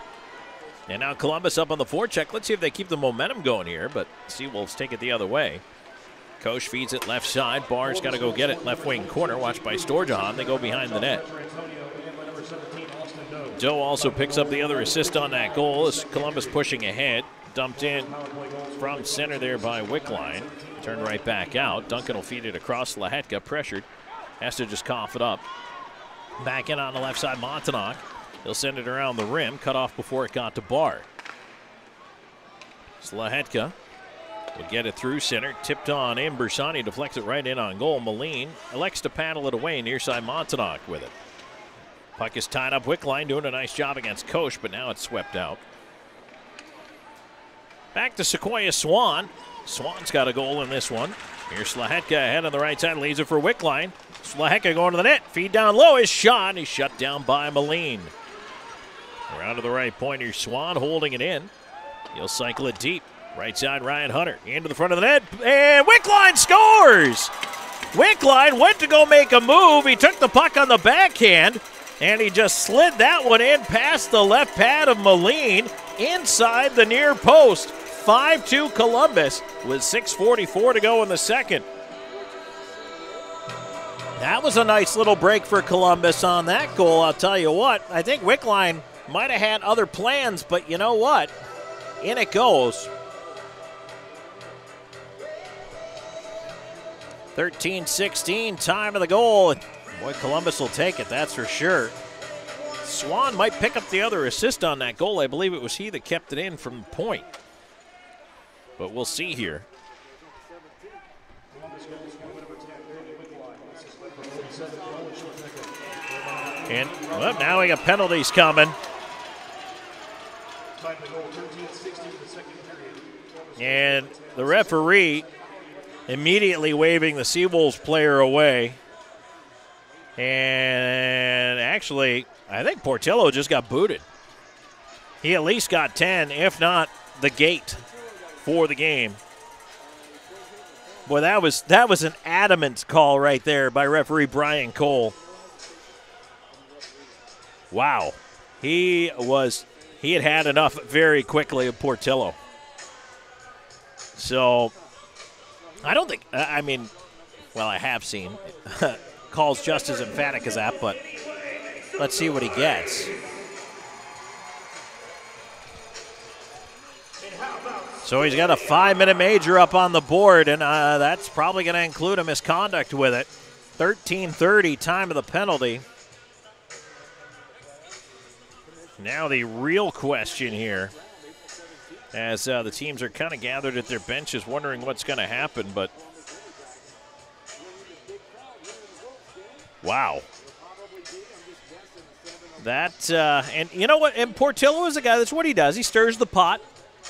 And now Columbus up on the forecheck. Let's see if they keep the momentum going here, but Seawolves take it the other way. Kosh feeds it left side. Barr's got to go get it left wing corner. Watched by Storjohn. They go behind the net. Doe also picks up the other assist on that goal as Columbus pushing ahead. Dumped in from center there by Wickline. Turned right back out. Duncan will feed it across. Lahetka pressured. Has to just cough it up. Back in on the left side, Montanak. He'll send it around the rim. Cut off before it got to Barr. Slahetka will get it through center. Tipped on in. Bersani deflects it right in on goal. Moline elects to paddle it away. Near side Montanak with it. Puck is tied up. Wickline doing a nice job against Koch, but now it's swept out. Back to Sequoia Swan. Swan's got a goal in this one. Here's Slahetka ahead on the right side, leaves it for Wickline. Slahetka going to the net. Feed down low. His shot. He's shut down by Moline. Around to the right point. Here's Swan holding it in. He'll cycle it deep. Right side, Ryan Hunter. Into the front of the net. And Wickline scores! Wickline went to go make a move. He took the puck on the backhand. And he just slid that one in past the left pad of Moline inside the near post. 5 2 Columbus with 6.44 to go in the second. That was a nice little break for Columbus on that goal, I'll tell you what. I think Wickline might have had other plans, but you know what? In it goes. 13 16, time of the goal. Boy, Columbus will take it, that's for sure. Swan might pick up the other assist on that goal. I believe it was he that kept it in from point. But we'll see here. And well, now we got penalties coming. And the referee immediately waving the Seawolves player away. And actually, I think Portillo just got booted. He at least got 10, if not the gate for the game. Boy, that was that was an adamant call right there by referee Brian Cole. Wow. He was he had had enough very quickly of Portillo. So I don't think I mean well I have seen calls just as emphatic as that, but let's see what he gets. So he's got a five minute major up on the board, and uh, that's probably going to include a misconduct with it. 13:30 time of the penalty. Now the real question here, as uh, the teams are kind of gathered at their benches, wondering what's going to happen. But wow, that uh, and you know what? And Portillo is a guy. That's what he does. He stirs the pot.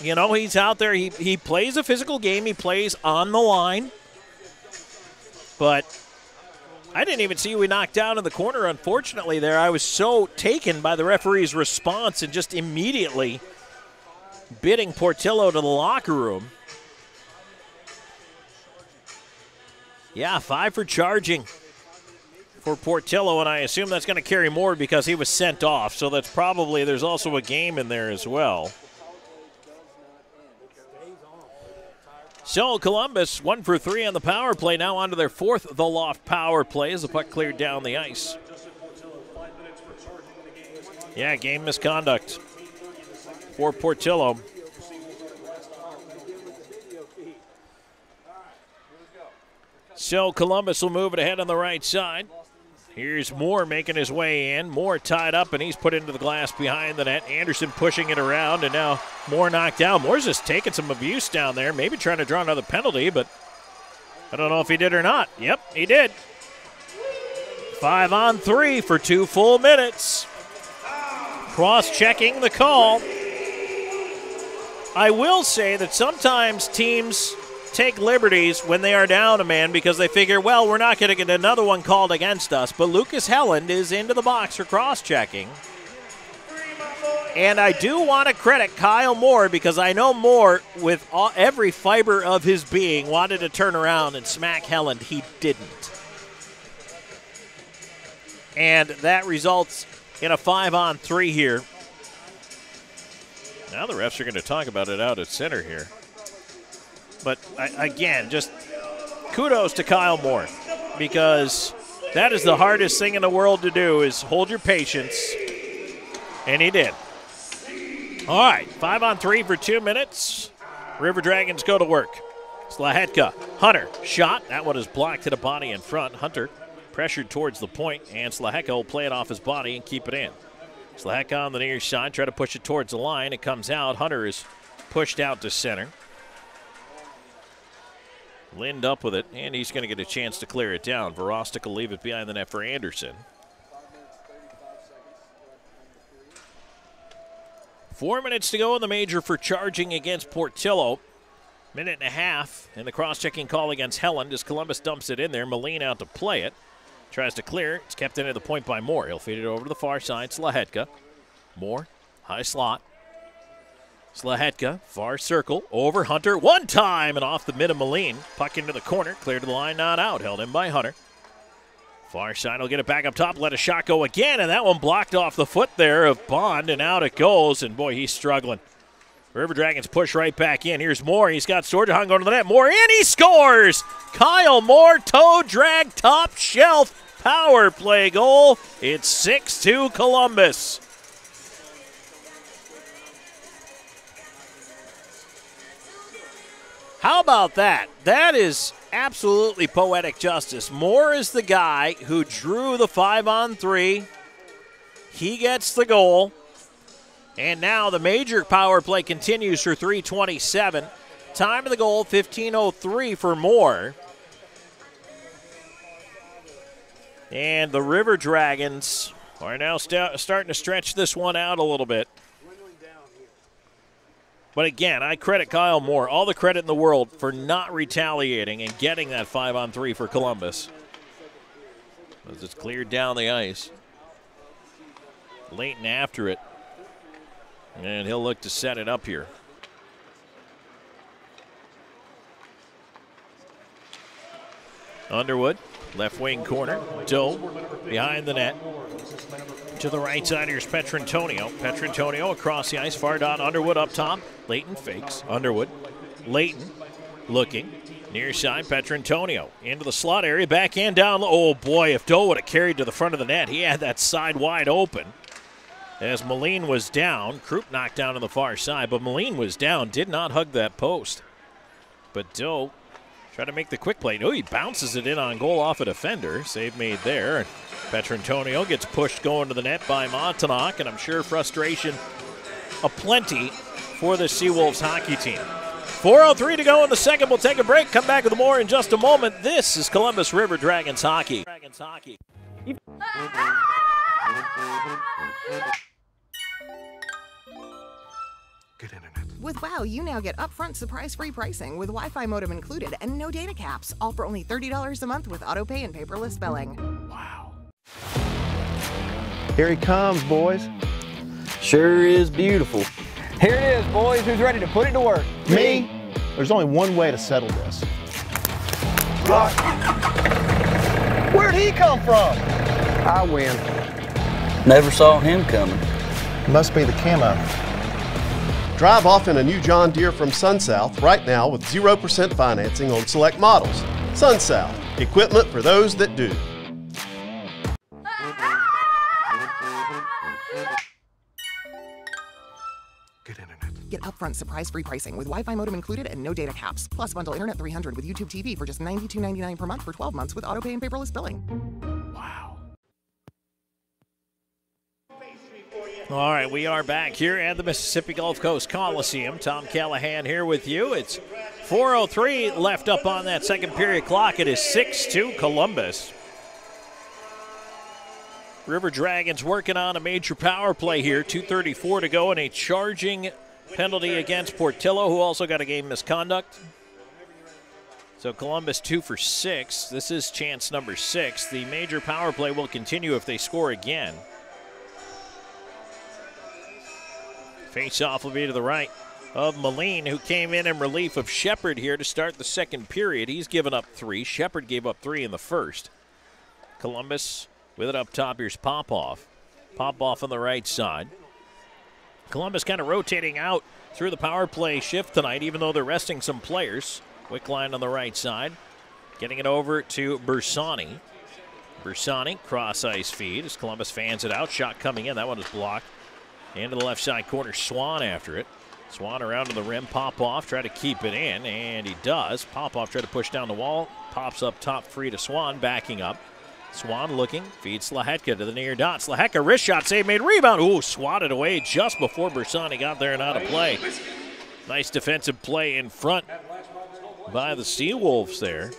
You know, he's out there. He, he plays a physical game. He plays on the line. But I didn't even see he knocked down in the corner, unfortunately, there. I was so taken by the referee's response and just immediately bidding Portillo to the locker room. Yeah, five for charging for Portillo, and I assume that's going to carry more because he was sent off. So that's probably, there's also a game in there as well. So Columbus, one for three on the power play, now onto their fourth the loft power play as the puck cleared down the ice. Yeah, game misconduct for Portillo. So Columbus will move it ahead on the right side. Here's Moore making his way in. Moore tied up, and he's put into the glass behind the net. Anderson pushing it around, and now Moore knocked down. Moore's just taking some abuse down there, maybe trying to draw another penalty, but I don't know if he did or not. Yep, he did. Five on three for two full minutes. Cross checking the call. I will say that sometimes teams take liberties when they are down a man because they figure, well, we're not going to get another one called against us. But Lucas Helland is into the box for cross checking. And I do want to credit Kyle Moore because I know Moore, with all, every fiber of his being, wanted to turn around and smack Helland. He didn't. And that results in a five on three here. Now the refs are going to talk about it out at center here. But I, again, just kudos to Kyle Moore because that is the hardest thing in the world to do is hold your patience. And he did. All right, five on three for two minutes. River Dragons go to work. Slahetka, Hunter, shot. That one is blocked to the body in front. Hunter pressured towards the point, and Slahetka will play it off his body and keep it in. Slahetka on the near side, try to push it towards the line. It comes out. Hunter is pushed out to center. Lind up with it, and he's going to get a chance to clear it down. Verostek will leave it behind the net for Anderson. Four minutes to go in the major for charging against Portillo. Minute and a half, and the cross-checking call against Helland as Columbus dumps it in there. Moline out to play it. Tries to clear. It's kept into the point by Moore. He'll feed it over to the far side. Slahetka. Moore. High slot. Slahetka. Far circle. Over Hunter. One time and off the mid of Moline. Puck into the corner. Clear to the line. Not out. Held in by Hunter. Far side will get it back up top. Let a shot go again. And that one blocked off the foot there of Bond. And out it goes. And boy, he's struggling. River Dragons push right back in. Here's Moore. He's got Sorjahan going to the net. Moore in. He scores. Kyle Moore, toe drag, top shelf, power play goal. It's 6 2 Columbus. How about that? That is absolutely poetic justice. Moore is the guy who drew the five on three. He gets the goal. And now the major power play continues for 327. Time of the goal, 15.03 for Moore. And the River Dragons are now st- starting to stretch this one out a little bit. But again, I credit Kyle Moore, all the credit in the world for not retaliating and getting that five on three for Columbus. As it's cleared down the ice. Leighton after it. And he'll look to set it up here. Underwood, left wing corner. Doe behind the net. To the right side, here's Petrantonio. Petrantonio across the ice. Far dot. Underwood up top. Leighton fakes. Underwood. Leighton looking. Near side, Petrantonio. Into the slot area. Backhand down. Oh boy, if Doe would have carried to the front of the net, he had that side wide open. As Moline was down, Krupp knocked down on the far side, but Moline was down, did not hug that post. But Doe tried to make the quick play. No, he bounces it in on goal off a defender. Save made there. Petrantonio gets pushed going to the net by Montanak, and I'm sure frustration aplenty for the Seawolves hockey team. 4.03 to go in the second. We'll take a break. Come back with more in just a moment. This is Columbus River Dragons hockey. Dragons hockey. With WOW, you now get upfront surprise free pricing with Wi Fi modem included and no data caps, all for only $30 a month with autopay and paperless billing. Wow. Here he comes, boys. Sure is beautiful. Here it is, boys. Who's ready to put it to work? Me? There's only one way to settle this. block. Where'd he come from? I win. Never saw him coming. Must be the camo. Drive off in a new John Deere from SunSouth right now with 0% financing on select models. SunSouth, equipment for those that do. Get upfront surprise free pricing with Wi Fi modem included and no data caps. Plus, bundle Internet 300 with YouTube TV for just $92.99 per month for 12 months with autopay and paperless billing. All right, we are back here at the Mississippi Gulf Coast Coliseum. Tom Callahan here with you. It's 4.03 left up on that second period clock. It is 6 2 Columbus. River Dragons working on a major power play here. 2.34 to go and a charging penalty against Portillo, who also got a game misconduct. So Columbus two for six. This is chance number six. The major power play will continue if they score again. Face off will be to the right of Moline, who came in in relief of Shepard here to start the second period. He's given up three. Shepard gave up three in the first. Columbus with it up top. Here's Popoff. Popoff on the right side. Columbus kind of rotating out through the power play shift tonight, even though they're resting some players. Wickline on the right side. Getting it over to Bersani. Bersani, cross ice feed as Columbus fans it out. Shot coming in. That one is blocked. Into the left side corner. Swan after it. Swan around to the rim. Popoff try to keep it in, and he does. Popoff try to push down the wall. Pops up top free to Swan, backing up. Swan looking, feeds Slahetka to the near dot. Slahetka wrist shot save made rebound. Ooh, swatted away just before Bersani got there and out of play. Nice defensive play in front by the Seawolves there.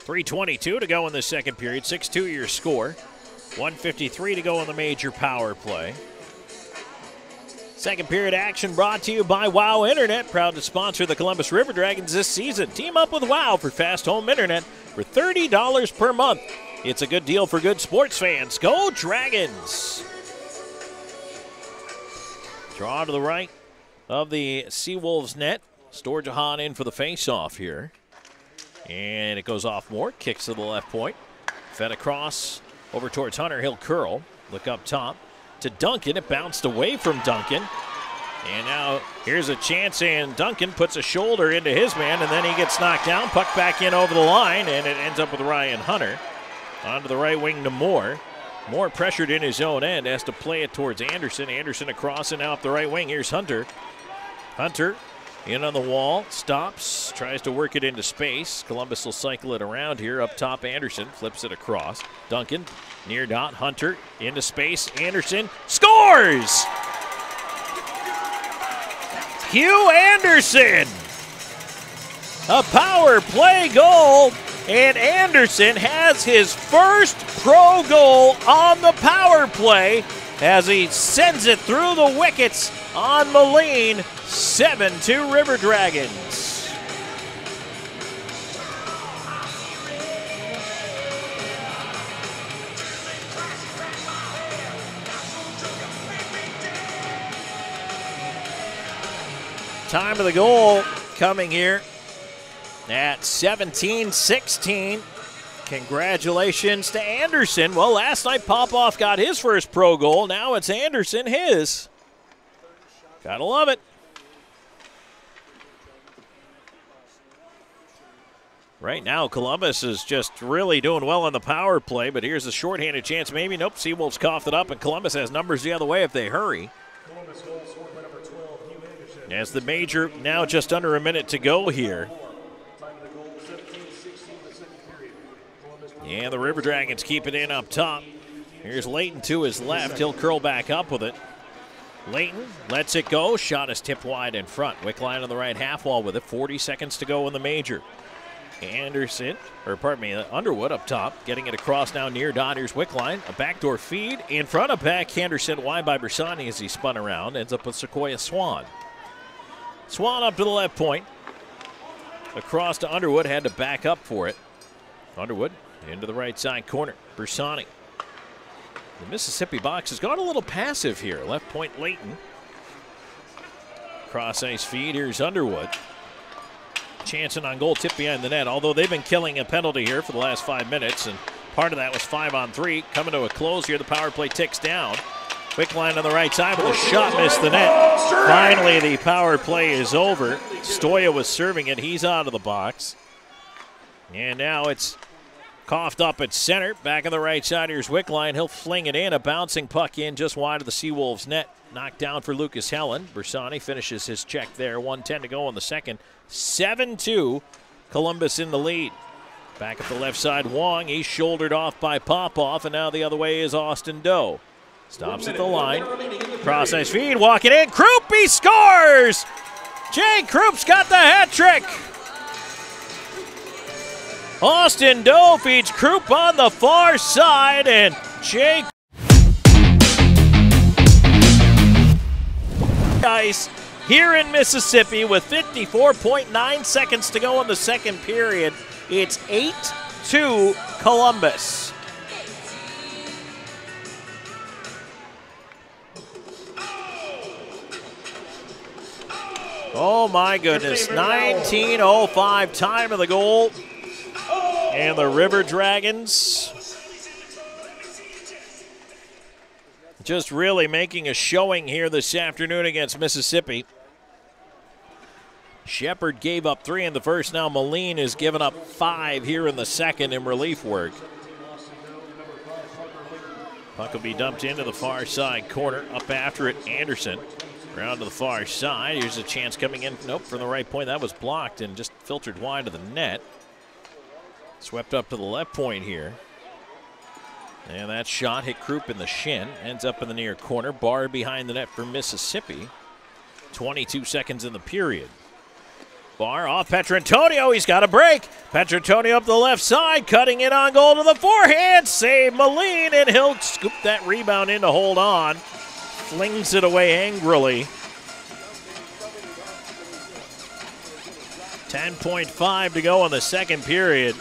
3.22 to go in the second period. 6 2 your score. 153 to go on the major power play. Second period action brought to you by Wow Internet, proud to sponsor the Columbus River Dragons this season. Team up with Wow for fast home internet for $30 per month. It's a good deal for good sports fans. Go Dragons! Draw to the right of the Seawolves net. Storjahan in for the face-off here. And it goes off more. Kicks to the left point. Fed across over towards Hunter. He'll curl. Look up top to Duncan. It bounced away from Duncan. And now here's a chance, and Duncan puts a shoulder into his man, and then he gets knocked down. Puck back in over the line, and it ends up with Ryan Hunter. Onto the right wing to Moore. Moore pressured in his own end, has to play it towards Anderson. Anderson across and out the right wing. Here's Hunter. Hunter in on the wall, stops, tries to work it into space. Columbus will cycle it around here. Up top, Anderson flips it across. Duncan near dot. Hunter into space. Anderson scores! Hugh Anderson! A power play goal, and Anderson has his first pro goal on the power play as he sends it through the wickets on Moline. 7 2 River Dragons. Time of the goal coming here at 17 16. Congratulations to Anderson. Well, last night Popoff got his first pro goal. Now it's Anderson his. Gotta love it. Right now, Columbus is just really doing well on the power play, but here's a shorthanded chance. Maybe nope. Seawolves coughed it up, and Columbus has numbers the other way if they hurry. As the major now just under a minute to go here. And the River Dragons keep it in up top. Here's Leighton to his left. He'll curl back up with it. Leighton lets it go. Shot is tipped wide in front. Wickline on the right half wall with it. 40 seconds to go in the major. Anderson, or pardon me, Underwood up top, getting it across now near Dodgers Wickline. A backdoor feed in front of backhander sent wide by Bersani as he spun around. Ends up with Sequoia Swan. Swan up to the left point. Across to Underwood, had to back up for it. Underwood into the right side corner. Bersani. The Mississippi box has gone a little passive here. Left point Leighton. Cross ice feed. Here's Underwood. Chancing on goal, tip behind the net. Although they've been killing a penalty here for the last five minutes, and part of that was five on three. Coming to a close here, the power play ticks down. Wickline on the right side, but the shot missed the net. Finally, the power play is over. Stoya was serving it. He's out of the box. And now it's coughed up at center. Back on the right side, here's Wickline. He'll fling it in. A bouncing puck in just wide of the Seawolves net. Knocked down for Lucas Helland. Bersani finishes his check there. 110 to go in the second. 7 2. Columbus in the lead. Back at the left side, Wong. He's shouldered off by Popoff, and now the other way is Austin Doe. Stops at the line. Process feed, walking in. Krupp, he scores! Jay Krupp's got the hat trick. Austin Doe feeds Krupp on the far side, and Jay ice here in Mississippi with 54.9 seconds to go in the second period. It's 8 2 Columbus. Oh my goodness. 19.05 time of the goal. And the River Dragons just really making a showing here this afternoon against Mississippi. Shepard gave up three in the first. Now Moline has given up five here in the second in relief work. Puck will be dumped into the far side corner. Up after it, Anderson. Round to the far side. Here's a chance coming in. Nope, from the right point. That was blocked and just filtered wide of the net. Swept up to the left point here. And that shot hit Krupp in the shin. Ends up in the near corner. Barr behind the net for Mississippi. 22 seconds in the period. Barr off Petrantonio. He's got a break. Petrantonio up the left side, cutting it on goal to the forehand. Save Moline, and he'll scoop that rebound in to hold on. Flings it away angrily. 10.5 to go in the second period.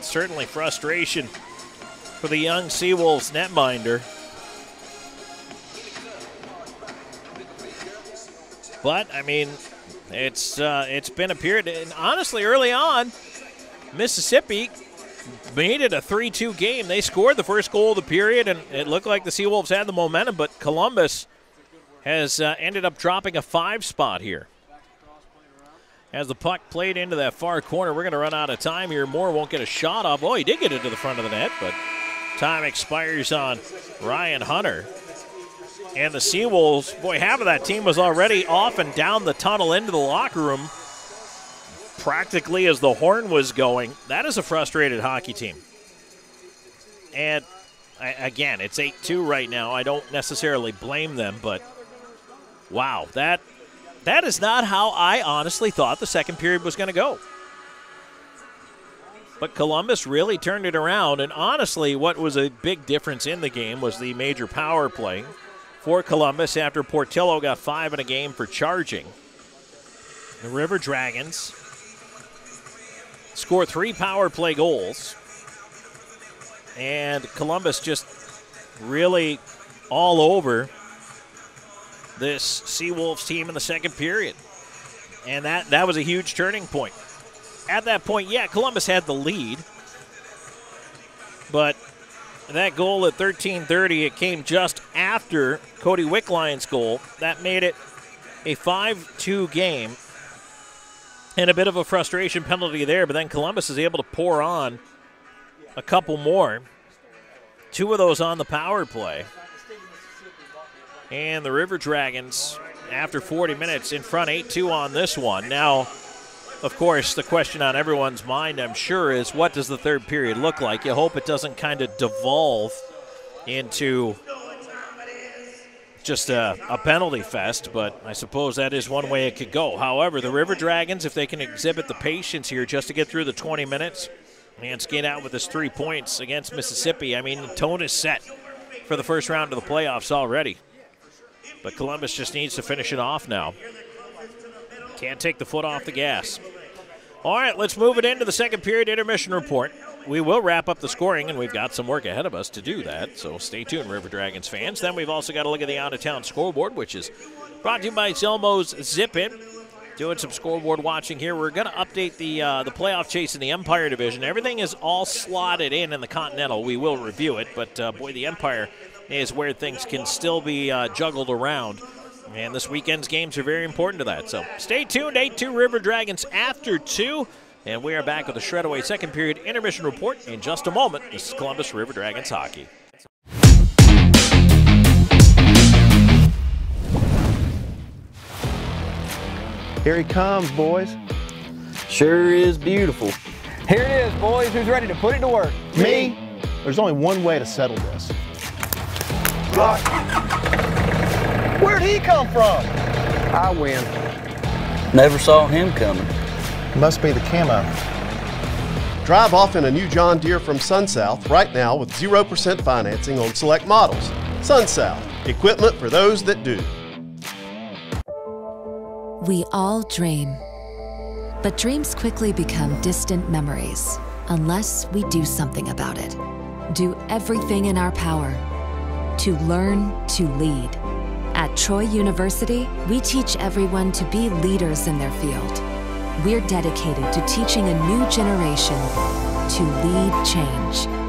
Certainly frustration for the young Seawolves netminder. But I mean, it's uh, it's been a period, and honestly, early on, Mississippi made it a 3-2 game. They scored the first goal of the period, and it looked like the Seawolves had the momentum. But Columbus has uh, ended up dropping a five spot here. As the puck played into that far corner, we're going to run out of time here. Moore won't get a shot off. Oh, he did get into the front of the net, but time expires on Ryan Hunter. And the Seawolves, boy, half of that team was already off and down the tunnel into the locker room practically as the horn was going. That is a frustrated hockey team. And I, again, it's 8 2 right now. I don't necessarily blame them, but wow, that that is not how I honestly thought the second period was going to go. But Columbus really turned it around, and honestly, what was a big difference in the game was the major power play for Columbus after Portillo got five in a game for charging. The River Dragons score three power play goals, and Columbus just really all over this Seawolves team in the second period. And that, that was a huge turning point. At that point, yeah, Columbus had the lead. But that goal at 13:30, it came just after Cody Wickline's goal. That made it a 5-2 game. And a bit of a frustration penalty there, but then Columbus is able to pour on a couple more. Two of those on the power play. And the River Dragons, after 40 minutes, in front 8 2 on this one. Now, of course, the question on everyone's mind, I'm sure, is what does the third period look like? You hope it doesn't kind of devolve into just a, a, penalty fest, but I suppose that is one way it could go. However, the River Dragons, if they can exhibit the patience here just to get through the 20 minutes and skate out with his three points against Mississippi, I mean, the tone is set for the first round of the playoffs already. But Columbus just needs to finish it off now. Can't take the foot off the gas. All right, let's move it into the second period intermission report. We will wrap up the scoring, and we've got some work ahead of us to do that. So stay tuned, River Dragons fans. Then we've also got to look at the out of town scoreboard, which is brought to you by Zelmo's Zip In. doing some scoreboard watching here. We're going to update the uh, the playoff chase in the Empire division. Everything is all slotted in in the Continental. We will review it, but uh, boy, the Empire is where things can still be uh, juggled around. And this weekend's games are very important to that. So stay tuned. 8 2 River Dragons after 2. And we are back with a Shredaway second period intermission report in just a moment. This is Columbus River Dragons hockey. Here he comes, boys. Sure is beautiful. Here it is, boys. Who's ready to put it to work? Me? There's only one way to settle this. Where'd he come from? I win. Never saw him coming. Must be the camo. Drive off in a new John Deere from SunSouth right now with 0% financing on select models. SunSouth, equipment for those that do. We all dream. But dreams quickly become distant memories unless we do something about it. Do everything in our power to learn to lead. At Troy University, we teach everyone to be leaders in their field. We're dedicated to teaching a new generation to lead change.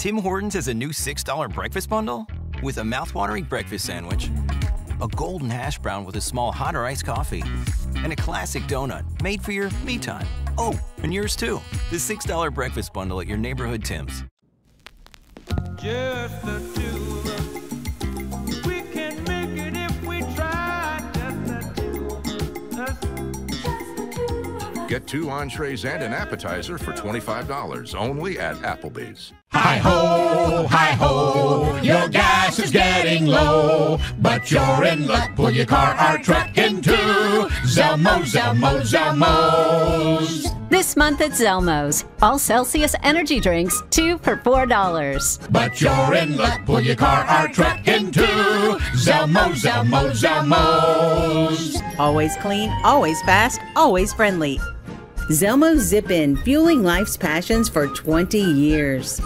Tim Hortons has a new $6 breakfast bundle? With a mouthwatering breakfast sandwich, a golden hash brown with a small hot or iced coffee, and a classic donut made for your me time. Oh, and yours too. The $6 breakfast bundle at your neighborhood Tim's. Get two entrees and an appetizer for $25 only at Applebee's. Hi ho, hi ho, your gas is getting low, but you're in luck. Pull your car or truck into Zelmo, Zelmo, Zelmo's. This month at Zelmo's, all Celsius energy drinks, two for $4. But you're in luck. Pull your car or truck into Zelmo, Zelmo, Zelmo's. Always clean, always fast, always friendly. Zelmo Zip In, fueling life's passions for 20 years.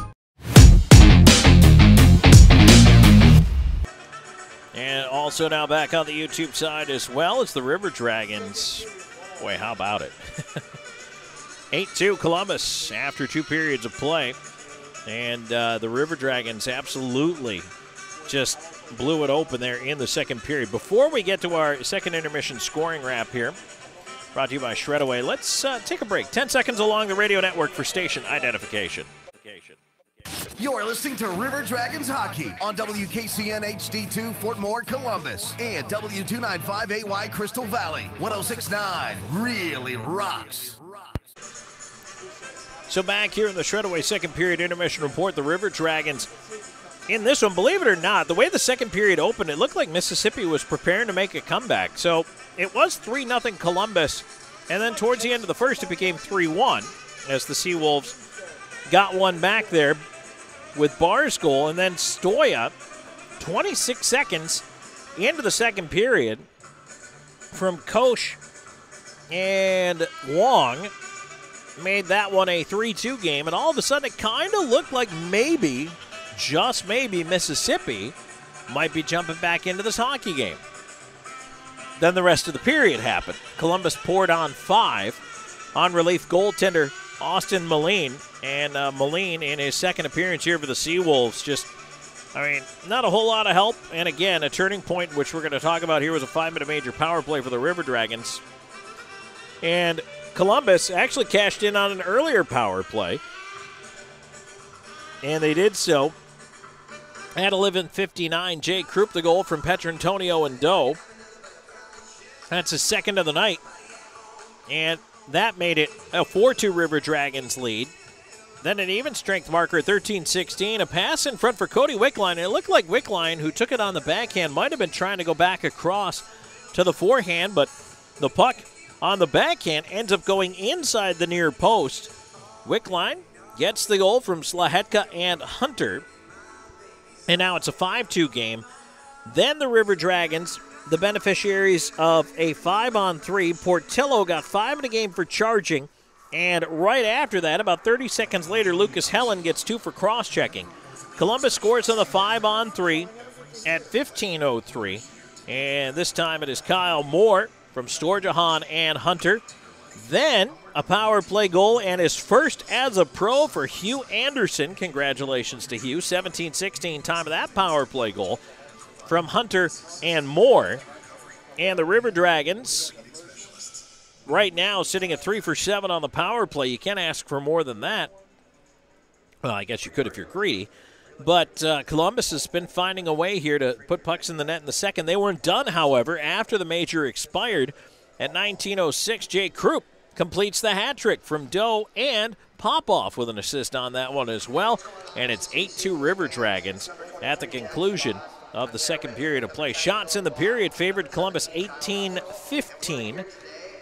And also now back on the YouTube side as well as the River Dragons. Boy, how about it? 8 2 Columbus after two periods of play. And uh, the River Dragons absolutely just blew it open there in the second period. Before we get to our second intermission scoring wrap here, brought to you by Shredaway, let's uh, take a break. 10 seconds along the radio network for station identification. You're listening to River Dragons Hockey on WKCN HD2 Fort Moore, Columbus, and W295AY Crystal Valley. 1069 really rocks. So back here in the Shredaway second period intermission report, the River Dragons in this one, believe it or not, the way the second period opened, it looked like Mississippi was preparing to make a comeback. So it was 3 0 Columbus, and then towards the end of the first, it became 3 1 as the Seawolves got one back there with Barr's goal, and then Stoya, 26 seconds into the second period, from Koch and Wong, made that one a 3 2 game, and all of a sudden it kind of looked like maybe, just maybe, Mississippi might be jumping back into this hockey game. Then the rest of the period happened. Columbus poured on five on relief goaltender Austin Moline. And uh, Moline, in his second appearance here for the Seawolves, just I mean, not a whole lot of help. And again, a turning point, which we're going to talk about here, was a five minute major power play for the River Dragons. And Columbus actually cashed in on an earlier power play. And they did so at 11.59. Jay Krupp, the goal from Petrantonio and Doe. That's his second of the night. And that made it a 4 2 River Dragons lead. Then an even strength marker, 13 16. A pass in front for Cody Wickline. And it looked like Wickline, who took it on the backhand, might have been trying to go back across to the forehand, but the puck on the backhand ends up going inside the near post. Wickline gets the goal from Slahetka and Hunter. And now it's a 5 2 game. Then the River Dragons, the beneficiaries of a 5 on 3. Portillo got 5 in a game for charging. And right after that, about 30 seconds later, Lucas Helland gets 2 for cross checking. Columbus scores on the 5 on 3 at 15.03. And this time it is Kyle Moore from Storjahan and Hunter. Then a power play goal and his first as a pro for Hugh Anderson. Congratulations to Hugh. 17 16 time of that power play goal from Hunter and Moore. And the River Dragons, right now, sitting at three for seven on the power play. You can't ask for more than that. Well, I guess you could if you're greedy. But uh, Columbus has been finding a way here to put pucks in the net in the second. They weren't done, however, after the major expired. At 19.06, Jay Krupp completes the hat trick from Doe and Popoff with an assist on that one as well. And it's 8 2 River Dragons at the conclusion of the second period of play. Shots in the period favored Columbus 18 15.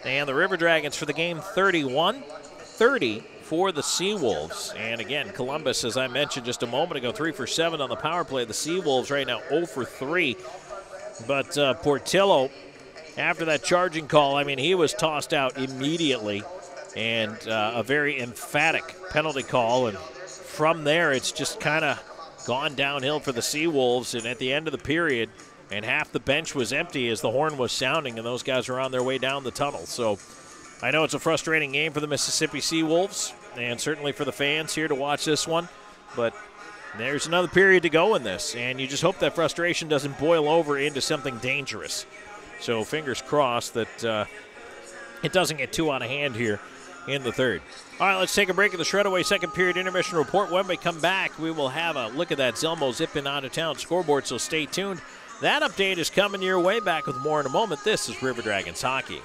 And the River Dragons for the game 31 30 for the Seawolves. And again, Columbus, as I mentioned just a moment ago, 3 for 7 on the power play. The Seawolves right now 0 for 3. But uh, Portillo after that charging call, I mean, he was tossed out immediately, and uh, a very emphatic penalty call. And from there, it's just kind of gone downhill for the Seawolves. And at the end of the period, and half the bench was empty as the horn was sounding, and those guys were on their way down the tunnel. So I know it's a frustrating game for the Mississippi Seawolves, and certainly for the fans here to watch this one. But there's another period to go in this, and you just hope that frustration doesn't boil over into something dangerous. So fingers crossed that uh, it doesn't get too out of hand here in the third. All right, let's take a break at the Shredaway second period intermission report. When we come back, we will have a look at that Zelmo Zip In out of town scoreboard, so stay tuned. That update is coming your way. Back with more in a moment. This is River Dragons Hockey.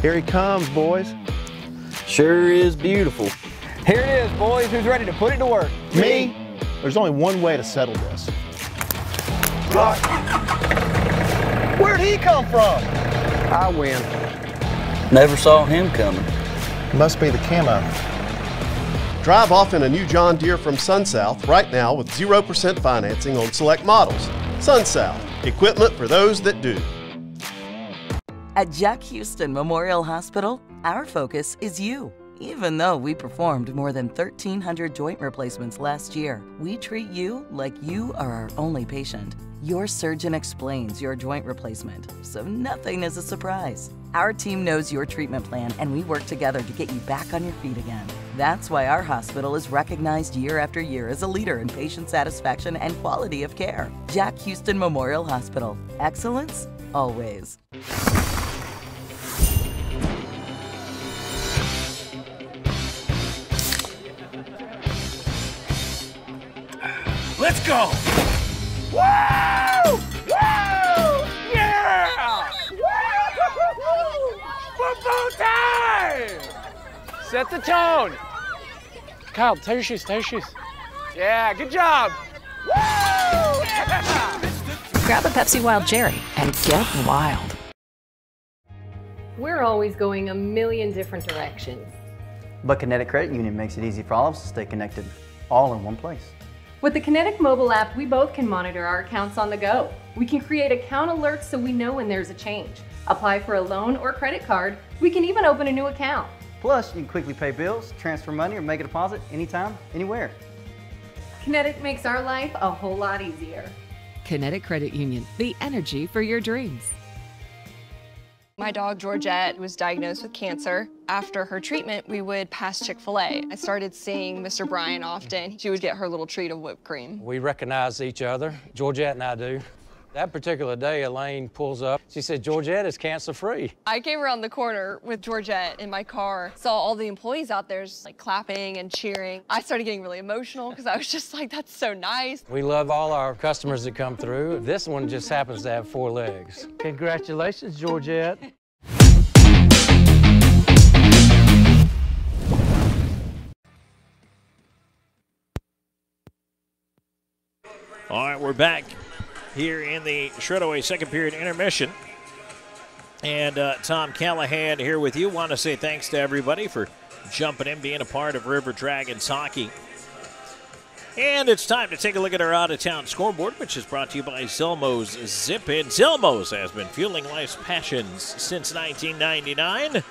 Here he comes, boys. Sure is beautiful. Here it is, boys. Who's ready to put it to work? Me? There's only one way to settle this. Where'd he come from? I win. Never saw him coming. Must be the camo. Drive off in a new John Deere from SunSouth right now with 0% financing on select models. SunSouth, equipment for those that do. At Jack Hughston Memorial Hospital, our focus is you. Even though we performed more than 1,300 joint replacements last year, we treat you like you are our only patient. Your surgeon explains your joint replacement, so nothing is a surprise. Our team knows your treatment plan, and we work together to get you back on your feet again. That's why our hospital is recognized year after year as a leader in patient satisfaction and quality of care. Jack Hughston Memorial Hospital. Excellence, always. Let's go! Woo! Woo! Yeah! Football time! Set the tone. Kyle, tie your shoes, tie your shoes. Yeah, good job. Woo! Yeah! Grab a Pepsi Wild Cherry and get wild. We're always going a million different directions. But Kinetic Credit Union makes it easy for all of us to stay connected, all in one place. With the Kinetic mobile app, we both can monitor our accounts on the go. We can create account alerts so we know when there's a change. Apply for a loan or credit card. We can even open a new account. Plus, you can quickly pay bills, transfer money, or make a deposit anytime, anywhere. Kinetic makes our life a whole lot easier. Kinetic Credit Union, the energy for your dreams. My dog Georgette was diagnosed with cancer. After her treatment, we would pass Chick fil A. I started seeing Mr. Bryan often. She would get her little treat of whipped cream. We recognize each other. Georgette and I do. That particular day, Elaine pulls up. She said, Georgette is cancer free. I came around the corner with Georgette in my car, saw all the employees out there just like clapping and cheering. I started getting really emotional because I was just like, that's so nice. We love all our customers that come through. This one just happens to have four legs. Congratulations, Georgette. All right, we're back here in the Shredaway second period intermission. And uh, Tom Callahan here with you. Want to say thanks to everybody for jumping in, being a part of River Dragons hockey. And it's time to take a look at our out of town scoreboard, which is brought to you by Zelmo's Zip In. Zelmo's has been fueling life's passions since 1999.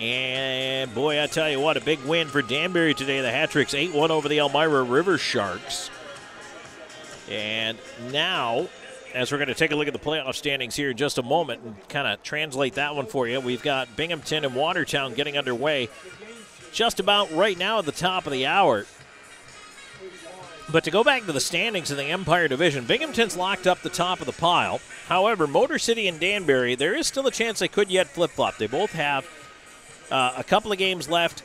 And boy, I tell you what, a big win for Danbury today. The hat tricks 8 1 over the Elmira River Sharks. And now, as we're going to take a look at the playoff standings here in just a moment and kind of translate that one for you, we've got Binghamton and Watertown getting underway just about right now at the top of the hour. But to go back to the standings in the Empire Division, Binghamton's locked up the top of the pile. However, Motor City and Danbury, there is still a chance they could yet flip flop. They both have uh, a couple of games left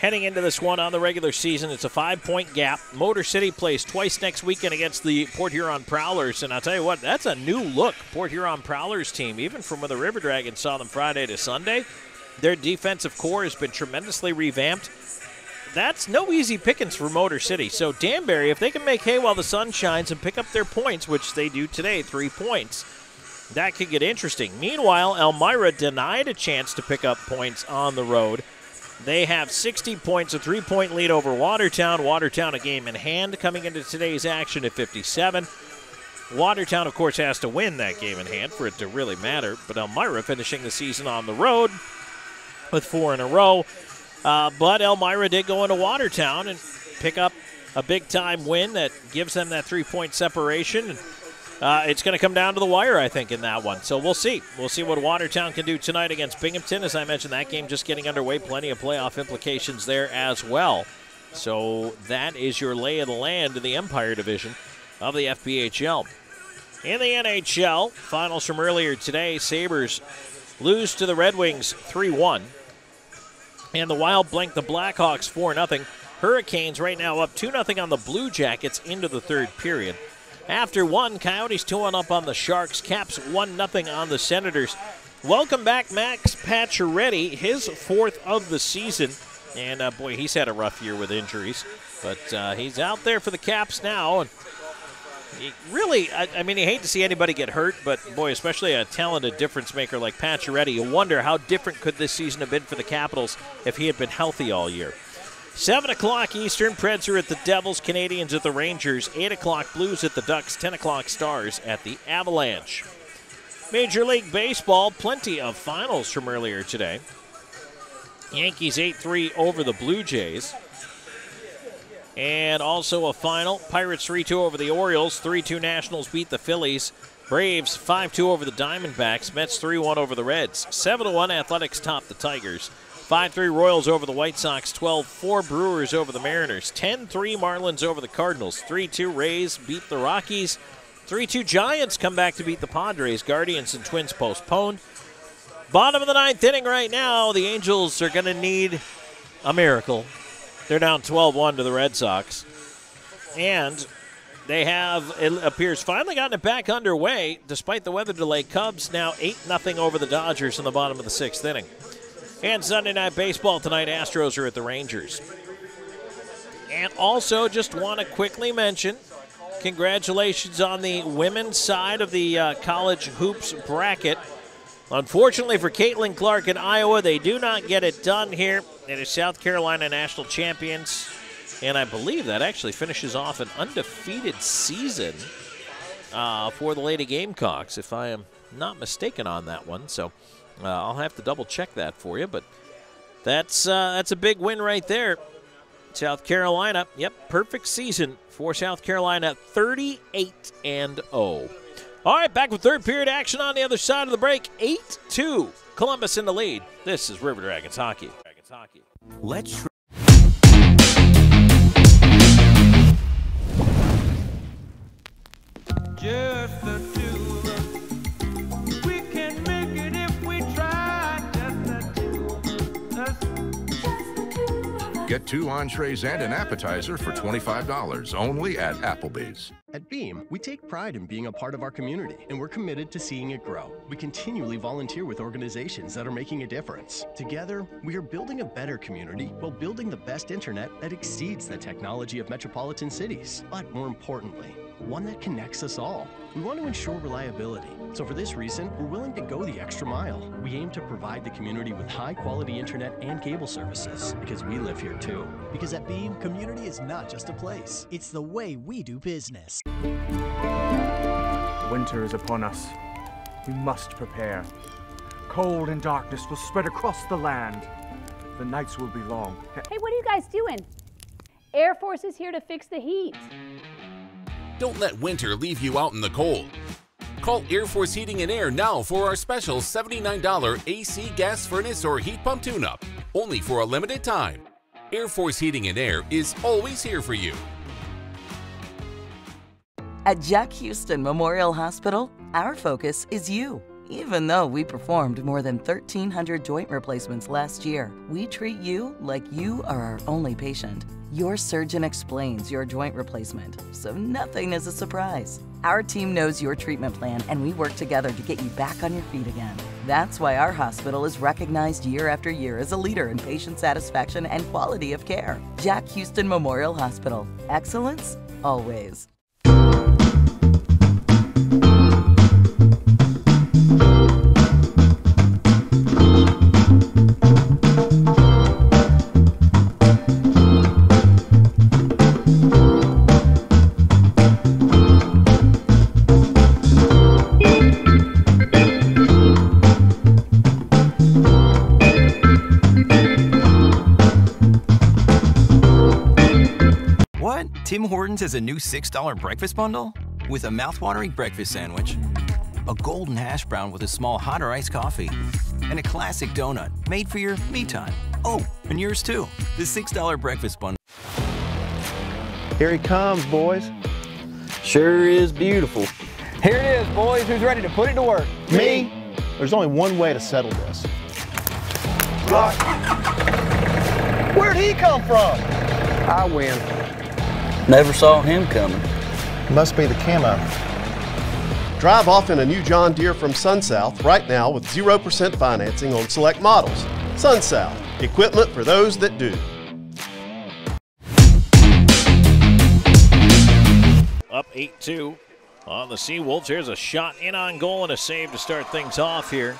heading into this one on the regular season. It's a five point gap. Motor City plays twice next weekend against the Port Huron Prowlers. And I'll tell you what, that's a new look Port Huron Prowlers team, even from when the River Dragons saw them Friday to Sunday. Their defensive core has been tremendously revamped. That's no easy pickings for Motor City. So, Danbury, if they can make hay while the sun shines and pick up their points, which they do today, three points, that could get interesting. Meanwhile, Elmira denied a chance to pick up points on the road. They have 60 points, a three point lead over Watertown. Watertown a game in hand coming into today's action at 57. Watertown, of course, has to win that game in hand for it to really matter. But Elmira finishing the season on the road with four in a row. Uh, but Elmira did go into Watertown and pick up a big time win that gives them that three point separation. Uh, it's going to come down to the wire, I think, in that one. So we'll see. We'll see what Watertown can do tonight against Binghamton. As I mentioned, that game just getting underway. Plenty of playoff implications there as well. So that is your lay of the land in the Empire Division of the FPHL. In the NHL, finals from earlier today, Sabres lose to the Red Wings 3 1. And the Wild blank the Blackhawks 4 0. Hurricanes right now up 2 0 on the Blue Jackets into the third period. After one, Coyotes 2 1 up on the Sharks. Caps 1 0 on the Senators. Welcome back, Max Pacioretty, his fourth of the season. And uh, boy, he's had a rough year with injuries. But uh, he's out there for the Caps now. And really, I, I, mean, you hate to see anybody get hurt, but boy, especially a talented difference maker like Pacioretty, you wonder how different could this season have been for the Capitals if he had been healthy all year. 7 o'clock Eastern, Preds are at the Devils, Canadiens at the Rangers, 8 o'clock Blues at the Ducks, 10 o'clock Stars at the Avalanche. Major League Baseball, plenty of finals from earlier today. Yankees 8 3 over the Blue Jays. And also a final Pirates 3 2 over the Orioles, 3 2 Nationals beat the Phillies. Braves 5 2 over the Diamondbacks, Mets 3 1 over the Reds. 7 1 Athletics top the Tigers. 5 3 Royals over the White Sox, 12 4 Brewers over the Mariners, 10 3 Marlins over the Cardinals, 3 2 Rays beat the Rockies, 3 2 Giants come back to beat the Padres, Guardians and Twins postponed. Bottom of the ninth inning right now, the Angels are going to need a miracle. They're down 12 1 to the Red Sox. And they have, it appears, finally gotten it back underway despite the weather delay. Cubs now 8 0 over the Dodgers in the bottom of the sixth inning. And Sunday Night Baseball tonight, Astros are at the Rangers. And also, just want to quickly mention congratulations on the women's side of the uh, college hoops bracket. Unfortunately for Caitlin Clark in Iowa, they do not get it done here. It is South Carolina national champions. And I believe that actually finishes off an undefeated season uh, for the Lady Gamecocks, if I am not mistaken on that one. So uh, I'll have to double check that for you, but that's uh, that's a big win right there. South Carolina, yep, perfect season for South Carolina, 38 and 0. All right, back with third period action on the other side of the break. 8 2. Columbus in the lead. This is River Dragons Hockey. Dragons Hockey. Let's. Just the Get two entrees and an appetizer for $25 only at Applebee's. At Beam, we take pride in being a part of our community, and we're committed to seeing it grow. We continually volunteer with organizations that are making a difference. Together, we are building a better community while building the best internet that exceeds the technology of metropolitan cities. But more importantly, one that connects us all. We want to ensure reliability, so for this reason, we're willing to go the extra mile. We aim to provide the community with high quality internet and cable services because we live here too. Because at Beam, community is not just a place, it's the way we do business. Winter is upon us. We must prepare. Cold and darkness will spread across the land. The nights will be long. Hey, what are you guys doing? Air Force is here to fix the heat. Don't let winter leave you out in the cold. Call Air Force Heating and Air now for our special $79 AC gas furnace or heat pump tune-up, only for a limited time. Air Force Heating and Air is always here for you. At Jack Hughston Memorial Hospital, our focus is you. Even though we performed more than 1,300 joint replacements last year, we treat you like you are our only patient. Your surgeon explains your joint replacement, so nothing is a surprise. Our team knows your treatment plan, and we work together to get you back on your feet again. That's why our hospital is recognized year after year as a leader in patient satisfaction and quality of care. Jack Hughston Memorial Hospital. Excellence, always. Tim Hortons has a new $6 breakfast bundle? With a mouthwatering breakfast sandwich, a golden hash brown with a small hot or iced coffee, and a classic donut made for your me time. Oh, and yours too. The $6 breakfast bundle. Here he comes, boys. Sure is beautiful. Here it is, boys. Who's ready to put it to work? Me. There's only one way to settle this. Rock. Where'd he come from? I win. Never saw him coming. Must be the camo. Drive off in a new John Deere from SunSouth right now with 0% financing on select models. SunSouth, equipment for those that do. Up 8 2 on the Seawolves. Here's a shot in on goal and a save to start things off here.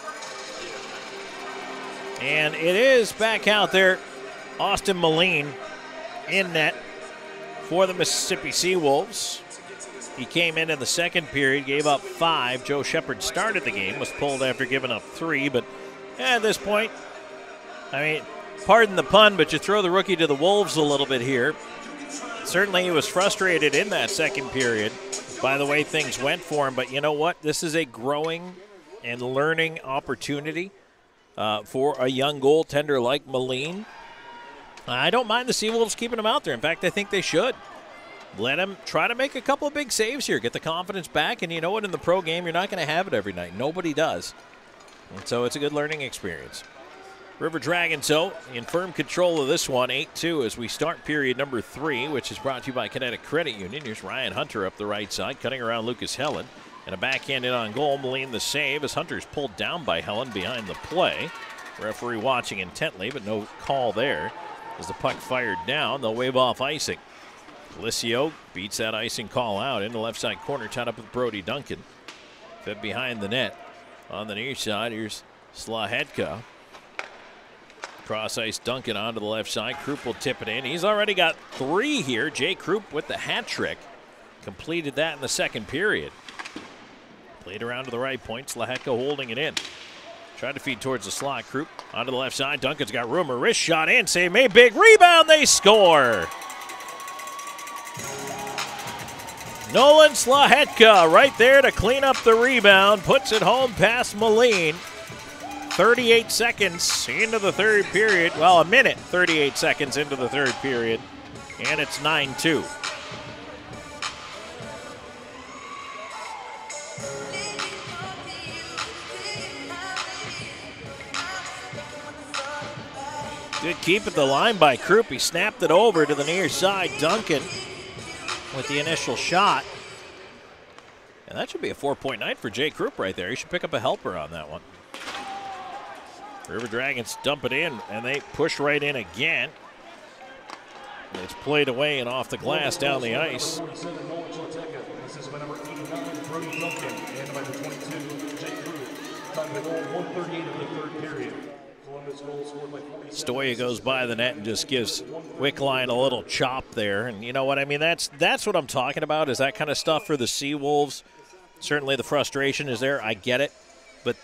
And it is back out there. Austin Moline in net for the Mississippi Seawolves. He came in in the second period, gave up five. Joe Shepard started the game, was pulled after giving up three, but at this point, I mean, pardon the pun, but you throw the rookie to the Wolves a little bit here. Certainly, he was frustrated in that second period by the way things went for him, but you know what? This is a growing and learning opportunity uh, for a young goaltender like Moline. I don't mind the Seawolves keeping him out there. In fact, I think they should. Let him try to make a couple of big saves here, get the confidence back, and you know what? In the pro game, you're not going to have it every night. Nobody does. And so it's a good learning experience. River Dragons, though, in firm control of this one, 8 2, as we start period number three, which is brought to you by Kinetic Credit Union. Here's Ryan Hunter up the right side, cutting around Lucas Helland. And a backhand in on goal. Moline the save as Hunter's pulled down by Helland behind the play. Referee watching intently, but no call there. As the puck fired down, they'll wave off icing. Licio beats that icing call out in the left side corner, tied up with Brody Duncan. Fed behind the net. On the near side, here's Slahetka. Cross ice Duncan onto the left side. Krupp will tip it in. He's already got three here. Jay Krupp with the hat trick. Completed that in the second period. Played around to the right point. Slahetka holding it in. Tried to feed towards the slot. Krupp onto the left side. Duncan's got room. A wrist shot in. Save made. Big rebound. They score. Nolan Slahetka right there to clean up the rebound, puts it home past Moline. 38 seconds into the third period. Well, a minute, 38 seconds into the third period. And it's 9 2. Good keep at the line by Krupp. He snapped it over to the near side. Duncan with the initial shot. And that should be a four point night for Jay Krupp right there. He should pick up a helper on that one. River Dragons dump it in, and they push right in again. It's played away and off the glass down the ice. This is by number 89, Brody Duncan, and by the 22, Jay Krupp. Time to goal 138 of the third period. Stoya goes by the net and just gives Wickline a little chop there. And you know what I mean? That's that's what I'm talking about. Is that kind of stuff for the Seawolves? Certainly the frustration is there. I get it, but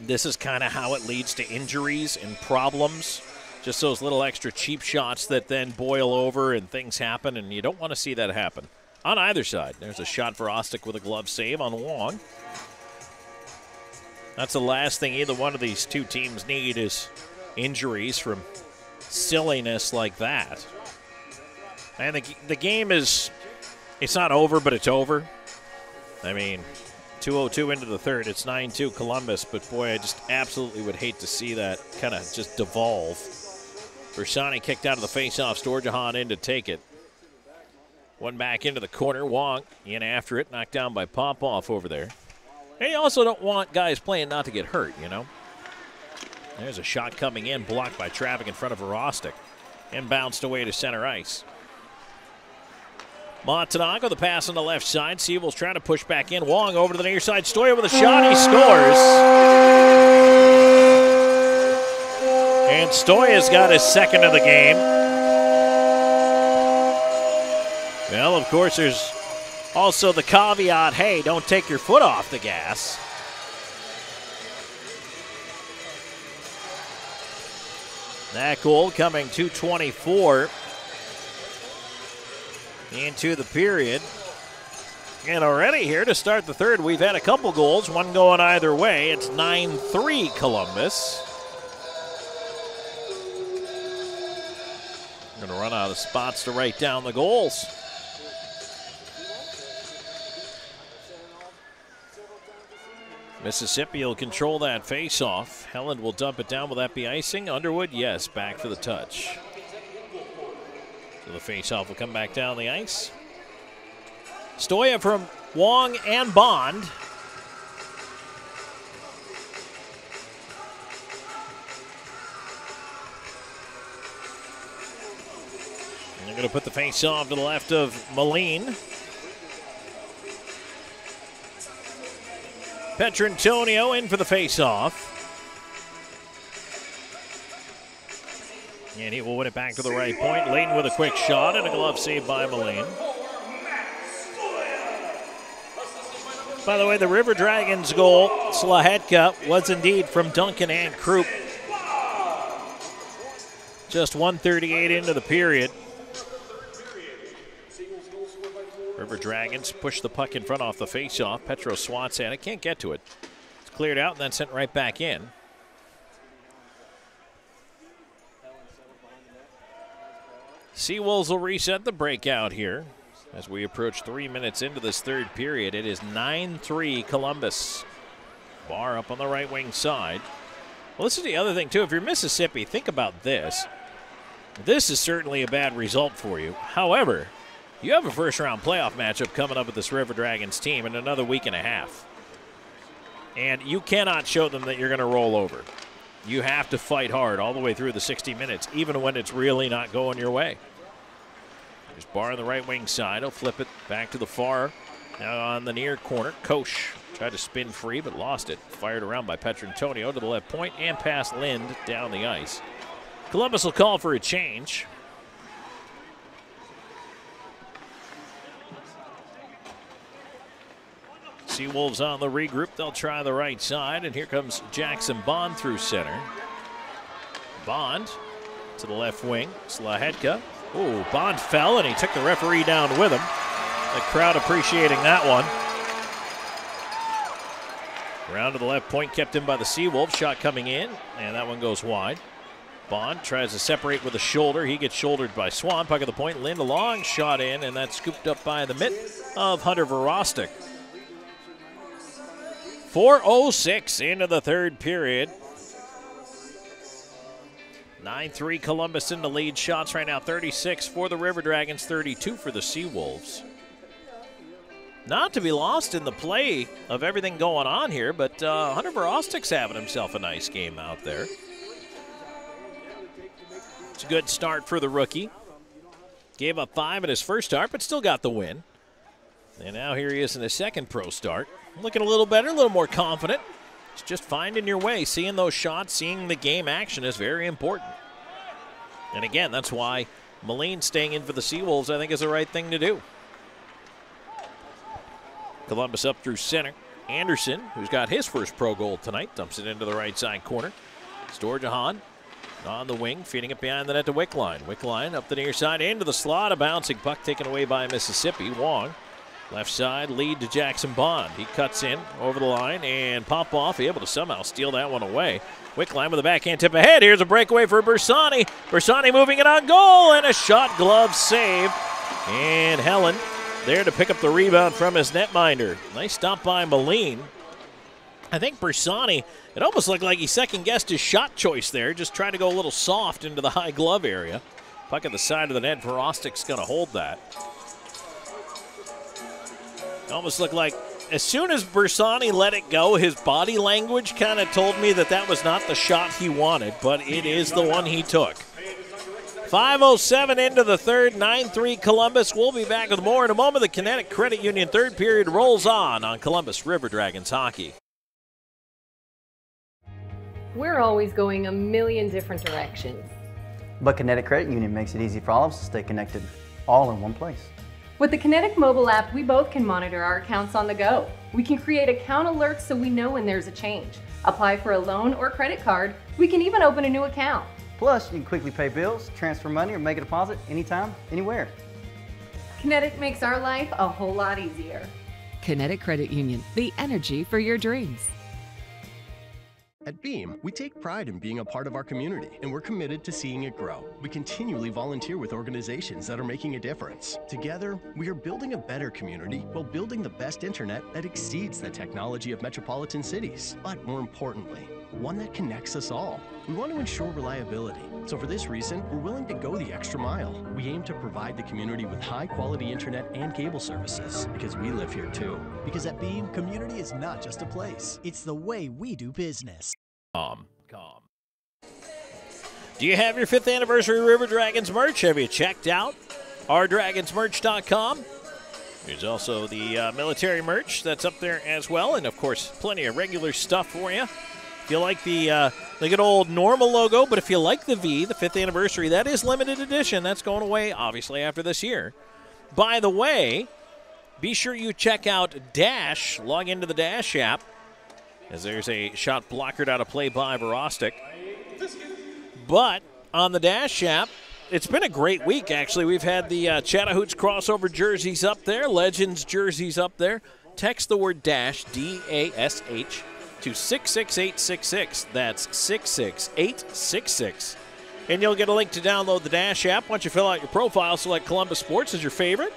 this is kind of how it leads to injuries and problems. Just those little extra cheap shots that then boil over and things happen, and you don't want to see that happen on either side. There's a shot Verostek with a glove save on Wong. That's the last thing either one of these two teams need is injuries from silliness like that. And the, the game is, it's not over, but it's over. I mean, 202 into the third. It's 9 2 Columbus, but boy, I just absolutely would hate to see that kind of just devolve. Bersani kicked out of the faceoff. Storjahan in to take it. One back into the corner. Wong in after it. Knocked down by Popoff over there. And you also don't want guys playing not to get hurt, you know? There's a shot coming in, blocked by traffic in front of Verostek. And bounced away to center ice. Montanago, the pass on the left side. Siebel's trying to push back in. Wong over to the near side. Stoya with a shot. He scores. And Stoya's got his second of the game. Well, of course, there's also the caveat hey, don't take your foot off the gas. That goal coming 224 into the period. And already here to start the third, we've had a couple goals, one going either way. It's 9 3 Columbus. Going to run out of spots to write down the goals. Mississippi will control that face-off. Helland will dump it down. Will that be icing? Underwood, yes, back for the touch. So the face-off will come back down the ice. Stoya from Wong and Bond. They're going to put the face-off to the left of Moline. Petrantonio in for the face-off. And he will win it back to the right point. Leighton with a quick shot and a glove save by Moline. By the way, the River Dragons goal, Slahetka, was indeed from Duncan and Krupp. Just 138 into the period. River Dragons push the puck in front off the faceoff. Petro swats at it, can't get to it. It's cleared out and then sent right back in. Seawolves will reset the breakout here as we approach three minutes into this third period. It is 9 3 Columbus. Barr up on the right wing side. Well, this is the other thing, too. If you're Mississippi, think about this. This is certainly a bad result for you. However, you have a first round playoff matchup coming up with this River Dragons team in another week and a half. And you cannot show them that you're going to roll over. You have to fight hard all the way through the 60 minutes, even when it's really not going your way. There's Barr on the right wing side. He'll flip it back to the far. Now on the near corner, Koch tried to spin free but lost it. Fired around by Petrantonio to the left point and past Lind down the ice. Columbus will call for a change. Seawolves on the regroup. They'll try the right side, and here comes Jackson Bond through center. Bond to the left wing. Slahetka. Oh, Bond fell, and he took the referee down with him. The crowd appreciating that one. Round to the left point kept in by the Seawolves. Shot coming in, and that one goes wide. Bond tries to separate with a shoulder. He gets shouldered by Swan. Puck at the point. Lind a long shot in, and that's scooped up by the mitt of Hunter Verostek. 4.06 into the third period. 9 3 Columbus in the lead. Shots right now 36 for the River Dragons, 32 for the Seawolves. Not to be lost in the play of everything going on here, but uh, Hunter Verostek's having himself a nice game out there. It's a good start for the rookie. Gave up five in his first start, but still got the win. And now here he is in his second pro start. Looking a little better, a little more confident. It's just finding your way. Seeing those shots, seeing the game action is very important. And again, that's why Moline staying in for the Seawolves, I think, is the right thing to do. Columbus up through center. Anderson, who's got his first pro goal tonight, dumps it into the right side corner. Storjahan on the wing, feeding it behind the net to Wickline. Wickline up the near side into the slot. A bouncing puck taken away by Mississippi. Wong Left side lead to Jackson Bond. He cuts in over the line and Popoff, able to somehow steal that one away. Quick Wickline with a backhand tip ahead. Here's a breakaway for Bersani. Bersani moving it on goal and a shot glove save. And Helland there to pick up the rebound from his netminder. Nice stop by Moline. I think Bersani, it almost looked like he second guessed his shot choice there, just trying to go a little soft into the high glove area. Puck at the side of the net. Verostek's going to hold that. Almost looked like as soon as Bersani let it go, his body language kind of told me that that was not the shot he wanted, but it is the one he took. 5.07 into the third, 9 3 Columbus. We'll be back with more in a moment. The Kinetic Credit Union third period rolls on on Columbus River Dragons hockey. We're always going a million different directions. But Kinetic Credit Union makes it easy for all of us to stay connected, all in one place. With the Kinetic mobile app, we both can monitor our accounts on the go. We can create account alerts so we know when there's a change. Apply for a loan or credit card. We can even open a new account. Plus, you can quickly pay bills, transfer money, or make a deposit anytime, anywhere. Kinetic makes our life a whole lot easier. Kinetic Credit Union, the energy for your dreams. At Beam, we take pride in being a part of our community, and we're committed to seeing it grow. We continually volunteer with organizations that are making a difference. Together, we are building a better community while building the best internet that exceeds the technology of metropolitan cities. But more importantly, one that connects us all. We want to ensure reliability. So for this reason, we're willing to go the extra mile. We aim to provide the community with high quality internet and cable services because we live here too. Because at Beam, community is not just a place, it's the way we do business. Com. Com. Do you have your fifth anniversary River Dragons merch? Have you checked out ourdragonsmerch.com? There's also the uh, military merch that's up there as well, and of course, plenty of regular stuff for you. If you like the uh, the good old normal logo, but if you like the V, the fifth anniversary, that is limited edition. That's going away obviously after this year. By the way, be sure you check out Dash. Log into the Dash app as there's a shot blockered out of play by Verostek. But on the Dash app, it's been a great week, actually. We've had the uh, Chattahoochee crossover jerseys up there, Legends jerseys up there. Text the word DASH, D A S H, to 66866. That's 66866. And you'll get a link to download the Dash app. Once you fill out your profile, select Columbus Sports as your favorite.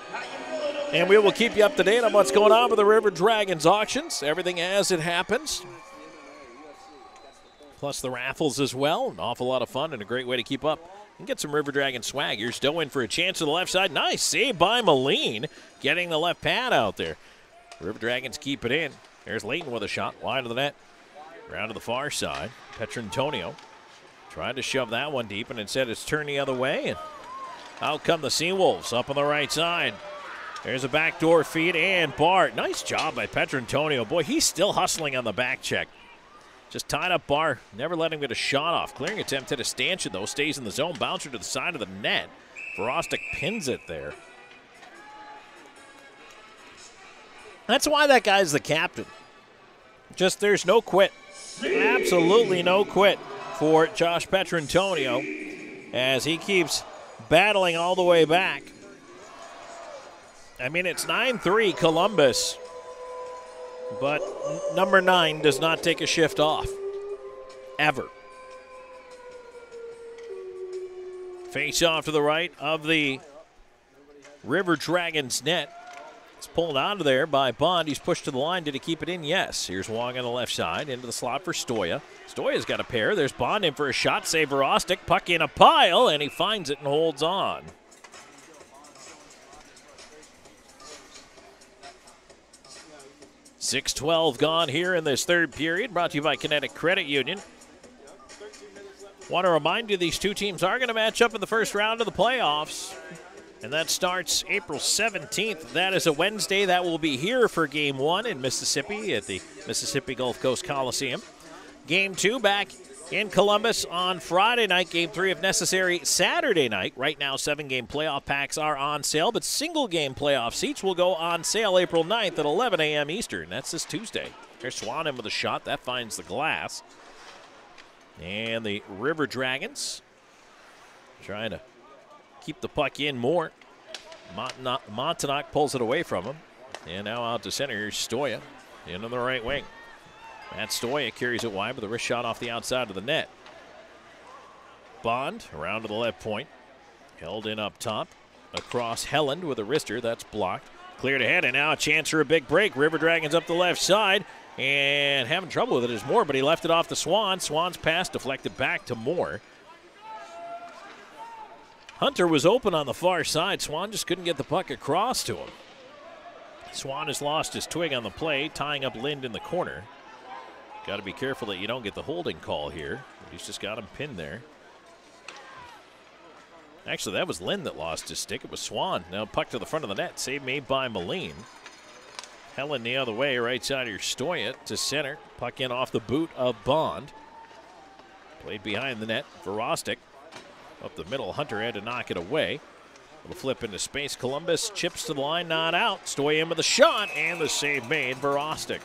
And we will keep you up to date on what's going on with the River Dragons auctions, everything as it happens. Plus the raffles as well. An awful lot of fun and a great way to keep up and get some River Dragon swag. You're still in for a chance to the left side. Nice save by Moline, getting the left pad out there. River Dragons keep it in. There's Leighton with a shot wide of the net. Round to the far side. Petrantonio tried to shove that one deep, and instead it's turned the other way. And out come the Seawolves up on the right side. There's a backdoor feed and Bart. Nice job by Petrantonio. Boy, he's still hustling on the back check. Just tied up Barr, never let him get a shot off. Clearing attempt at a stanchion, though, stays in the zone. Bouncer to the side of the net. Verostek pins it there. That's why that guy's the captain. Just there's no quit. Absolutely no quit for Josh Petrantonio as he keeps battling all the way back. I mean, it's 9 3 Columbus, but number nine does not take a shift off. Ever. Face off to the right of the River Dragons net. It's pulled out of there by Bond. He's pushed to the line. Did he keep it in? Yes. Here's Wong on the left side. Into the slot for Stoya. Stoya's got a pair. There's Bond in for a shot. Save Verostek. Puck in a pile, and he finds it and holds on. Six twelve gone here in this third period. Brought to you by Kinetic Credit Union. Want to remind you these two teams are going to match up in the first round of the playoffs. And that starts April 17th. That is a Wednesday. That will be here for game one in Mississippi at the Mississippi Gulf Coast Coliseum. Game two back in Columbus on Friday night. Game three, if necessary, Saturday night. Right now, seven game playoff packs are on sale, but single game playoff seats will go on sale April 9th at 11 a.m. Eastern. That's this Tuesday. There's Swan in with a shot. That finds the glass. And the River Dragons trying to keep the puck in more. Montanak, pulls it away from him. And now out to center. Here's Stoya into the right wing. Matt Stoya carries it wide with a wrist shot off the outside of the net. Bond around to the left point. Held in up top. Across Helland with a wrister. That's blocked. Cleared ahead, and now a chance for a big break. River Dragons up the left side. And having trouble with it is Moore, but he left it off the Swan. Swan's pass deflected back to Moore. Hunter was open on the far side. Swan just couldn't get the puck across to him. Swan has lost his twig on the play, tying up Lind in the corner. Got to be careful that you don't get the holding call here. He's just got him pinned there. Actually, that was Lind that lost his stick. It was Swan. Now puck to the front of the net. Save made by Moline. Helland the other way, right side of your Stoya to center. Puck in off the boot of Bond. Played behind the net Verostek. Up the middle, Hunter had to knock it away. Little flip into space. Columbus chips to the line, not out. Stoya in with a shot, and the save made Verostek.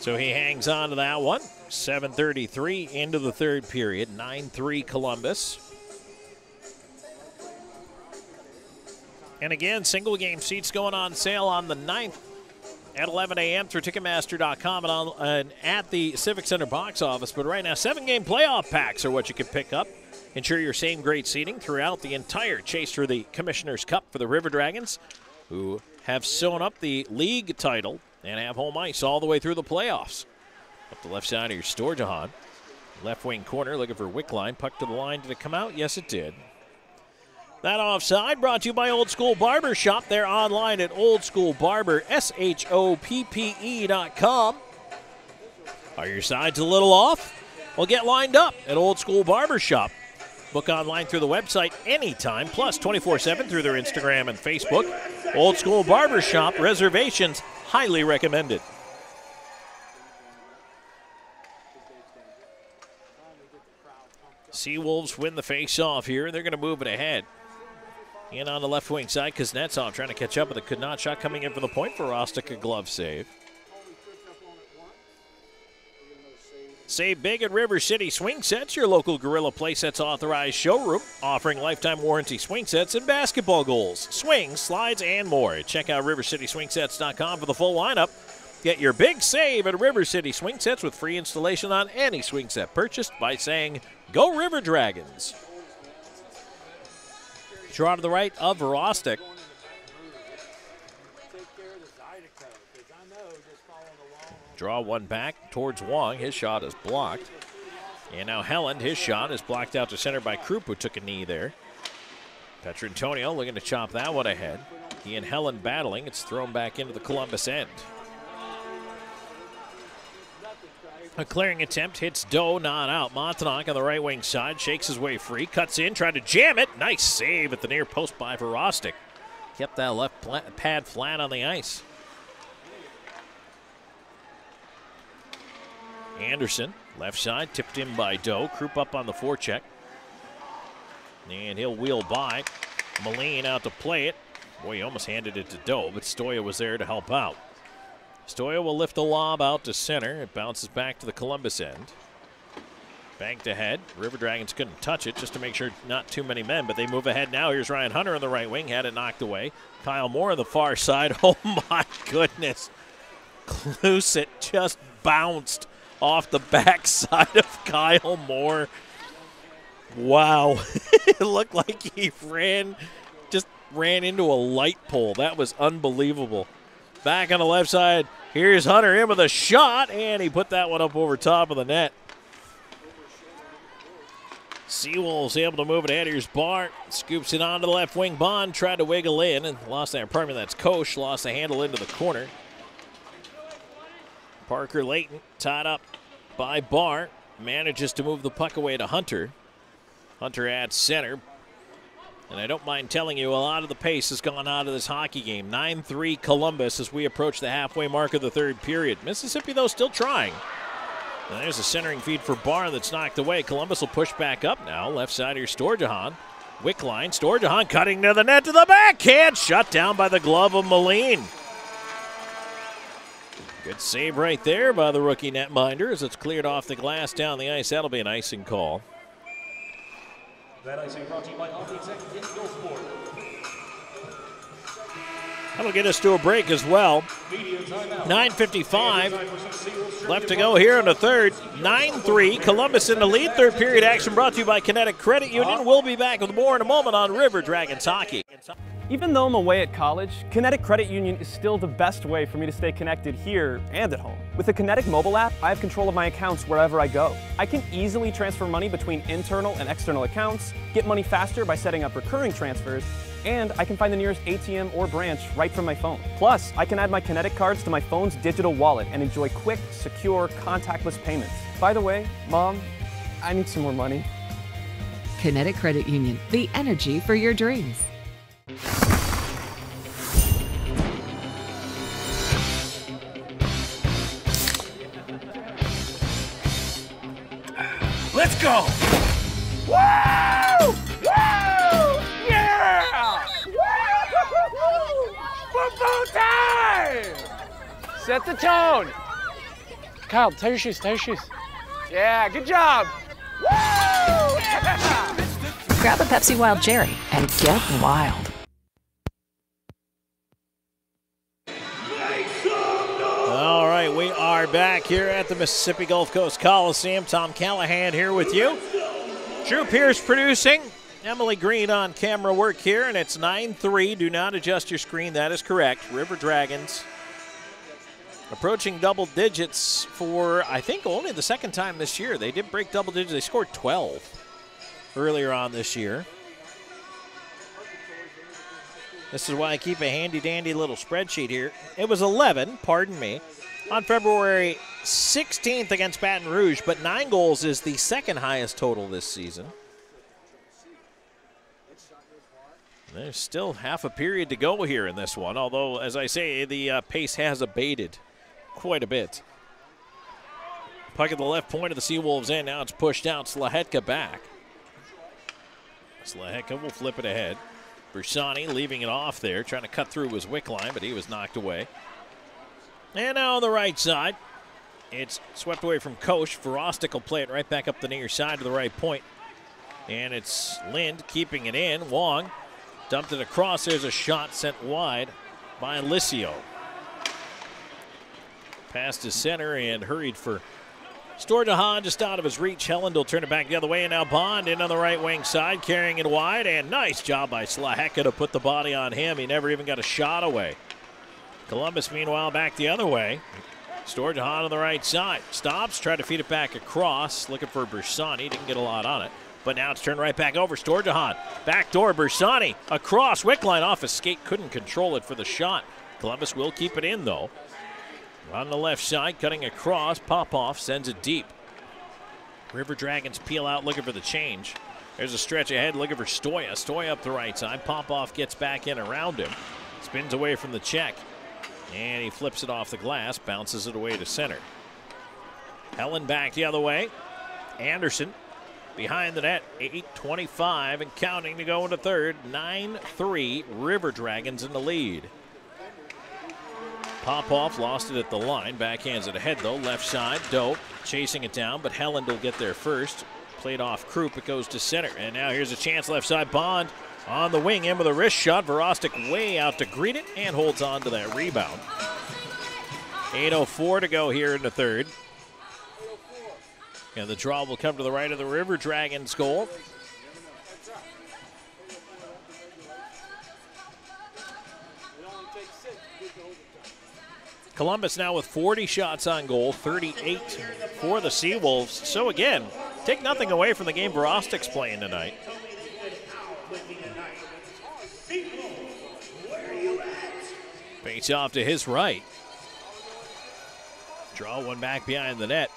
So he hangs on to that one. 7.33 into the third period. 9 3 Columbus. And again, single game seats going on sale on the 9th at 11 a.m. through Ticketmaster.com and, on, and at the Civic Center box office. But right now, seven game playoff packs are what you can pick up. Ensure your same great seating throughout the entire chase for the Commissioner's Cup for the River Dragons, who have sewn up the league title and have home ice all the way through the playoffs. Up the left side of your Storjahan. Left wing corner looking for Wickline. Puck to the line. Did it come out? Yes, it did. That offside brought to you by Old School Barber Shop. They're online at oldschoolbarber.com. Are your sides a little off? Well, get lined up at Old School Barber Shop. Book online through the website anytime, plus 24 7 through their Instagram and Facebook. Old School Barber Shop reservations highly recommended. Seawolves win the face-off here. They're going to move it ahead. In on the left wing side, Kuznetsov trying to catch up with a could not shot coming in for the point Verostek, a glove save. Save big at River City Swing Sets, your local Gorilla Play Sets authorized showroom, offering lifetime warranty swing sets and basketball goals, swings, slides, and more. Check out rivercityswingsets.com for the full lineup. Get your big save at River City Swing Sets with free installation on any swing set purchased by saying, Go River Dragons. Draw to the right of Rostic. Draw one back towards Wong. His shot is blocked. And now Helland, his shot is blocked out to center by Krupp, who took a knee there. Petrantonio looking to chop that one ahead. He and Helland battling. It's thrown back into the Columbus end. A clearing attempt hits Doe, not out. Montanak on the right wing side shakes his way free, cuts in, tried to jam it. Nice save at the near post by Verostek. Kept that left pad flat on the ice. Anderson, left side, tipped in by Doe. Krupp up on the forecheck. And he'll wheel by. Moline out to play it. Boy, he almost handed it to Doe, but Stoya was there to help out. Stoya will lift the lob out to center. It bounces back to the Columbus end. Banked ahead. River Dragons couldn't touch it just to make sure not too many men, but they move ahead now. Here's Ryan Hunter on the right wing, had it knocked away. Kyle Moore on the far side. Oh my goodness. Clusit just bounced off the backside of Kyle Moore. Wow. it looked like he ran, just ran into a light pole. That was unbelievable. Back on the left side, here's Hunter in with a shot, and he put that one up over top of the net. Seawolves able to move it ahead. Here's Bart. Scoops it onto the left wing. Bond tried to wiggle in and lost that. Pardon me, that's Koch. Lost the handle into the corner. Parker Leighton tied up by Bart. Manages to move the puck away to Hunter. Hunter at center. And I don't mind telling you, a lot of the pace has gone out of this hockey game. 9 3 Columbus as we approach the halfway mark of the third period. Mississippi, though, still trying. And there's a centering feed for Barr that's knocked away. Columbus will push back up now. Left side here, Storjahan. Wickline, Storjahan cutting to the net to the backhand. Shut down by the glove of Moline. Good save right there by the rookie netminder as it's cleared off the glass down the ice. That'll be an icing call. That icing brought to you by Hockey Tech in Gulfport. That'll get us to a break as well. 9.55 left to go here in the third. 9 3. Columbus in the lead. Third period action brought to you by Kinetic Credit Union. Uh-huh. We'll be back with more in a moment on River Dragons Hockey. Even though I'm away at college, Kinetic Credit Union is still the best way for me to stay connected here and at home. With the Kinetic mobile app, I have control of my accounts wherever I go. I can easily transfer money between internal and external accounts, get money faster by setting up recurring transfers, and I can find the nearest ATM or branch right from my phone. Plus, I can add my Kinetic cards to my phone's digital wallet and enjoy quick, secure, contactless payments. By the way, Mom, I need some more money. Kinetic Credit Union, the energy for your dreams. Let's go! Woo! Woo! Yeah! Football time! Set the tone. Kyle, tie your shoes, tie your shoes. Yeah, good job. Woo! Yeah! Grab a Pepsi Wild Cherry and get wild. All right, we are back here at the Mississippi Gulf Coast Coliseum. Tom Callahan here with you. Drew Pierce producing. Emily Green on camera work here, and it's 9 3. Do not adjust your screen. That is correct. River Dragons approaching double digits for, I think, only the second time this year. They did break double digits. They scored 12 earlier on this year. This is why I keep a handy dandy little spreadsheet here. It was 11, pardon me, on February 16th against Baton Rouge, but nine goals is the second highest total this season. There's still half a period to go here in this one, although, as I say, the uh, pace has abated quite a bit. Puck at the left point of the Seawolves end. Now it's pushed out. Slahetka back. Slahetka will flip it ahead. Bersani leaving it off there, trying to cut through his wick line, but he was knocked away. And now on the right side, it's swept away from Koch. Verostek will play it right back up the near side to the right point. And it's Lind keeping it in. Wong dumped it across. There's a shot sent wide by Licio. Past his center and hurried for Storjahan just out of his reach. Helland will turn it back the other way, and now Bond in on the right wing side, carrying it wide, and nice job by Slahetka to put the body on him. He never even got a shot away. Columbus, meanwhile, back the other way. Storjahan on the right side. Stops, try to feed it back across, looking for Bersani. Didn't get a lot on it. But now it's turned right back over. Storjahan. Back door. Bersani across. Wickline off his skate. Couldn't control it for the shot. Columbus will keep it in, though. On the left side, cutting across. Popoff sends it deep. River Dragons peel out looking for the change. There's a stretch ahead looking for Stoya. Stoya up the right side. Popoff gets back in around him. Spins away from the check. And he flips it off the glass, bounces it away to center. Helland back the other way. Anderson behind the net, 8.25 and counting to go into third. 9 3, River Dragons in the lead. Popoff lost it at the line. Backhands it ahead though. Left side. Dope chasing it down, but Helland will get there first. Played off Krupp. It goes to center. And now here's a chance left side. Bond on the wing in with a wrist shot. Verostek way out to greet it and holds on to that rebound. 8.04 to go here in the third. And the draw will come to the right of the River Dragons goal. Columbus now with 40 shots on goal, 38 for the Seawolves. So again, take nothing away from the game Verostek's playing tonight. Face off to his right. Draw one back behind the net.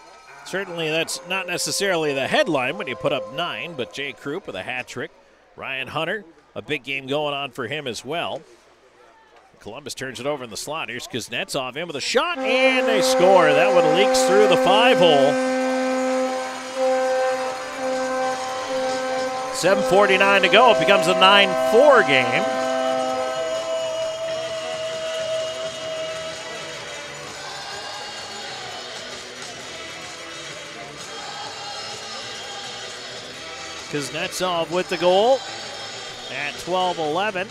Certainly, that's not necessarily the headline when you put up nine, but Jay Krupp with a hat trick. Ryan Hunter, a big game going on for him as well. Columbus turns it over in the slot. Here's Kuznetsov in with a shot, and they score. That one leaks through the five hole. 7.49 to go. It becomes a 9 4 game. Kuznetsov with the goal at 12 11.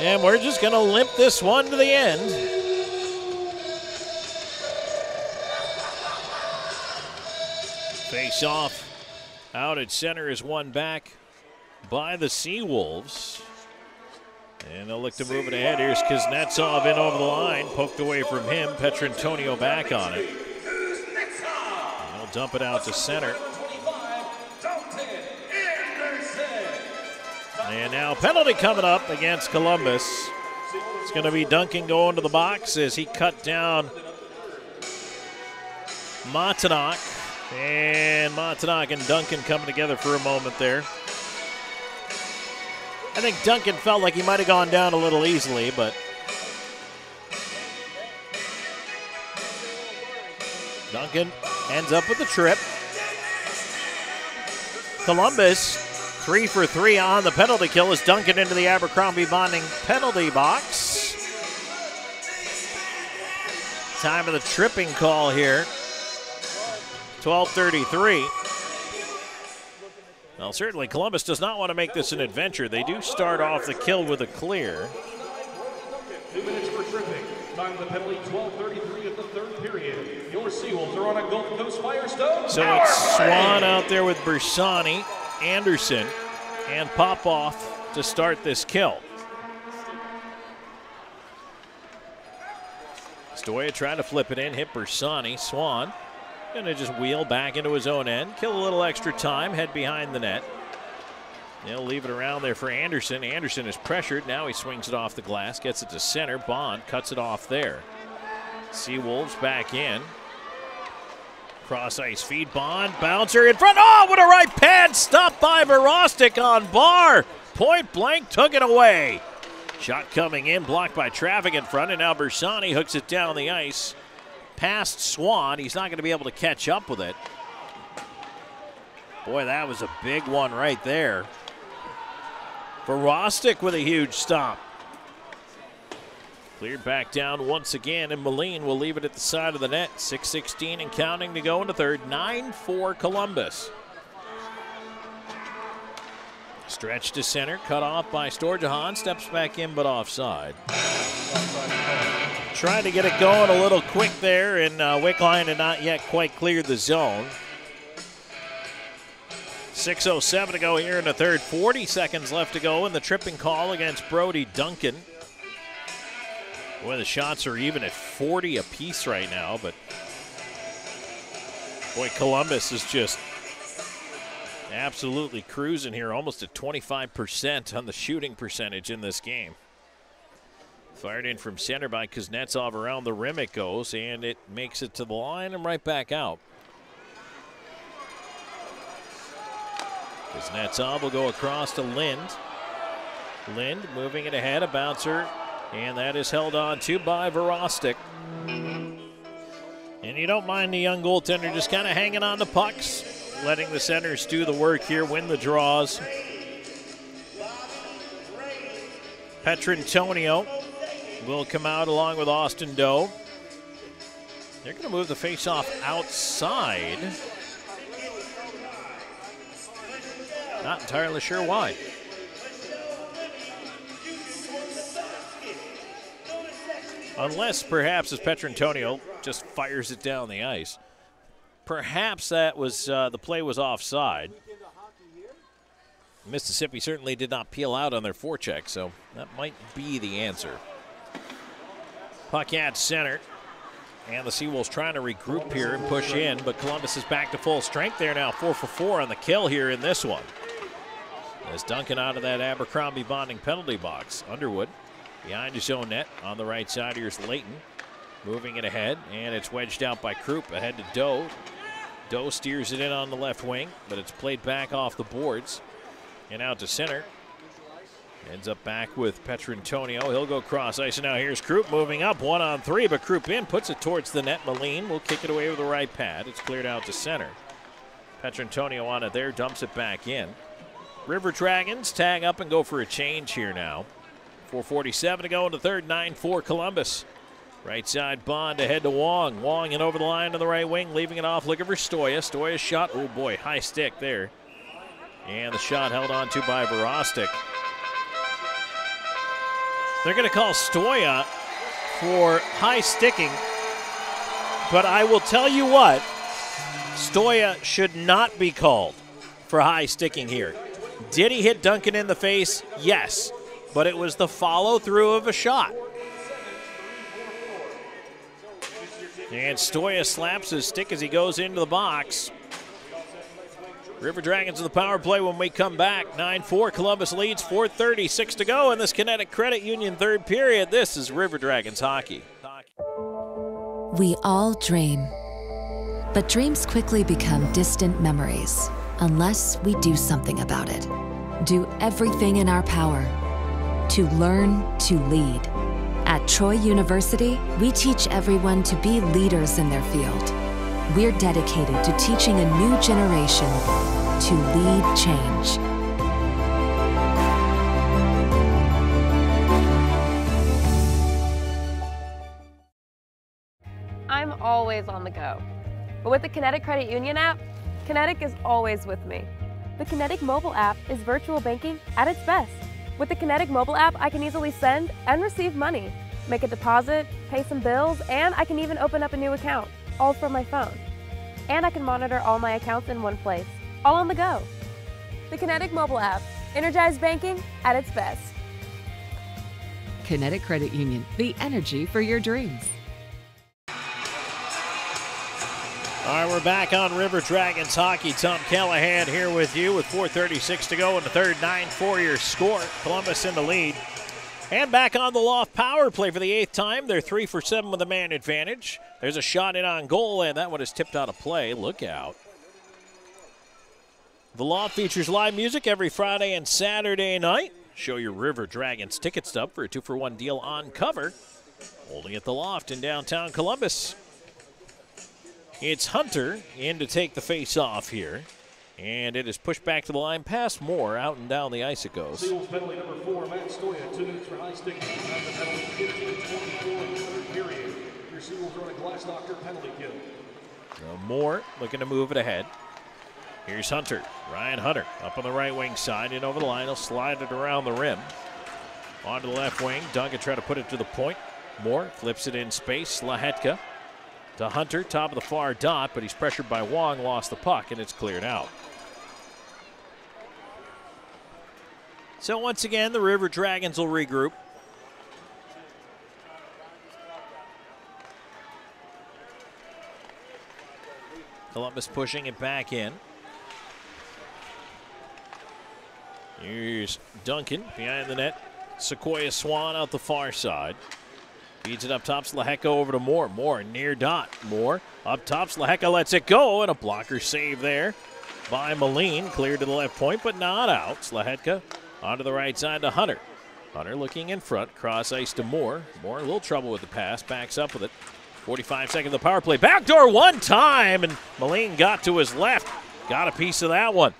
And we're just going to limp this one to the end. Face off out at center is one back by the Seawolves. And they'll look to move it ahead. Here's Kuznetsov in over the line, poked away from him. Petrantonio back on it. They'll dump it out to center. And now penalty coming up against Columbus. It's going to be Duncan going to the box as he cut down Montanak. And Montanak and Duncan coming together for a moment there. I think Duncan felt like he might have gone down a little easily, but Duncan ends up with the trip. Columbus three for three on the penalty kill as Duncan into the Abercrombie Bonding penalty box. Time of the tripping call here. 12:33. Well, certainly Columbus does not want to make this an adventure. They do start off the kill with a clear. Two minutes for tripping. Time of the penalty, 12:33 of the third period. Your Seawolves are on a Gulf Coast Firestone. So it's. Swan out there with Bersani, Anderson, and Popoff to start this kill. Stoya trying to flip it in, hit Bersani. Swan gonna just wheel back into his own end, kill a little extra time, head behind the net. They'll leave it around there for Anderson. Anderson is pressured. Now he swings it off the glass, gets it to center. Bond cuts it off there. Seawolves back in. Cross ice feed. Bond bouncer in front. Oh, what a right pad! Stopped by Verostek on bar. Point blank took it away. Shot coming in, blocked by traffic in front, and now Bersani hooks it down the ice past Swan. He's not going to be able to catch up with it. Boy, that was a big one right there. Verostek with a huge stop. Cleared back down once again, and Moline will leave it at the side of the net. 6.16 and counting to go into third. 9 4 Columbus. Stretch to center, cut off by Storjahan. Steps back in, but offside. Trying to get it going a little quick there, and uh, Wickline had not yet quite cleared the zone. 6.07 to go here in the third. 40 seconds left to go in the tripping call against Brody Duncan. Boy, the shots are even at 40 apiece right now, but boy, Columbus is just absolutely cruising here, almost at 25% on the shooting percentage in this game. Fired in from center by Kuznetsov around the rim it goes, and it makes it to the line and right back out. Kuznetsov will go across to Lind. Lind moving it ahead, a bouncer, and that is held on to by Verostek. And you don't mind the young goaltender just kind of hanging on to pucks, letting the centers do the work here, win the draws. Petrantonio will come out along with Austin Doe. They're going to move the face-off outside. Not entirely sure why. Unless perhaps as Petrantonio just fires it down the ice. Perhaps that was uh, the play was offside. Mississippi certainly did not peel out on their forecheck, so that might be the answer. Puck at center. And the Seawolves trying to regroup here and push in, but Columbus is back to full strength there now. Four for four on the kill here in this one. As Duncan out of that Abercrombie bonding penalty box. Underwood behind his own net on the right side. Here's Leighton moving it ahead, and it's wedged out by Krupp ahead to Doe. Doe steers it in on the left wing, but it's played back off the boards and out to center. Ends up back with Petrantonio. He'll go cross ice. And now here's Krupp moving up one on three, but Krupp in puts it towards the net. Moline will kick it away with the right pad. It's cleared out to center. Petrantonio on it there, dumps it back in. River Dragons tag up and go for a change here now. 4.47 to go in the third, 9 4 Columbus. Right side Bond ahead to Wong. Wong and over the line to the right wing, leaving it off looking for Stoya. Stoya shot. Oh boy, high stick there. And the shot held on to by Verostek. They're going to call Stoya for high sticking. But I will tell you what, Stoya should not be called for high sticking here. Did he hit Duncan in the face? Yes. But it was the follow through of a shot. And Stoya slaps his stick as he goes into the box. River Dragons in the power play when we come back. 9 4. Columbus leads. 4.36 to go in this Kinetic Credit Union third period. This is River Dragons hockey. We all dream. But dreams quickly become distant memories unless we do something about it. Do everything in our power to learn to lead. At Troy University, we teach everyone to be leaders in their field. We're dedicated to teaching a new generation to lead change. I'm always on the go. But with the Kinetic Credit Union app, Kinetic is always with me. The Kinetic mobile app is virtual banking at its best. With the Kinetic mobile app, I can easily send and receive money, make a deposit, pay some bills, and I can even open up a new account, all from my phone. And I can monitor all my accounts in one place, all on the go. The Kinetic mobile app, energized banking at its best. Kinetic Credit Union, the energy for your dreams. All right, we're back on River Dragons hockey. Tom Callahan here with you with 4.36 to go in the third, 9 4 your score. Columbus in the lead. And back on the loft power play for the eighth time. They're three for seven with a man advantage. There's a shot in on goal, and that one is tipped out of play. Look out. The loft features live music every Friday and Saturday night. Show your River Dragons ticket stub for a two for one deal on cover. Holding at the loft in downtown Columbus. It's Hunter in to take the face off here. And it is pushed back to the line past Moore. Out and down the ice it goes. Seals penalty number four, Matt Stoya, two minutes for high stick. The penalty, 15 24 in the third period. Your Seals run a glass doctor penalty kill. So Moore looking to move it ahead. Here's Hunter. Ryan Hunter up on the right wing side and over the line. He'll slide it around the rim. Onto the left wing. Duncan trying to put it to the point. Moore flips it in space. Lahetka to Hunter, top of the far dot, but he's pressured by Wong, lost the puck, and it's cleared out. So once again, the River Dragons will regroup. Columbus pushing it back in. Here's Duncan behind the net. Sequoia Swan out the far side. Feeds it up top. Slahetka over to Moore. Moore near dot. Moore up top. Slaheka lets it go, and a blocker save there by Moline. Cleared to the left point, but not out. Slahetka onto the right side to Hunter. Hunter looking in front. Cross ice to Moore. Moore a little trouble with the pass. Backs up with it. 45 seconds of the power play. Backdoor one time, and Moline got to his left. got a piece of that one.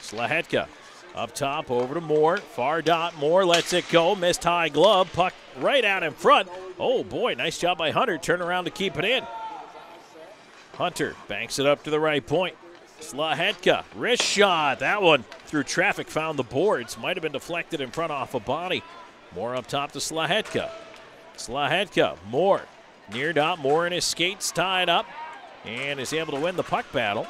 Slahetka up top over to Moore. Far dot Moore lets it go. Missed high glove. Puck right out in front. Oh boy, nice job by Hunter. Turn around to keep it in. Hunter banks it up to the right point. Slahetka, wrist shot. That one through traffic found the boards. Might have been deflected in front off a body. Moore up top to Slahetka. Slahetka, Moore. Near dot, Moore in his skates tied up and is able to win the puck battle.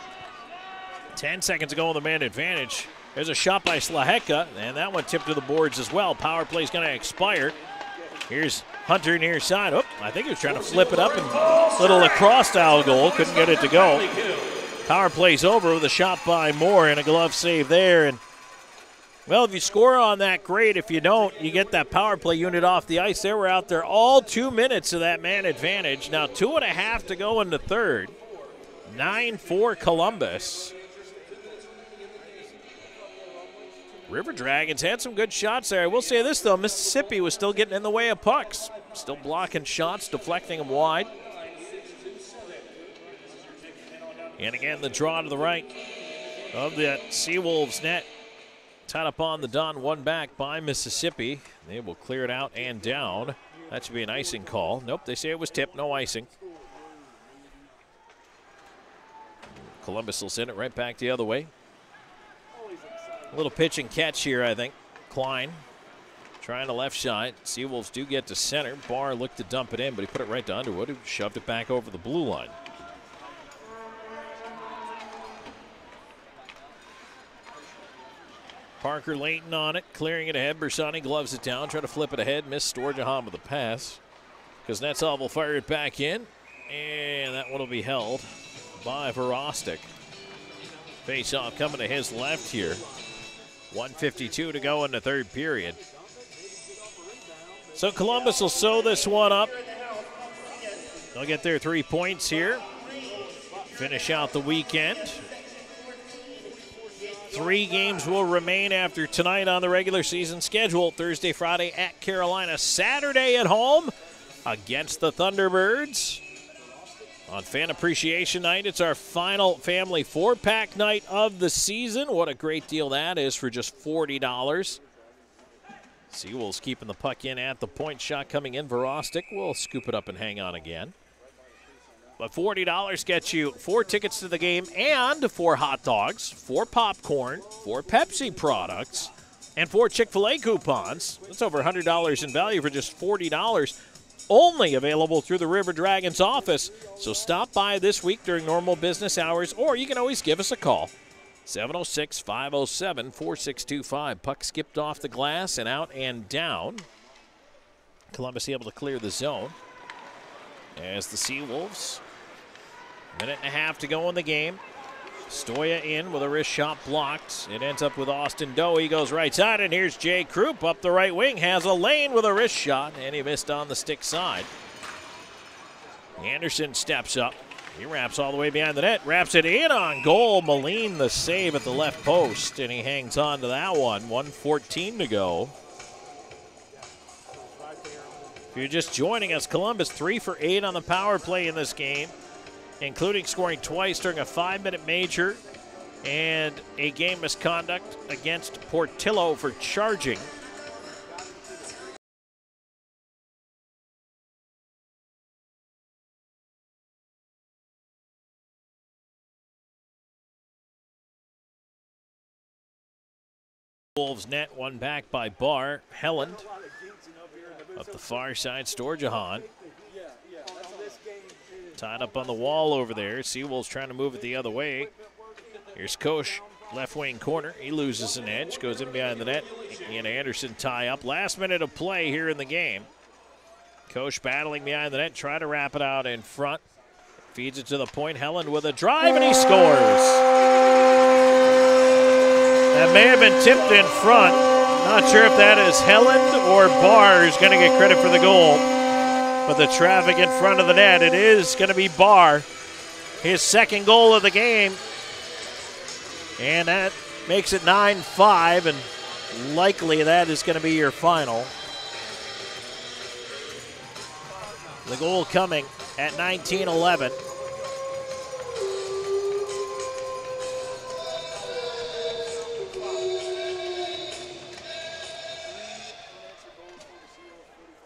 10 seconds ago go on the man advantage. There's a shot by Slahetka, and that one tipped to the boards as well. Power play is going to expire. Here's Hunter near side. Oh, I think he was trying to flip it up and little lacrosse style goal. Couldn't get it to go. Power play's over with a shot by Moore and a glove save there. And well, if you score on that, great. If you don't, you get that power play unit off the ice. They were out there all two minutes of that man advantage. Now two and a half to go in the third. 9-4 Columbus. River Dragons had some good shots there. I will say this, though Mississippi was still getting in the way of pucks, still blocking shots, deflecting them wide. And again, the draw to the right of that Seawolves net. Tied up on the Don, one back by Mississippi. They will clear it out and down. That should be an icing call. Nope, they say it was tipped, no icing. Columbus will send it right back the other way. A little pitch and catch here, I think. Klein trying to left side. Seawolves do get to center. Barr looked to dump it in, but he put it right to Underwood, who shoved it back over the blue line. Parker Leighton on it, clearing it ahead. Bersani gloves it down, try to flip it ahead. Missed Storjahan with the pass. Kuznetsov will fire it back in, and that one will be held by Verostek. Face off coming to his left here. 152 to go in the third period. So Columbus will sew this one up. They'll get their three points here. Finish out the weekend. Three games will remain after tonight on the regular season schedule. Thursday, Friday at Carolina. Saturday at home against the Thunderbirds. On Fan Appreciation Night, it's our final family four pack night of the season. What a great deal that is for just $40. Seawolves keeping the puck in at the point. Shot coming in. Verostek will scoop it up and hang on again. But $40 gets you four tickets to the game and four hot dogs, four popcorn, four Pepsi products, and four Chick fil A coupons. That's over $100 in value for just $40 only available through the River Dragons office. So stop by this week during normal business hours, or you can always give us a call. 706 507 4625. Puck skipped off the glass and out and down. Columbus able to clear the zone. As the Sea Seawolves, minute and a half to go in the game. Stoya in with a wrist shot blocked. It ends up with Austin Doe. He goes right side, and here's Jay Krupp up the right wing. Has a lane with a wrist shot, and he missed on the stick side. Anderson steps up. He wraps all the way behind the net, wraps it in on goal. Moline the save at the left post, and he hangs on to that one. 114 to go. If you're just joining us, Columbus three for eight on the power play in this game including scoring twice during a five minute major and a game misconduct against Portillo for charging. Wolves net one back by Barr. Helland up the far side, Storjahan. Tied up on the wall over there. Seawolves trying to move it the other way. Here's Kosh, left wing corner. He loses an edge, goes in behind the net. And Anderson tie up. Last minute of play here in the game. Kosh battling behind the net, trying to wrap it out in front. Feeds it to the point. Helland with a drive, and he scores. That may have been tipped in front. Not sure if that is Helland or Barr who's going to get credit for the goal. But the traffic in front of the net, it is going to be Barr. His second goal of the game. And that makes it 9 5, and likely that is going to be your final. The goal coming at 19 11.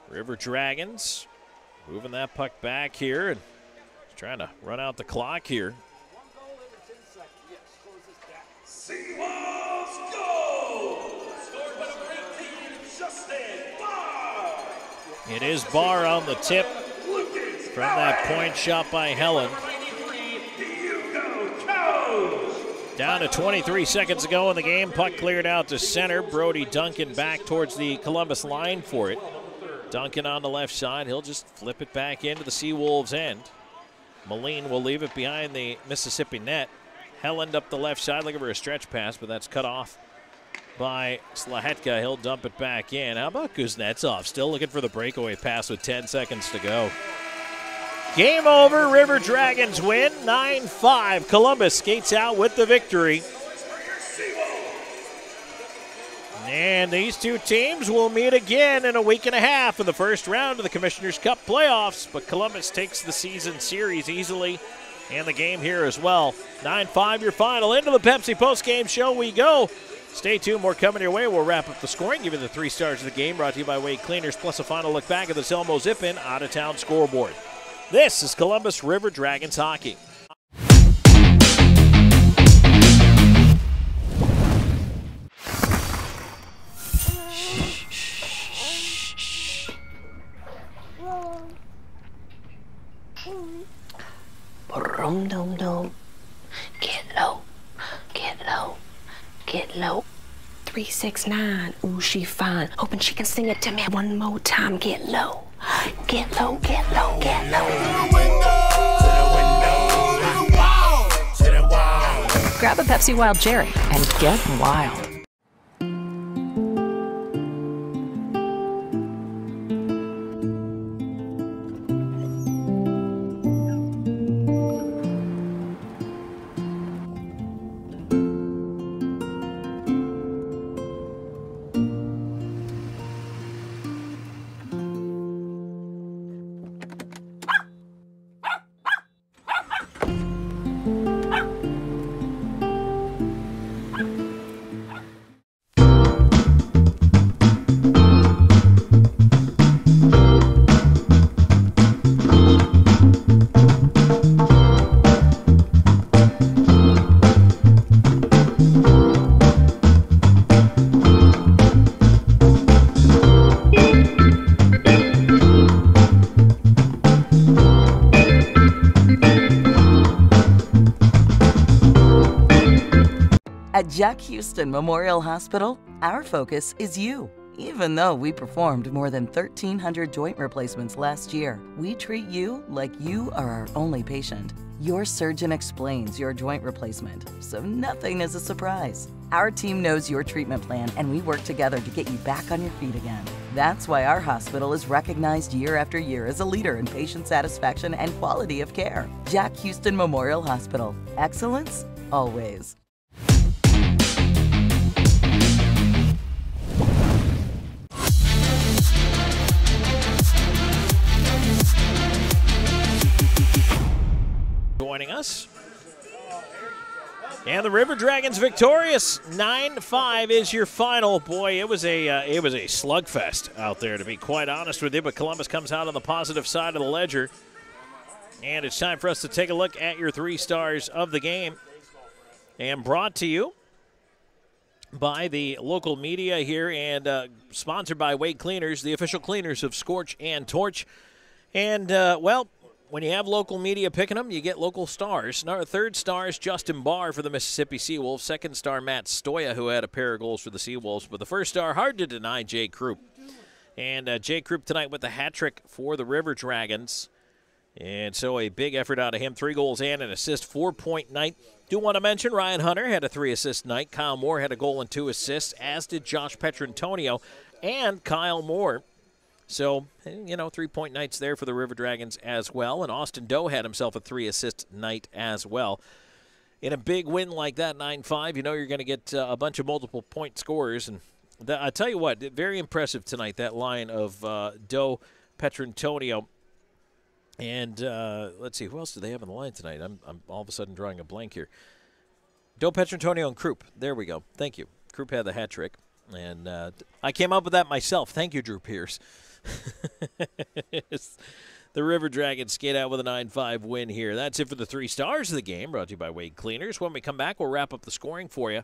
River Dragons moving that puck back here and trying to run out the clock here. Seawolves go! Scored by number 18, Justin Barr! It is Barr on the tip from that point shot by Helland. Down to 23 seconds ago go in the game. Puck cleared out to center. Brody Duncan back towards the Columbus line for it. Duncan on the left side. He'll just flip it back into the Seawolves end. Moline will leave it behind the Mississippi net. Helland up the left side looking for a stretch pass, but that's cut off by Slahetka. He'll dump it back in. How about Kuznetsov? Still looking for the breakaway pass with 10 seconds to go. Game over. River Dragons win 9 5. Columbus skates out with the victory. And these two teams will meet again in a week and a half in the first round of the Commissioner's Cup playoffs. But Columbus takes the season series easily and the game here as well. 9 5 your final. Into the Pepsi postgame show we go. Stay tuned, more coming your way. We'll wrap up the scoring, give you the three stars of the game, brought to you by Wade Cleaners, plus a final look back at the Zelmo Zip In out of town scoreboard. This is Columbus River Dragons hockey. Boom, dum, dum. Get low, get low, get low. 369, ooh, she fine. Hoping she can sing it to me one more time. Get low, get low, get low, get low. Grab a Pepsi Wild Cherry and get wild. Jack Hughston Memorial Hospital, our focus is you. Even though we performed more than 1,300 joint replacements last year, we treat you like you are our only patient. Your surgeon explains your joint replacement, so nothing is a surprise. Our team knows your treatment plan, and we work together to get you back on your feet again. That's why our hospital is recognized year after year as a leader in patient satisfaction and quality of care. Jack Hughston Memorial Hospital. Excellence, always. Joining us. And the River Dragons victorious. 9-5 is your final. Boy, it was a uh, it was a slugfest out there to be quite honest with you, but Columbus comes out on the positive side of the ledger. And it's time for us to take a look at your 3 stars of the game. And brought to you by the local media here and uh, sponsored by Wade Cleaners, the official cleaners of Scorch and Torch. And, uh, well, when you have local media picking them, you get local stars. Our third star is Justin Barr for the Mississippi Seawolves. Second star, Matt Stoya, who had a pair of goals for the Seawolves. But the first star, hard to deny, Jay Krupp. And uh, Jay Krupp tonight with the hat trick for the River Dragons. And so a big effort out of him. Three goals and an assist, four point night. Do want to mention Ryan Hunter had a three assist night. Kyle Moore had a goal and two assists, as did Josh Petrantonio and Kyle Moore. So, you know, three point nights there for the River Dragons as well. And Austin Doe had himself a three assist night as well. In a big win like that, 9 5, you know you're going to get uh, a bunch of multiple point scorers. And that, I tell you what, very impressive tonight, that line of uh, Doe, Petrantonio. And uh, let's see, who else do they have on the line tonight? I'm, I'm all of a sudden drawing a blank here. Doe, Petrantonio, and Krupp. There we go. Thank you. Krupp had the hat trick. And uh, I came up with that myself. Thank you, Drew Pierce. The River Dragons skate out with a 9 5 win here. That's it for the three stars of the game, brought to you by Wade Cleaners. When we come back, we'll wrap up the scoring for you.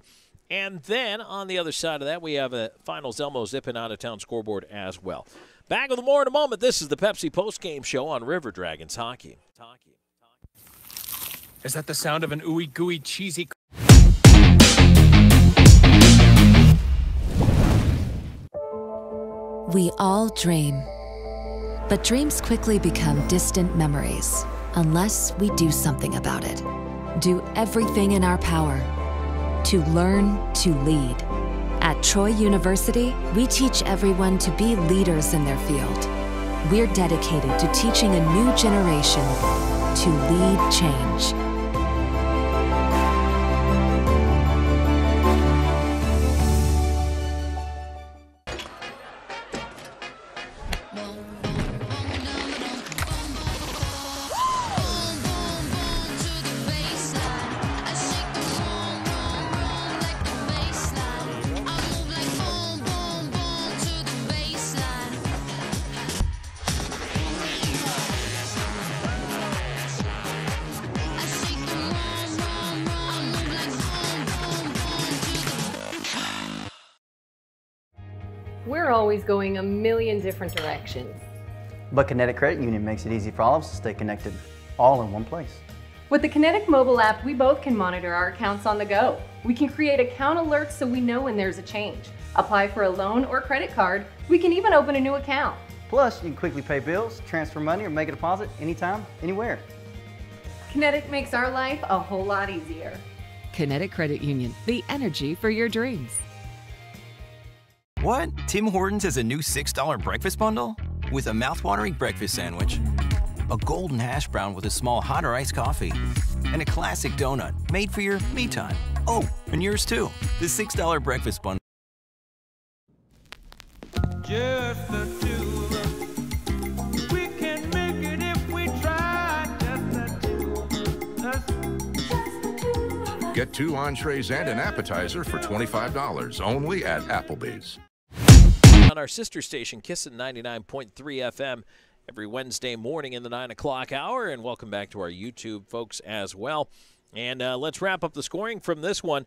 And then on the other side of that, we have a final Zelmo Zip In out of town scoreboard as well. Back with more in a moment. This is the Pepsi Post Game Show on River Dragons Hockey. Hockey. Is that the sound of an ooey gooey cheesy? We all dream. But dreams quickly become distant memories unless we do something about it. Do everything in our power to learn to lead. At Troy University, we teach everyone to be leaders in their field. We're dedicated to teaching a new generation to lead change. Going a million different directions. But Kinetic Credit Union makes it easy for all of us to stay connected, all in one place. With the Kinetic mobile app, we both can monitor our accounts on the go. We can create account alerts so we know when there's a change. Apply for a loan or credit card. We can even open a new account. Plus, you can quickly pay bills, transfer money, or make a deposit anytime, anywhere. Kinetic makes our life a whole lot easier. Kinetic Credit Union, the energy for your dreams. What? Tim Hortons has a new $6 breakfast bundle? With a mouthwatering breakfast sandwich, a golden hash brown with a small hot or iced coffee, and a classic donut made for your me time. Oh, and yours too. The $6 breakfast bundle. Just the two of us. We can make it if we try. Just the two of us. Get two entrees and an appetizer for $25 only at Applebee's. On our sister station, Kissin 99.3 FM, every Wednesday morning in the 9 o'clock hour. And welcome back to our YouTube folks as well. And uh, let's wrap up the scoring from this one.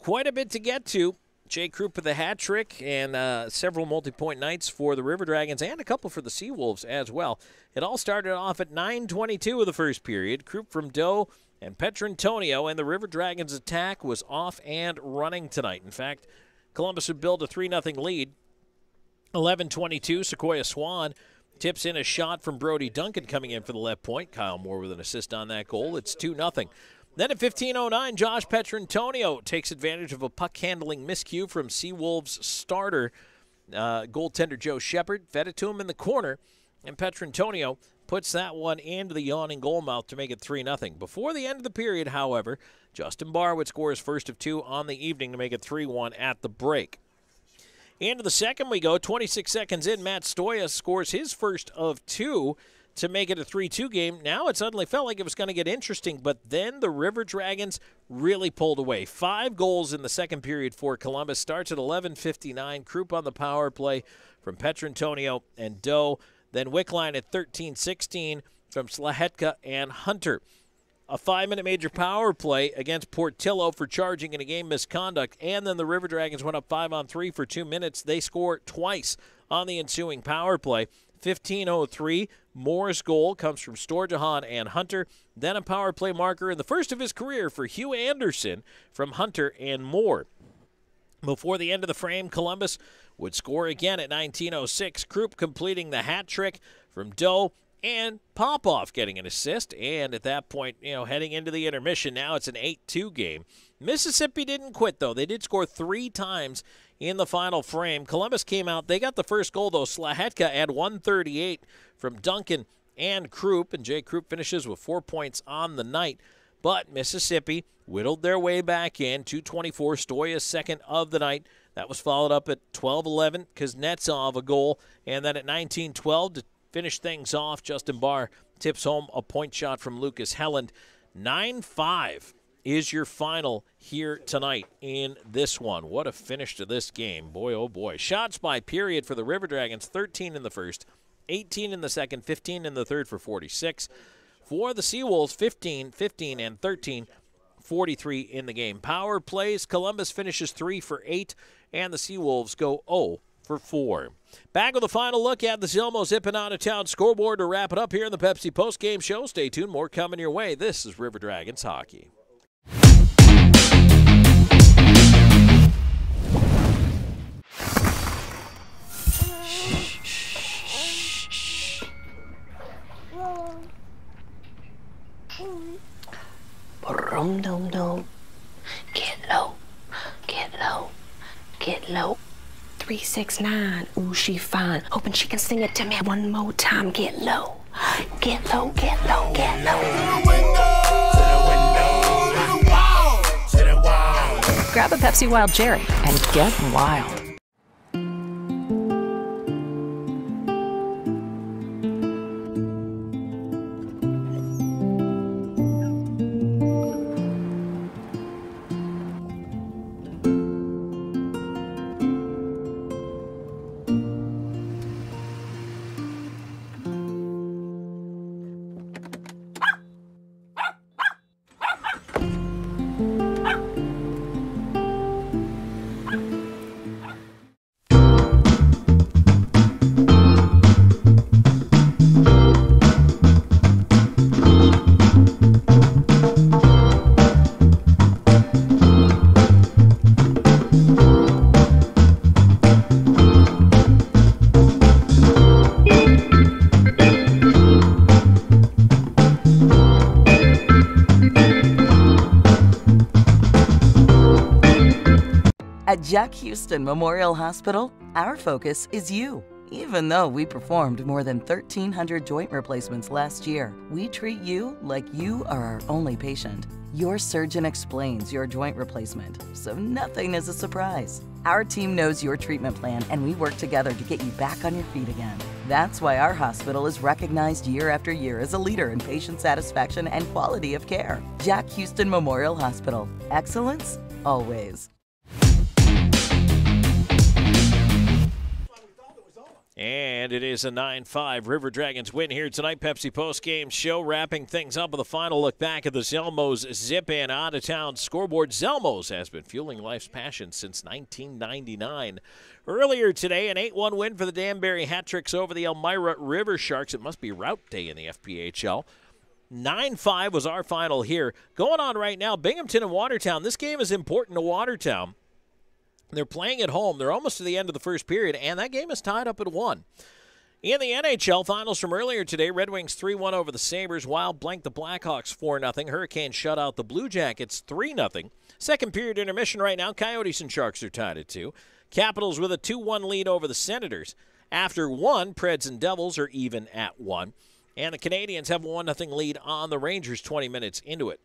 Quite a bit to get to. Jay Krupp with a hat trick and uh, several multi-point nights for the River Dragons and a couple for the Seawolves as well. It all started off at 9:22 of the first period. Krupp from Doe and Petrantonio and the River Dragons attack was off and running tonight. In fact, Columbus would build a 3-0 lead. 11:22, Sequoia Swan tips in a shot from Brody Duncan coming in for the left point. Kyle Moore with an assist on that goal. It's 2 0. Then at 15.09, Josh Petrantonio takes advantage of a puck handling miscue from Seawolves starter uh, goaltender Joe Shepard. Fed it to him in the corner, and Petrantonio puts that one into the yawning goal mouth to make it 3 0. Before the end of the period, however, Justin Barr would score his first of two on the evening to make it 3 1 at the break. Into the second we go. 26 seconds in, Matt Stoya scores his first of two to make it a 3 2 game. Now it suddenly felt like it was going to get interesting, but then the River Dragons really pulled away. Five goals in the second period for Columbus. Starts at 11.59. Krupp on the power play from Petrantonio and Doe. Then Wickline at 13.16 from Slahetka and Hunter. A five minute major power play against Portillo for charging in a game misconduct. And then the River Dragons went up five on three for two minutes. They score twice on the ensuing power play. 1503, Moore's goal comes from Storjahan and Hunter. Then a power play marker in the first of his career for Hugh Anderson from Hunter and Moore. Before the end of the frame, Columbus would score again at 1906. Krupp completing the hat trick from Doe and Popoff getting an assist. And at that point, you know, heading into the intermission, now it's an 8 2 game. Mississippi didn't quit, though. They did score three times in the final frame. Columbus came out. They got the first goal, though. Slahetka had 138 from Duncan and Krupp, and Jay Krupp finishes with four points on the night. But Mississippi whittled their way back in. 224, Stoya second of the night. That was followed up at 12-11, Kuznetsov a goal. And then at 19-12 to finish things off, Justin Barr tips home a point shot from Lucas Helland. 9-5 is your final here tonight in this one. What a finish to this game. Boy, oh boy. Shots by period for the River Dragons 13 in the first, 18 in the second, 15 in the third for 46. For the Seawolves, 15, 15, and 13, 43 in the game. Power plays, Columbus finishes 3 for 8, and the Seawolves go 0 for 4. Back with a final look at the Zelmo Zip In out of town scoreboard to wrap it up here in the Pepsi Post Game Show. Stay tuned, more coming your way. This is River Dragons Hockey. Rum dum dum. Get low, get low, get low. 369, ooh, she fine. Hoping she can sing it to me one more time. Get low, get low, get low, get low. Grab a Pepsi Wild Cherry and get wild. Jack Hughston Memorial Hospital, our focus is you. Even though we performed more than 1,300 joint replacements last year, we treat you like you are our only patient. Your surgeon explains your joint replacement, so nothing is a surprise. Our team knows your treatment plan, and we work together to get you back on your feet again. That's why our hospital is recognized year after year as a leader in patient satisfaction and quality of care. Jack Hughston Memorial Hospital. Excellence, always. And it is a 9 5 River Dragons win here tonight. Pepsi Post Game Show wrapping things up with a final look back at the Zelmos zip in out of town scoreboard. Zelmos has been fueling life's passion since 1999. Earlier today, an 8 1 win for the Danbury Hat Tricks over the Elmira River Sharks. It must be route day in the FPHL. 9 5 was our final here. Going on right now, Binghamton and Watertown. This game is important to Watertown. They're playing at home. They're almost to the end of the first period, and that game is tied up at one. In the NHL finals from earlier today, Red Wings 3 1 over the Sabres, Wild blank the Blackhawks 4 0. Hurricanes shut out the Blue Jackets 3 0. Second period intermission right now, Coyotes and Sharks are tied at 2. Capitals with a 2 1 lead over the Senators. After one, Preds and Devils are even at 1. And the Canadiens have a 1 0 lead on the Rangers 20 minutes into it.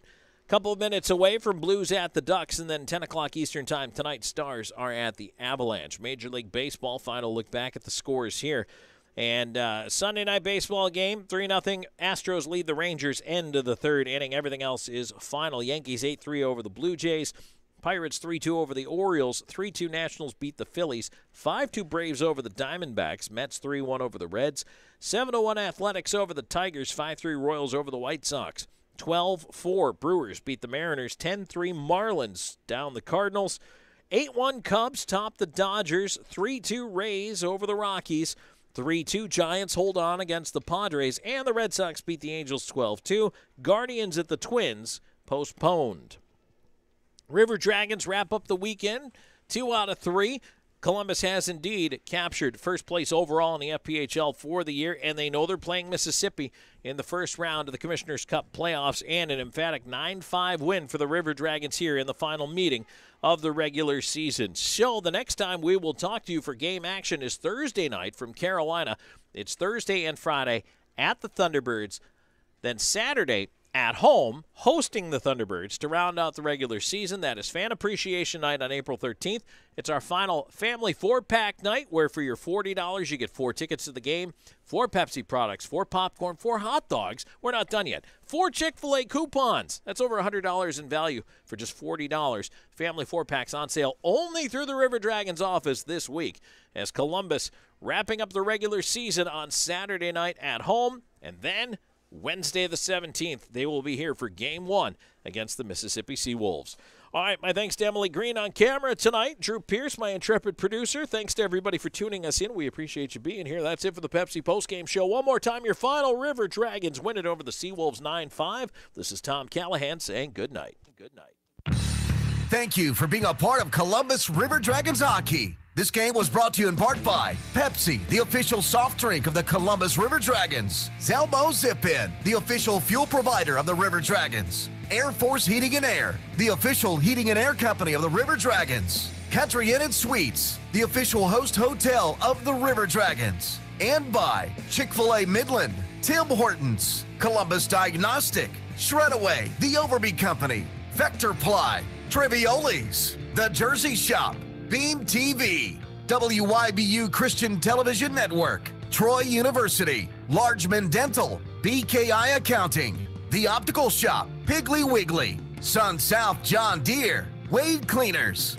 Couple of minutes away from Blues at the Ducks, and then 10 o'clock Eastern Time tonight, Stars are at the Avalanche. Major League Baseball final look back at the scores here. And uh, Sunday night baseball game, 3 0. Astros lead the Rangers, end of the third inning. Everything else is final. Yankees 8 3 over the Blue Jays. Pirates 3 2 over the Orioles. 3 2 Nationals beat the Phillies. 5 2 Braves over the Diamondbacks. Mets 3 1 over the Reds. 7 1 Athletics over the Tigers. 5 3 Royals over the White Sox. 12 4 Brewers beat the Mariners. 10 3 Marlins down the Cardinals. 8 1 Cubs top the Dodgers. 3 2 Rays over the Rockies. 3 2 Giants hold on against the Padres. And the Red Sox beat the Angels 12 2. Guardians at the Twins postponed. River Dragons wrap up the weekend. Two out of three. Columbus has indeed captured first place overall in the FPHL for the year, and they know they're playing Mississippi in the first round of the Commissioner's Cup playoffs and an emphatic 9 5 win for the River Dragons here in the final meeting of the regular season. So, the next time we will talk to you for game action is Thursday night from Carolina. It's Thursday and Friday at the Thunderbirds. Then Saturday at home, hosting the Thunderbirds to round out the regular season. That is Fan Appreciation Night on April 13th. It's our final family four pack night where for your $40, you get four tickets to the game, four Pepsi products, four popcorn, four hot dogs. We're not done yet. Four Chick fil A coupons. That's over $100 in value for just $40. Family four packs on sale only through the River Dragons office this week as Columbus wrapping up the regular season on Saturday night at home. And then Wednesday the 17th, they will be here for game one against the Mississippi Sea Wolves. All right, my thanks to Emily Green on camera tonight. Drew Pierce, my intrepid producer. Thanks to everybody for tuning us in. We appreciate you being here. That's it for the Pepsi postgame show. One more time, your final River Dragons win it over the Sea Wolves 9 5. This is Tom Callahan saying good night. Good night. Thank you for being a part of Columbus River Dragons hockey. This game was brought to you in part by Pepsi, the official soft drink of the Columbus River Dragons, Zelmo Zip-In, the official fuel provider of the River Dragons, Air Force Heating and Air, the official heating and air company of the River Dragons, Country Inn and Suites, the official host hotel of the River Dragons, and by Chick-fil-A Midland, Tim Hortons, Columbus Diagnostic, Shredaway, the Overby Company, Vector Ply, Trivioli's, The Jersey Shop, Beam TV, WYBU Christian Television Network, Troy University, Largeman Dental, BKI Accounting, The Optical Shop, Piggly Wiggly, SunSouth John Deere, Wade Cleaners,